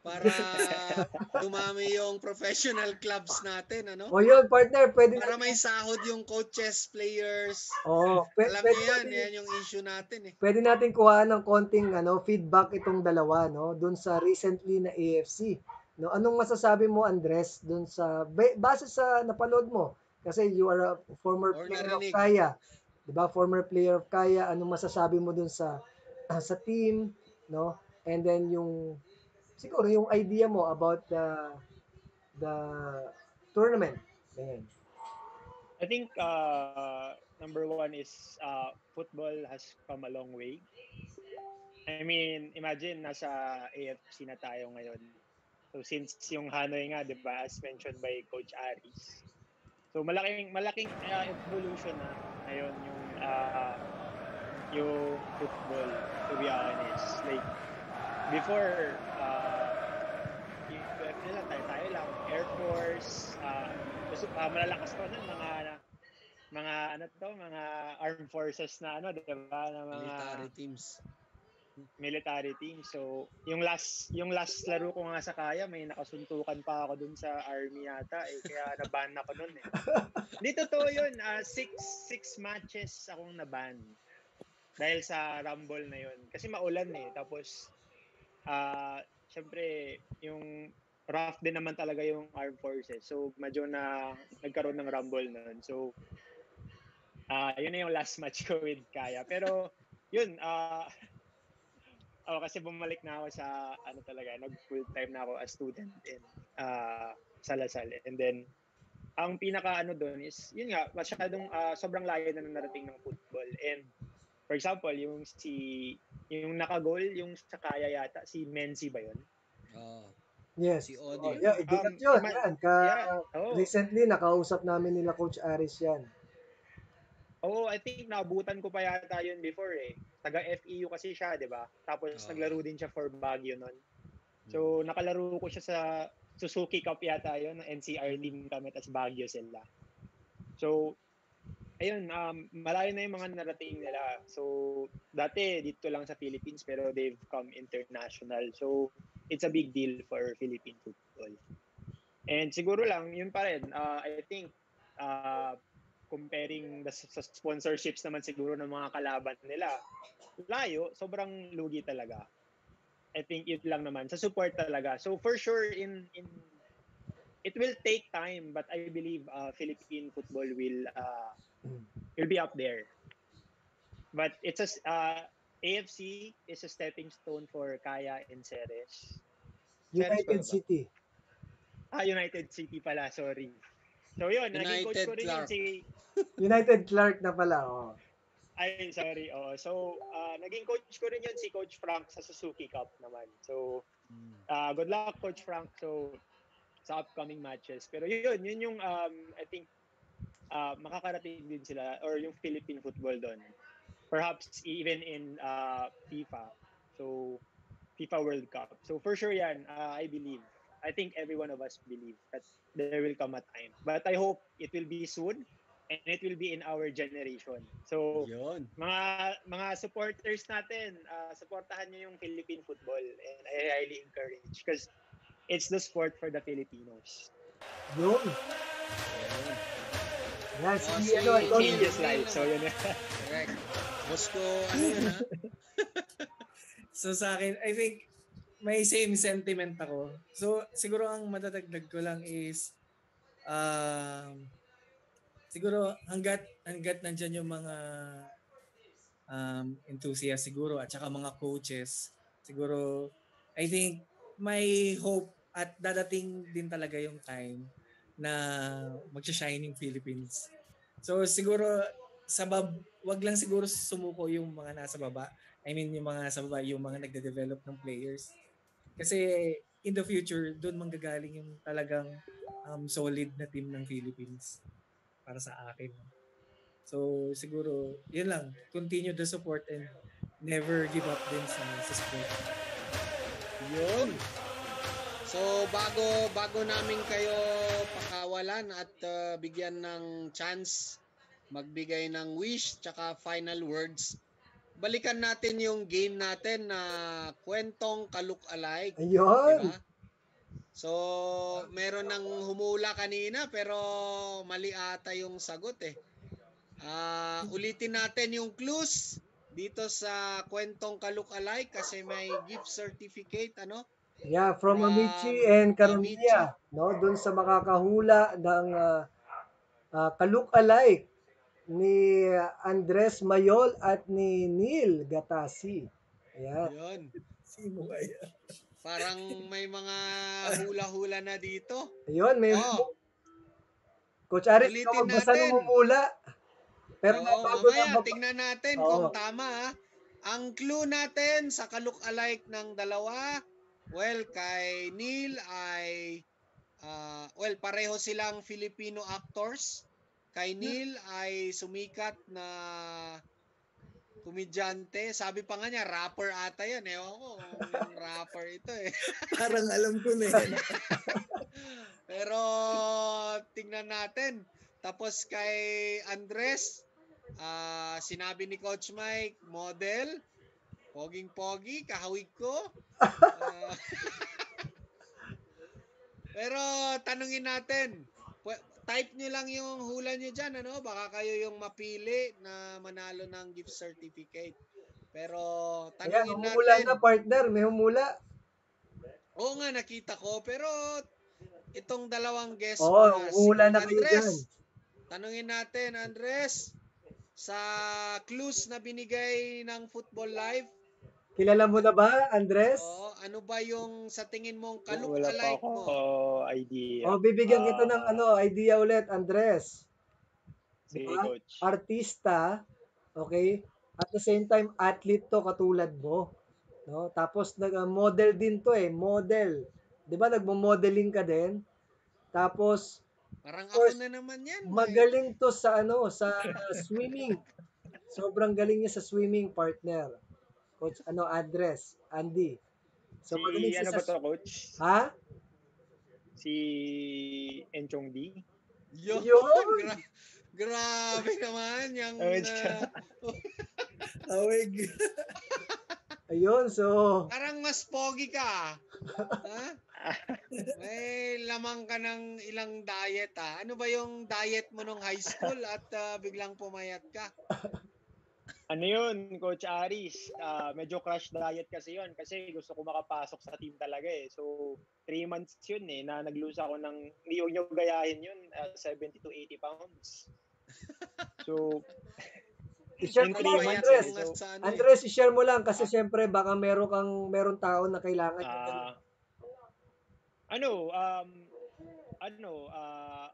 para dumami yung professional clubs natin, ano? O yun, partner, pwede Para may sahod yung coaches, players. Oh, pwede, Alam niyo yan, pwede, yan yung issue natin eh. Pwede natin kuha ng konting ano, feedback itong dalawa, no? Doon sa recently na AFC. No, anong masasabi mo, Andres, doon sa base sa napanood mo? Kasi you are a former Or player narinig. of Kaya. 'Di ba? Former player of Kaya, anong masasabi mo doon sa uh, sa team, no? And then yung siguro yung idea mo about the the tournament. Ayan. I think uh, number one is uh, football has come a long way. I mean, imagine nasa AFC na tayo ngayon. So since yung Hanoi nga, 'di ba, as mentioned by Coach Aris. So malaking malaking uh, evolution na ngayon yung uh, yung football to be honest. Like before Air Force, uh, uh, malalakas pa nun, mga mga ano to, mga armed forces na ano, 'di ba, na mga military teams. Military team. So, yung last yung last laro ko nga sa kaya, may nakasuntukan pa ako dun sa army yata eh, kaya naban ako noon eh. Hindi totoo 'yun, uh, six six matches akong naban. Dahil sa rumble na 'yun. Kasi maulan eh. Tapos uh, syempre yung rough din naman talaga yung armed forces. So, medyo na nagkaroon ng rumble noon. So, uh, yun na yung last match ko with Kaya. Pero, yun, uh, oh, kasi bumalik na ako sa, ano talaga, nag full time na ako as student in uh, Salasal. And then, ang pinaka ano doon is, yun nga, masyadong uh, sobrang layo na narating ng football. And, for example, yung si, yung naka-goal, yung sa Kaya yata, si Menzi ba yun? Oh. Yes. Si Odi. Oh, yeah, um, yun. Yan. Ka, yeah. oh. Recently, nakausap namin nila Coach Aris yan. Oo, oh, I think naabutan ko pa yata yun before eh. Taga FEU kasi siya, di ba? Tapos oh. naglaro din siya for Baguio nun. So, hmm. nakalaro ko siya sa Suzuki Cup yata yun, NCR team kami, tas Baguio sila. So, ayun, um, malayo na yung mga narating nila. So, dati dito lang sa Philippines, pero they've come international. So, it's a big deal for Philippine football. And siguro lang, yun pa rin, uh, I think, uh, comparing the sa sponsorships naman siguro ng mga kalaban nila, layo, sobrang lugi talaga. I think it lang naman. Sa support talaga. So for sure, in in it will take time, but I believe uh, Philippine football will uh, will be up there. But it's a uh, AFC is a stepping stone for Kaya and Ceres. United City. Ah, United City pala, sorry. So yun, United naging coach ko rin Clark. yun si... United Clark na pala, oh. Ay, sorry. Oh. So, uh, naging coach ko rin yun si Coach Frank sa Suzuki Cup naman. So, uh, good luck, Coach Frank. So, sa upcoming matches. Pero yun, yun yung, um, I think, uh, makakarating din sila or yung Philippine football doon perhaps even in uh, FIFA. So, FIFA World Cup. So for sure yan, uh, I believe. I think every one of us believe that there will come a time. But I hope it will be soon and it will be in our generation. So, Yun. mga mga supporters natin, uh, supportahan niyo yung Philippine football and I highly encourage because it's the sport for the Filipinos. Yun. Oh, si, si- ano, Tony. Changes life. So, yun. Correct. Boss ko, ano yun ha? So sa akin, I think may same sentiment ako. So siguro ang madadagdag ko lang is um siguro hanggat hanggat nandiyan yung mga um, enthusiast siguro at saka mga coaches siguro I think may hope at dadating din talaga yung time na magsha-shining Philippines. So siguro sa bab, wag lang siguro sumuko yung mga nasa baba. I mean yung mga nasa baba, yung mga nagde-develop ng players. Kasi in the future, doon manggagaling yung talagang um, solid na team ng Philippines para sa akin. So siguro, yun lang. Continue the support and never give up din sa, sa sport. Yun. So bago bago namin kayo pakawalan at uh, bigyan ng chance magbigay ng wish tsaka final words. Balikan natin yung game natin na kwentong kaluk-alike. Ayun. Diba? So, meron nang humula kanina pero mali ata yung sagot eh. Ah, ulitin natin yung clues dito sa kwentong kaluk-alike kasi may gift certificate ano. Yeah, from Um, Amici and Caronia, no? Doon sa makakahula ng uh, uh, kaluk-alike ni Andres Mayol at ni Neil Gatasi. Ayan. Yun. Sino kaya? Parang may mga hula-hula na dito. Ayun, may Oh. Coach Aris, Ulitin ikaw magbasa ng mumula. Pero Oo, mamaya, na, tingnan natin Oo. kung tama. ha. Ang clue natin sa kaluk-alike ng dalawa, well, kay Neil ay, ah, well, pareho silang Filipino actors. Kay Neil ay sumikat na komedyante. Sabi pa nga niya, rapper ata yan. Ewan ko kung rapper ito eh. Parang alam ko na yan. Pero tingnan natin. Tapos kay Andres, ah sinabi ni Coach Mike, model, poging-pogi, kahawig ko. Ah, pero tanungin natin, type nyo lang yung hula nyo dyan, ano? Baka kayo yung mapili na manalo ng gift certificate. Pero ayan, tanungin humula natin. na partner, may humula. Oo nga, nakita ko. Pero itong dalawang guest Oo, na, humula si na kayo Andres, dyan. Tanungin natin, Andres, sa clues na binigay ng Football Live, Kilala mo na ba, Andres? oh, ano ba yung sa tingin mong Wala pa kaluk-alike ako mo? idea. O, bibigyan kita Ah. ng ano, idea ulit, Andres. Sige, Diba? coach. artista, okay? At the same time, athlete to katulad mo. No? Tapos nag-model din to eh, model. 'Di ba nagmo-modeling ka din? Tapos Parang course, ako na naman yan. eh. magaling to sa ano, sa uh, swimming. Sobrang galing niya sa swimming partner. Coach ano address, Andy. So si, ano sa ba to, coach? Ha? Si Enchong D? Yun! Gra- grabe naman yung... Awit ah, Awig. Ayun, so parang mas pogi ka. ha? May lamang ka ng ilang diet ha. Ano ba yung diet mo nung high school at ah, biglang pumayat ka? Ano yun, Coach Aris? Ah, medyo crash diet kasi yun kasi gusto ko makapasok sa team talaga eh. So, three months yun eh, na nag-lose ako ng, hindi nyo gayahin yun, ah, 70 to 80 pounds. So, i-share mo lang, months, Andres. Eh. Andres, i-share mo lang kasi syempre baka meron kang meron tao na kailangan ah ano, um, ano, ah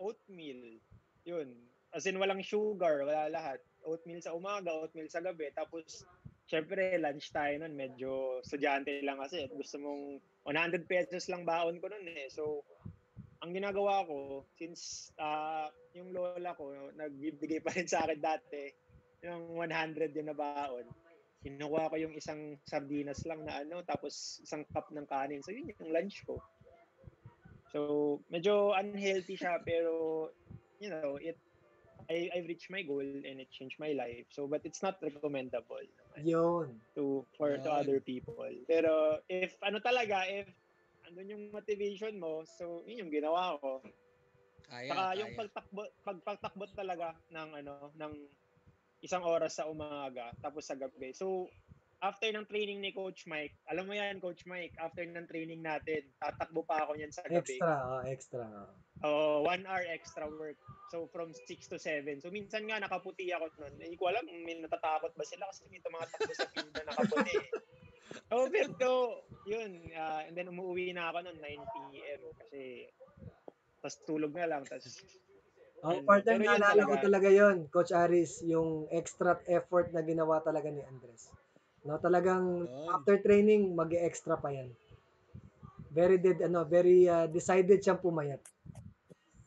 oatmeal. Yun. As in, walang sugar, wala lahat. Oatmeal sa umaga, oatmeal sa gabi. Tapos, syempre, lunch tayo nun. Medyo estudyante lang kasi. At gusto mong 100 pesos lang baon ko nun eh. So, ang ginagawa ko, since ah, yung lola ko, nagbibigay pa rin sa akin dati, yung 100 yung nabaon, kinukuha ko yung isang sardinas lang na ano, tapos isang cup ng kanin. So, yun yung lunch ko. So, medyo unhealthy siya, pero, you know, it I, I've reached my goal and it changed my life. So, but it's not recommendable naman Yun. to for to Yan. other people. Pero if ano talaga, if andun yung motivation mo, so yun yung ginawa ko. Kaya, Saka kaya. yung pagtakbo, pagpagtakbo talaga ng ano, ng isang oras sa umaga tapos sa gabi. So after ng training ni Coach Mike, alam mo yan Coach Mike, after ng training natin, tatakbo pa ako niyan sa gabi. Extra, oh, extra. oh. Oh, one hour extra work. So from 6 to 7. So minsan nga nakaputi ako noon. Hindi ko alam may natatakot ba sila kasi may tumatakbo sa field na nakaputi. Oh, pero yun. ah, and then umuwi na ako noon 9 p.m. kasi tapos tulog na lang. Tapos Oh, Yun. partner, Pero yun naalala ko talaga. yon Coach Aris, yung extra effort na ginawa talaga ni Andres. No, talagang Yun. after training, mag-extra pa yan. Very dead, ano, very uh, decided siyang pumayat.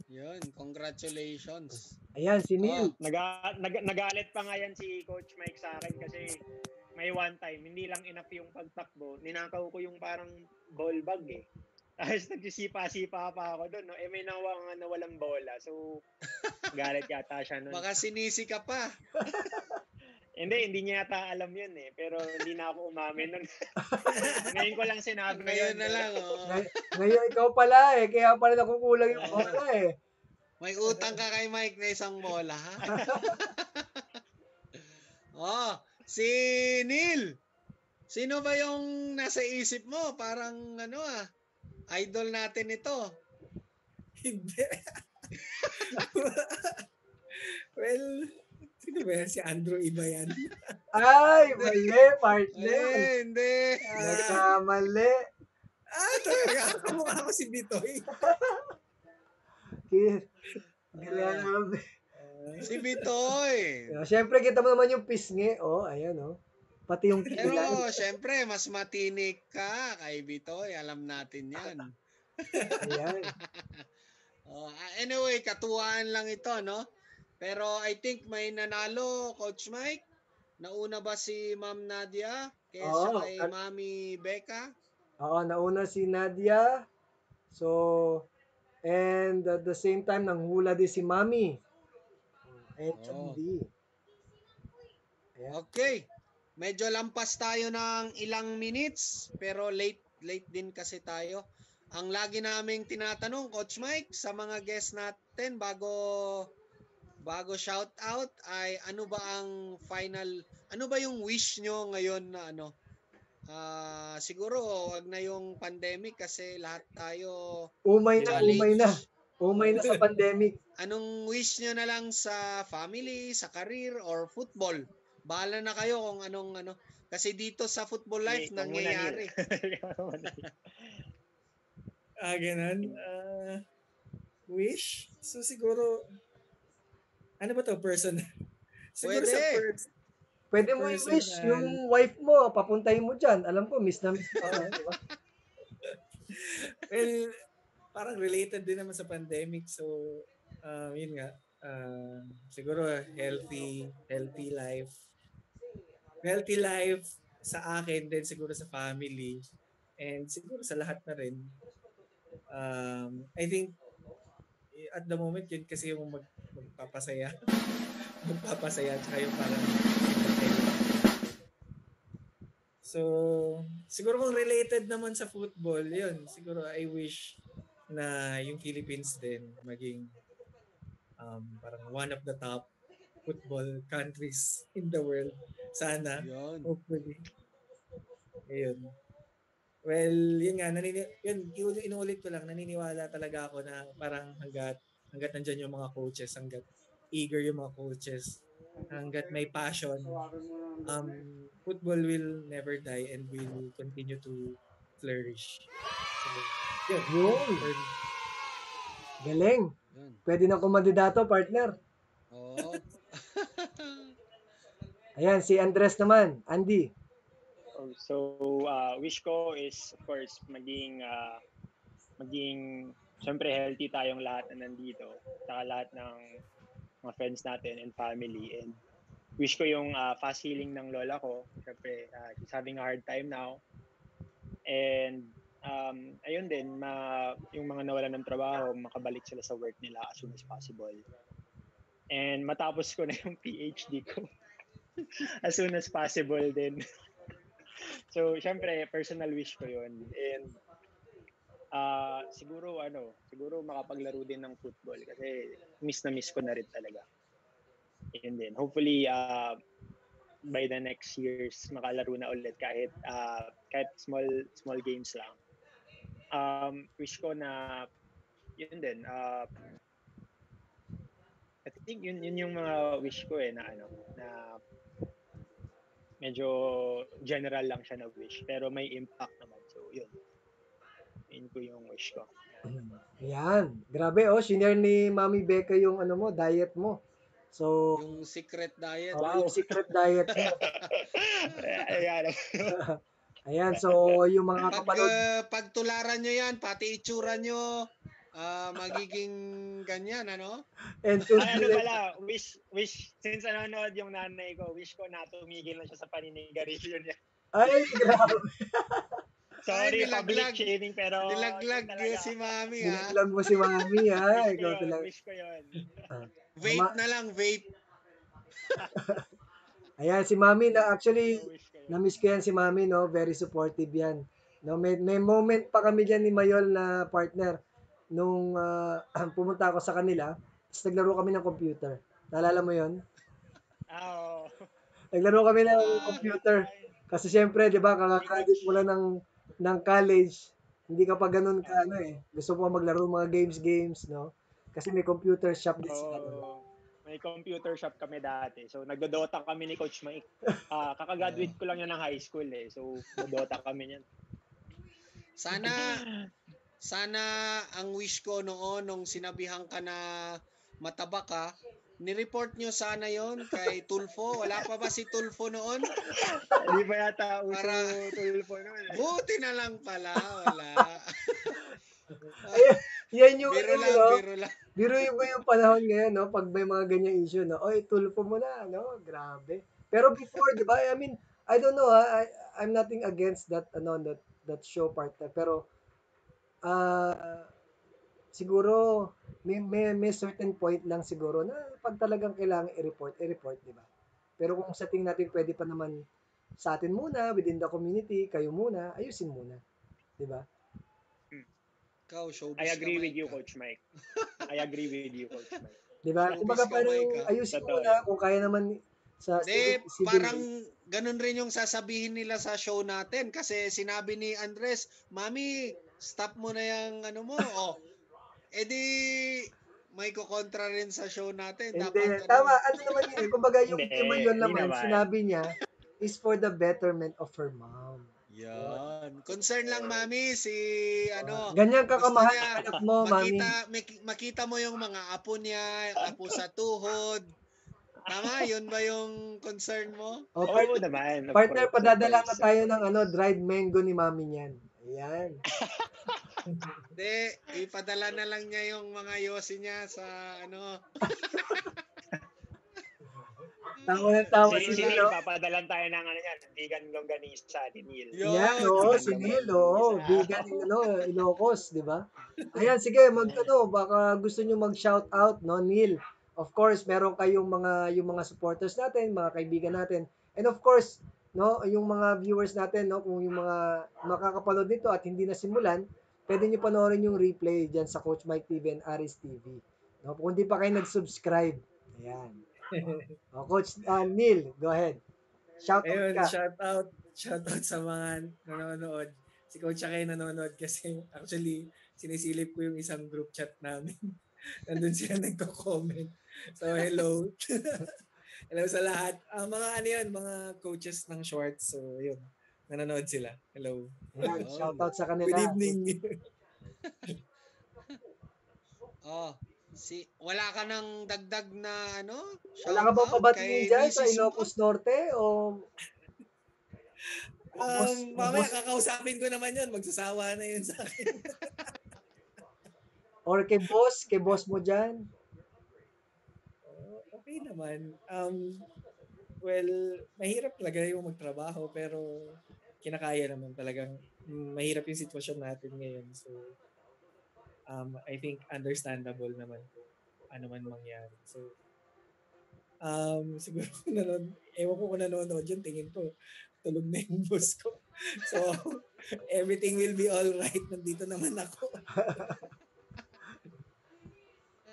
Yun, congratulations. Ayan, si Neil. Naga, nag, nagalit pa nga yan si Coach Mike sa akin kasi may one time, hindi lang enough yung pagtakbo. Ninakaw ko yung parang ball bag eh. Tapos nagsisipa-sipa pa ako doon. No? Eh may nawa nga na walang bola. So, galit yata siya nun. Baka sinisi ka pa. Hindi, hindi niya yata alam yun eh. Pero hindi na ako umamin nun. Ngayon ko lang sinabi Ngayon yun, na lang, oh. Ngay- Ngayon, ikaw pala eh. Kaya pala nakukulang yung bola eh. May utang ka kay Mike na isang bola, ha? oh, si Neil. Sino ba yung nasa isip mo? Parang ano ah, idol natin ito. Hindi. well, sino ba yan? Si Andrew iba yan. Ay, mali, partner. Eh, hindi. Nagkamali. ah, talaga. Kamukha ko si Bitoy. Grabe. Si Bitoy. Siyempre, kita mo naman yung pisngi. Oh, ayan oh. Pati yung Pero kilay. syempre, mas matinik ka kay Bitoy. Alam natin yan. Ayan. Oh, anyway, katuwaan lang ito, no? Pero I think may nanalo, Coach Mike. Nauna ba si Ma'am Nadia kaysa Oo, kay at- Mami Becca? Oo, nauna si Nadia. So, and at the same time, nanghula din si Mami. And Oo. Chundi. Ayan. Okay. Medyo lampas tayo ng ilang minutes, pero late late din kasi tayo. Ang lagi naming tinatanong, Coach Mike, sa mga guests natin bago bago shout out ay ano ba ang final ano ba yung wish nyo ngayon na ano Ah, siguro wag na yung pandemic kasi lahat tayo Umay na, challenge. umay na. Umay na sa pandemic. Anong wish nyo na lang sa family, sa career, or football? Bahala na kayo kung anong ano. Kasi dito sa football life, muna, nangyayari. Ah, ganun. Ah, wish? So siguro, ano ba to person? siguro Pwede. sa person. Pwede mo i-wish yung wife mo, papuntahin mo dyan. Alam ko, miss na miss di ba? Well, parang related din naman sa pandemic. So, um, yun nga. ah, siguro healthy, healthy life. Healthy life sa akin, then siguro sa family. And siguro sa lahat na rin. Um, I think eh, at the moment yun kasi yung mag, magpapasaya. magpapasaya tsaka yung parang So, siguro kung related naman sa football, yun, siguro I wish na yung Philippines din maging um, parang one of the top football countries in the world. Sana, Yun. hopefully. Ayun. Well, yun nga, nanini yun, yun, inuulit ko lang, naniniwala talaga ako na parang hanggat, hanggat nandyan yung mga coaches, hanggat eager yung mga coaches, hanggat may passion, um, football will never die and will continue to flourish. So, yun. Yun. Galing. Yun. Pwede na kumandidato, partner. Oo. Ayan, si Andres naman. Andy. So, uh, wish ko is, of course, maging, uh, maging, syempre, healthy tayong lahat na nandito. Saka lahat ng mga friends natin and family. And wish ko yung uh, fast healing ng lola ko. Syempre, uh, she's having a hard time now. And, um, ayun din, ma, yung mga nawalan ng trabaho, makabalik sila sa work nila as soon as possible. and matapos ko na yung PhD ko as soon as possible din. So, syempre, personal wish ko yun. And uh, siguro, ano, siguro makapaglaro din ng football kasi miss na miss ko na rin talaga. And then, hopefully, uh, by the next years, makalaro na ulit kahit, uh, kahit small small games lang. Um, wish ko na, yun din, uh, I think yun, yun yung mga wish ko eh, na ano, na medyo general lang siya na wish, pero may impact naman. So, yun. Yun ko yung wish ko. Ayan. Grabe, oh. Shinare ni Mami Becca yung ano mo, diet mo. So, Yung secret diet. oh, yung secret diet. Ayan. Ayan, so yung mga Pag, kapanood, uh, pagtularan nyo yan, pati itsura nyo, ah, magiging ganyan, ano? and Ay, ano pala, wish, wish, since nanonood yung nanay ko, wish ko na tumigil na siya sa paninigarilyo niya. ay, grabe. Sorry, Ay, public nilaglag. shaming, pero... Dilaglag talaga. si mami, ha? Biniglag mo si Mami, ha? Wish ko Ikaw yun, talaga. wish ko yun. Vape Ma- na lang, vape. Ayan, si Mami na actually, na-miss ko yan si Mami, no? Very supportive yan. No, may, may moment pa kami dyan ni Mayol na partner nung ah, pumunta ako sa kanila. Tapos naglaro kami ng computer. Naalala mo yon? Ah, oo. Naglaro kami ng Ah. computer. Kasi syempre, di ba, kakagraduate mo lang ng, ng college, hindi ka pa ganun ka, ano eh. Gusto mo maglaro mga games-games, no? Kasi may computer shop din sila. no? Oo. May computer shop kami dati. So, nagdodota kami ni Coach Mike. Ah, kakagraduate ko lang yan ng high school eh. So, nagdodota kami niyan. Sana, sana ang wish ko noon, nung sinabihan ka na mataba ka, nireport nyo sana yon kay Tulfo. Wala pa ba si Tulfo noon? Hindi pa yata uso Para- tulpo naman eh. Buti na lang pala, wala. Yan yung, biro ano, lang, no? biro lang. Biruin mo yung panahon ngayon, no? Pag may mga ganyan issue, no? Oy, tulpo mo na, no? Grabe. Pero before, di ba? I mean, I don't know, ha? I, I'm nothing against that, ano, that, that show partner. Pero, ah, siguro, may, may, may certain point lang siguro na pag talagang kailangan i-report, i-report, di ba? Pero kung sa tingin natin pwede pa naman sa atin muna, within the community, kayo muna, ayusin muna. Di ba? Showbiz I agree ka, with you. Coach Mike. I agree with you, Coach Mike. Di ba? Kumbaga ah. ayusin Totoo muna kung kaya naman sa Hindi, civil- parang ganun rin yung sasabihin nila sa show natin kasi sinabi ni Andres, Mami, stop mo na yung ano mo. oh, edi may kukontra rin sa show natin. Hindi, Dapat, ano, tama. Ano naman yun? Kumbaga yung tema yun naman, naman. sinabi niya, is for the betterment of her mom. Yan. Concern lang, Mami, si ano, Ganyan ka kamahal niya anak mo, mami. makita, mak- makita mo yung mga apo niya, apo sa tuhod. Tama, yun ba yung concern mo? O, Oo part- naman. Oh, partner, course, padadala na tayo ng ano, dried mango ni mami niyan. Ayan. Hindi, ipadala na lang niya yung mga yosi niya sa ano. Tawa na tawa Si, si si Neil, oh. papadalan tayo ng ano yan, vegan longganisa ni Neil. Yan, oo, si Neil, oo. Vegan, ano, Ilocos, di ba? Ayan, sige, mag, ano, baka gusto nyo mag-shout out, no, Neil. Of course, meron kayong mga, yung mga supporters natin, mga kaibigan natin. And of course, no, yung mga viewers natin, no, kung yung mga makakapanood nito at hindi nasimulan, pwede nyo panoorin yung replay dyan sa Coach Mike TV and Aris TV. No, kung hindi pa kayo nag-subscribe, ayan. O, Coach uh, Neil, go ahead. Shout out Ayun, ka. shout out. Shout out sa mga nanonood. Si Coach Akay nanonood kasi actually sinisilip ko yung isang group chat namin. Nandun sila nagko-comment. So, hello. hello sa lahat. Ang mga ano yun, mga coaches ng shorts. So, yun. Nanonood sila. Hello. Ayan, shout out sa kanila. Good evening. Oh, si wala ka nang dagdag na ano? Wala ka bang kay dyan sa. Ilocos Norte o um, mamaya kakausapin ko naman yun. Magsasawa na yun sa akin. or kay boss, kay boss mo dyan? Okay naman. Um, well, mahirap talaga yung magtrabaho pero kinakaya naman talagang mahirap yung sitwasyon natin ngayon. So, um, I think understandable naman ano man mangyari. So, Um, siguro nanonood, ewan ko kung nanonood yun, tingin ko, tulog na yung boss ko. So, everything will be all right. Nandito naman ako.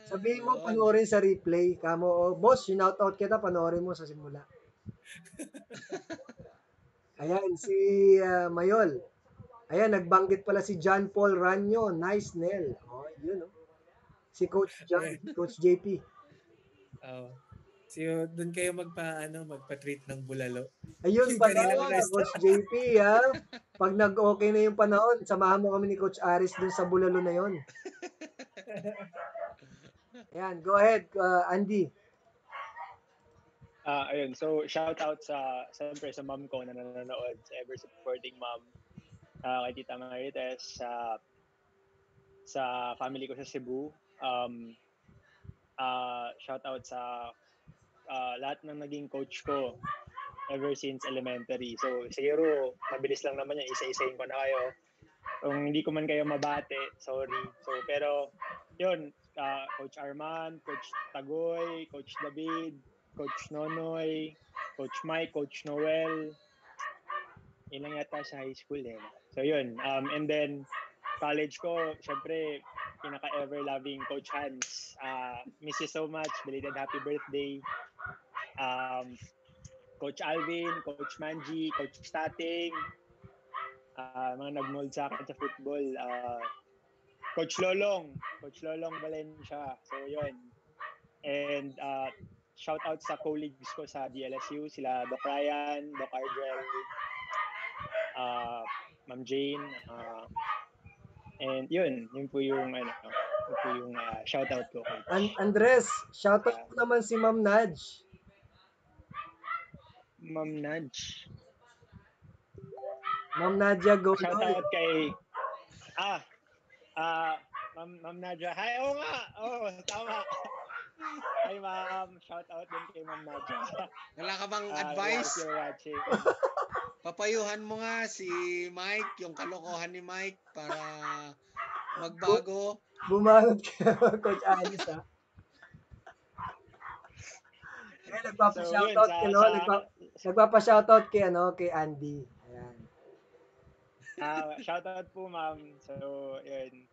Sabihin mo, panoorin sa replay. Kamo, oh, boss, shout out kita, panoorin mo sa simula. Ayan, si ah, Mayol. Ayan, nagbanggit pala si John Paul Ranyo. Nice, Nel. Oh, yun, oh. Si Coach John, Coach JP. Oh. So, doon kayo magpa, ano, magpa-treat ng bulalo. Ayun pala. Coach JP, ha? Pag nag-okay na yung panahon, samahan mo kami ni Coach Aris dun sa bulalo na yon. Ayan, go ahead, uh, Andy. Ah, ayun. So, shout out sa, siyempre sa mom ko na nanonood, sa ever supporting mom. Ah, kay Tita Marites, sa sa family ko sa Cebu. Um, ah, shout out sa ah, lahat ng naging coach ko ever since elementary. So, siguro, mabilis lang naman yan. Isa-isahin ko na kayo. Kung hindi ko man kayo mabate, sorry. So, pero, yun, ah, Coach Arman, Coach Tagoy, Coach David, Coach Nonoy, Coach Mike, Coach Noel. Yun lang yata sa high school eh. So yun. Um, and then, college ko, syempre, pinaka-ever-loving Coach Hans. Uh, miss you so much. Belated happy birthday. Um, Coach Alvin, Coach Manji, Coach Stating, uh, mga nag-mold sa akin sa football. Uh, Coach Lolong, Coach Lolong Valencia. So yun. And uh, shout out sa colleagues ko sa DLSU, sila Doc Ryan, Doc Ardrel, uh, Ma'am Jane, uh, and yun, yun po yung ano, yun po yung uh, shout out ko. Coach. An- Andres, shout out mo naman si Ma'am Naj. Ma'am Nudge. Ma'am Nadia Shout Goloy. out kay ah ah Ma'am Ma'am Nadia. Hi, oo nga. Oo, tama. Hi, ma'am. Shout out din kay Ma'am Nadia. Wala ka bang Ah, advice? You're watching. Papayuhan mo nga si Mike, yung kalokohan ni Mike para magbago. Bumangot ka, Coach Aris, ha? Eh, nagpapa-shoutout So, kay, sa- no? Nagpa- nagpapa-shoutout kay, ano, kay Andy. Ayan. Ah, shout out po, ma'am. So, yun.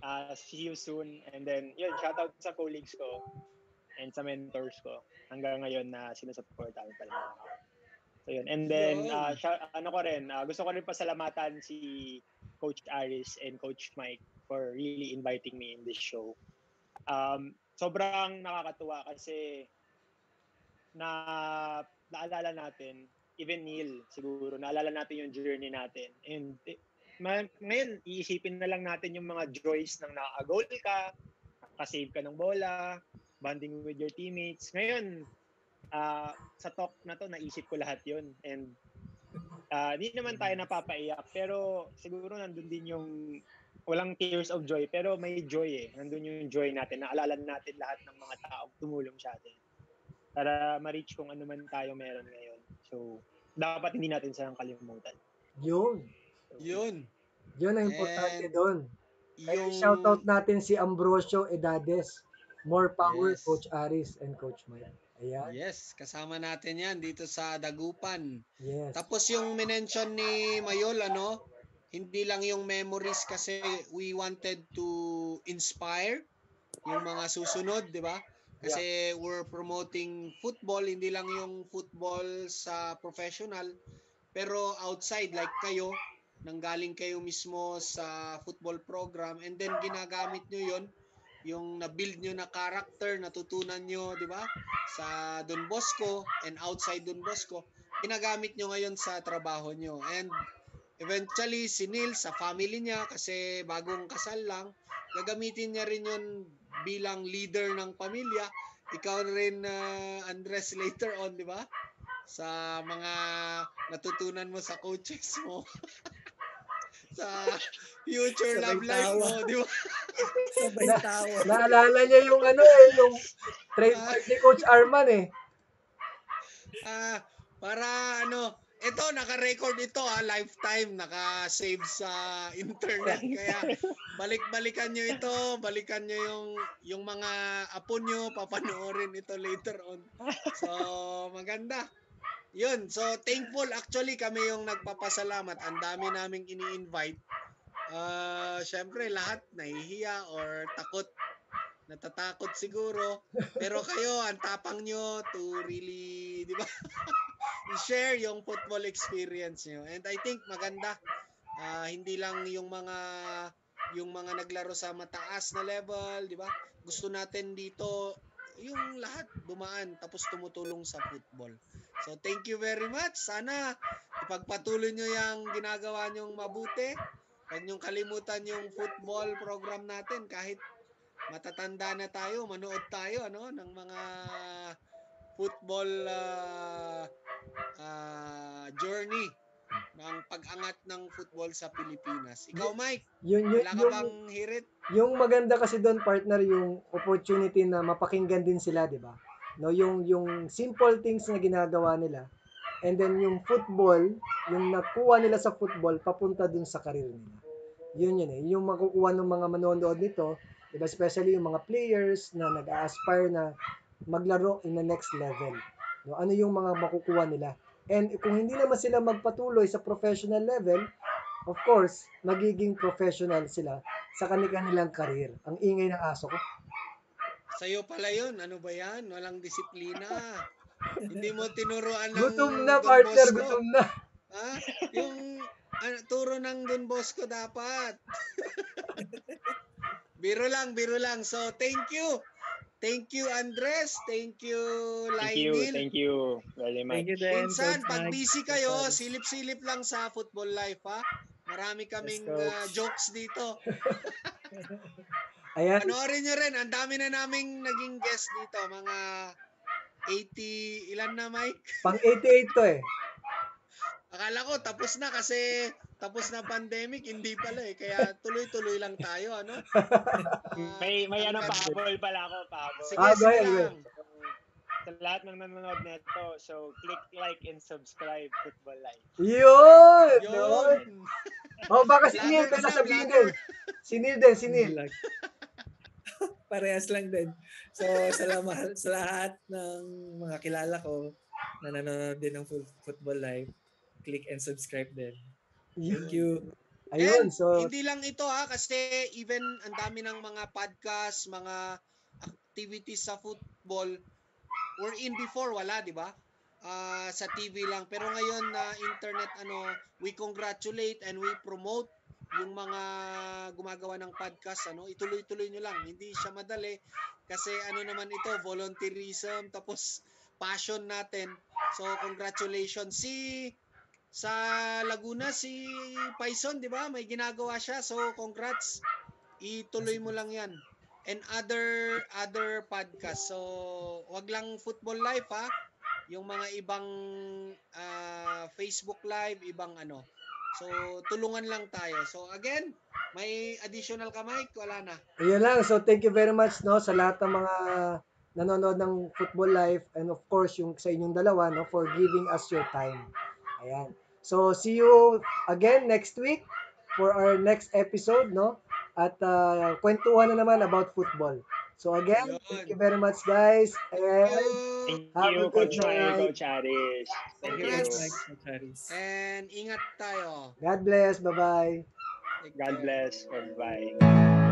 Ah, see you soon. And then, yun, shout out sa colleagues ko and sa mentors ko. Hanggang ngayon na sinusuportahan pa rin ako. So, yun. And then, Yun. ah, siya- ano ko rin, ah, gusto ko rin pasalamatan si Coach Aris and Coach Mike for really inviting me in this show. Um, sobrang nakakatuwa kasi na naalala natin, even Neil siguro, naalala natin yung journey natin. And eh, ma- ngayon, iisipin na lang natin yung mga joys ng naka-goal ka, nakasave ka ng bola, bonding with your teammates. Ngayon, ah, sa talk na to, naisip ko lahat yun. And ah, hindi naman tayo napapaiyak, pero siguro nandun din yung walang tears of joy, pero may joy eh. Nandun yung joy natin. Naalala natin lahat ng mga taong tumulong sa atin para ma-reach kung ano man tayo meron ngayon. So, dapat hindi natin silang kalimutan. Yun. Yun. Yun ang importante And doon. Kaya Yung shoutout natin si Ambrosio Edades. More power, Yes. Coach Aris and Coach Mike. Ayan. Yes, kasama natin 'yan dito sa Dagupan. Yes. Tapos yung minention ni Mayol ano, hindi lang yung memories kasi we wanted to inspire yung mga susunod, 'di ba? Kasi we're promoting football, hindi lang yung football sa professional, pero outside like kayo, nanggaling kayo mismo sa football program and then ginagamit nyo yon yung na-build nyo na character, natutunan nyo, di ba? Sa Don Bosco and outside Don Bosco, ginagamit nyo ngayon sa trabaho nyo. And eventually, si Neil sa family niya, kasi bagong kasal lang, gagamitin niya rin yun bilang leader ng pamilya. Ikaw rin, uh, Andres, later on, di ba? Sa mga natutunan mo sa coaches mo. sa future Sabay love life mo, di ba? Sabay tawa. Naalala niya yung ano eh, yung trademark ni Coach Arman eh. Ah, para ano, ito, naka-record ito ha, lifetime, naka-save sa internet. Kaya balik-balikan nyo ito, balikan nyo yung, yung mga apo nyo, papanoorin ito later on. So, maganda. Yun, so thankful actually kami yung nagpapasalamat. Ang dami naming ini-invite. Uh, Siyempre, lahat nahihiya or takot natatakot siguro. Pero kayo, ang tapang nyo to really, di ba? i-share yung football experience nyo. And I think maganda. Uh, hindi lang yung mga yung mga naglaro sa mataas na level, di ba? Gusto natin dito yung lahat dumaan tapos tumutulong sa football. So thank you very much. Sana ipagpatuloy nyo yung ginagawa nyong mabuti. Huwag nyong kalimutan yung football program natin kahit matatanda na tayo, manood tayo ano ng mga football uh, uh, journey ng pag-angat ng football sa Pilipinas. Ikaw, Mike, yun, yun, wala ka yung, bang hirit? Yung maganda kasi doon, partner, yung opportunity na mapakinggan din sila, di ba? No, yung, yung simple things na ginagawa nila. And then yung football, yung nakuha nila sa football, papunta dun sa career nila. Yun yun eh. Yung makukuha ng mga manonood nito, diba, especially yung mga players na nag-aspire na maglaro in the next level. No, ano yung mga makukuha nila? And kung hindi naman sila magpatuloy sa professional level, of course, magiging professional sila sa kanilang career. Ang ingay ng aso ko. Sa'yo pala yun. Ano ba yan? Walang disiplina. hindi mo tinuruan ng Gutom na, partner. Gutom na. Ha? Yung ano, turo ng Don Bosco dapat. biro lang, biro lang. So, thank you. Thank you, Andres. Thank you, Thank you, thank you very much. Thank you din. Pinsan, Coach pag busy kayo, silip-silip lang sa Football Life, ha? Marami kaming uh, jokes dito. Ayan. Panoorin nyo rin, ang dami na naming naging guest dito. Mga 80, ilan na, Mike? Pang 88 to eh. Akala ko tapos na kasi tapos na pandemic, hindi pala eh. Kaya tuloy-tuloy lang tayo, ano? Ah, May may ano hanggang- pahabol pala ako, pahabol. Sige, Ah, sige lang. Sa lahat ng nanonood nito, so click like and subscribe Football Live. Yun! Yun! Oh, baka si Neil Vlogger may ka na, sasabihin vlogger. din. Si Neil din, si Neil. Parehas lang din. So, salamat sa lahat ng mga kilala ko na nanonood din ng Football Live. Click and subscribe din. Thank you. Ayun, And so hindi lang ito ha kasi even ang dami ng mga podcast, mga activities sa football were in before wala, 'di ba? Ah, sa TV lang. Pero ngayon na internet ano, we congratulate and we promote yung mga gumagawa ng podcast ano, ituloy-tuloy nyo lang. Hindi siya madali kasi ano naman ito, volunteerism tapos passion natin. So congratulations si sa Laguna si Paison, 'di ba? May ginagawa siya. So congrats. Ituloy mo lang 'yan. And other other podcast. So wag lang football live ha. Yung mga ibang ah, Facebook live, ibang ano. So tulungan lang tayo. So again, may additional ka Mike? Wala na. Ayun lang. So, thank you very much, no, sa lahat ng mga nanonood ng Football Life and of course, yung sa inyong dalawa, no, for giving us your time. Ayan. So, see you again next week for our next episode, no? At uh, kwentuhan na naman about football. So, again, thank you very much, guys. And Thank Thank Have a you, good Coach night. Coach Aris. Thank you. Congrats. Mike Macharis. And ingat tayo. God bless. Bye-bye. God bless. Bye-bye.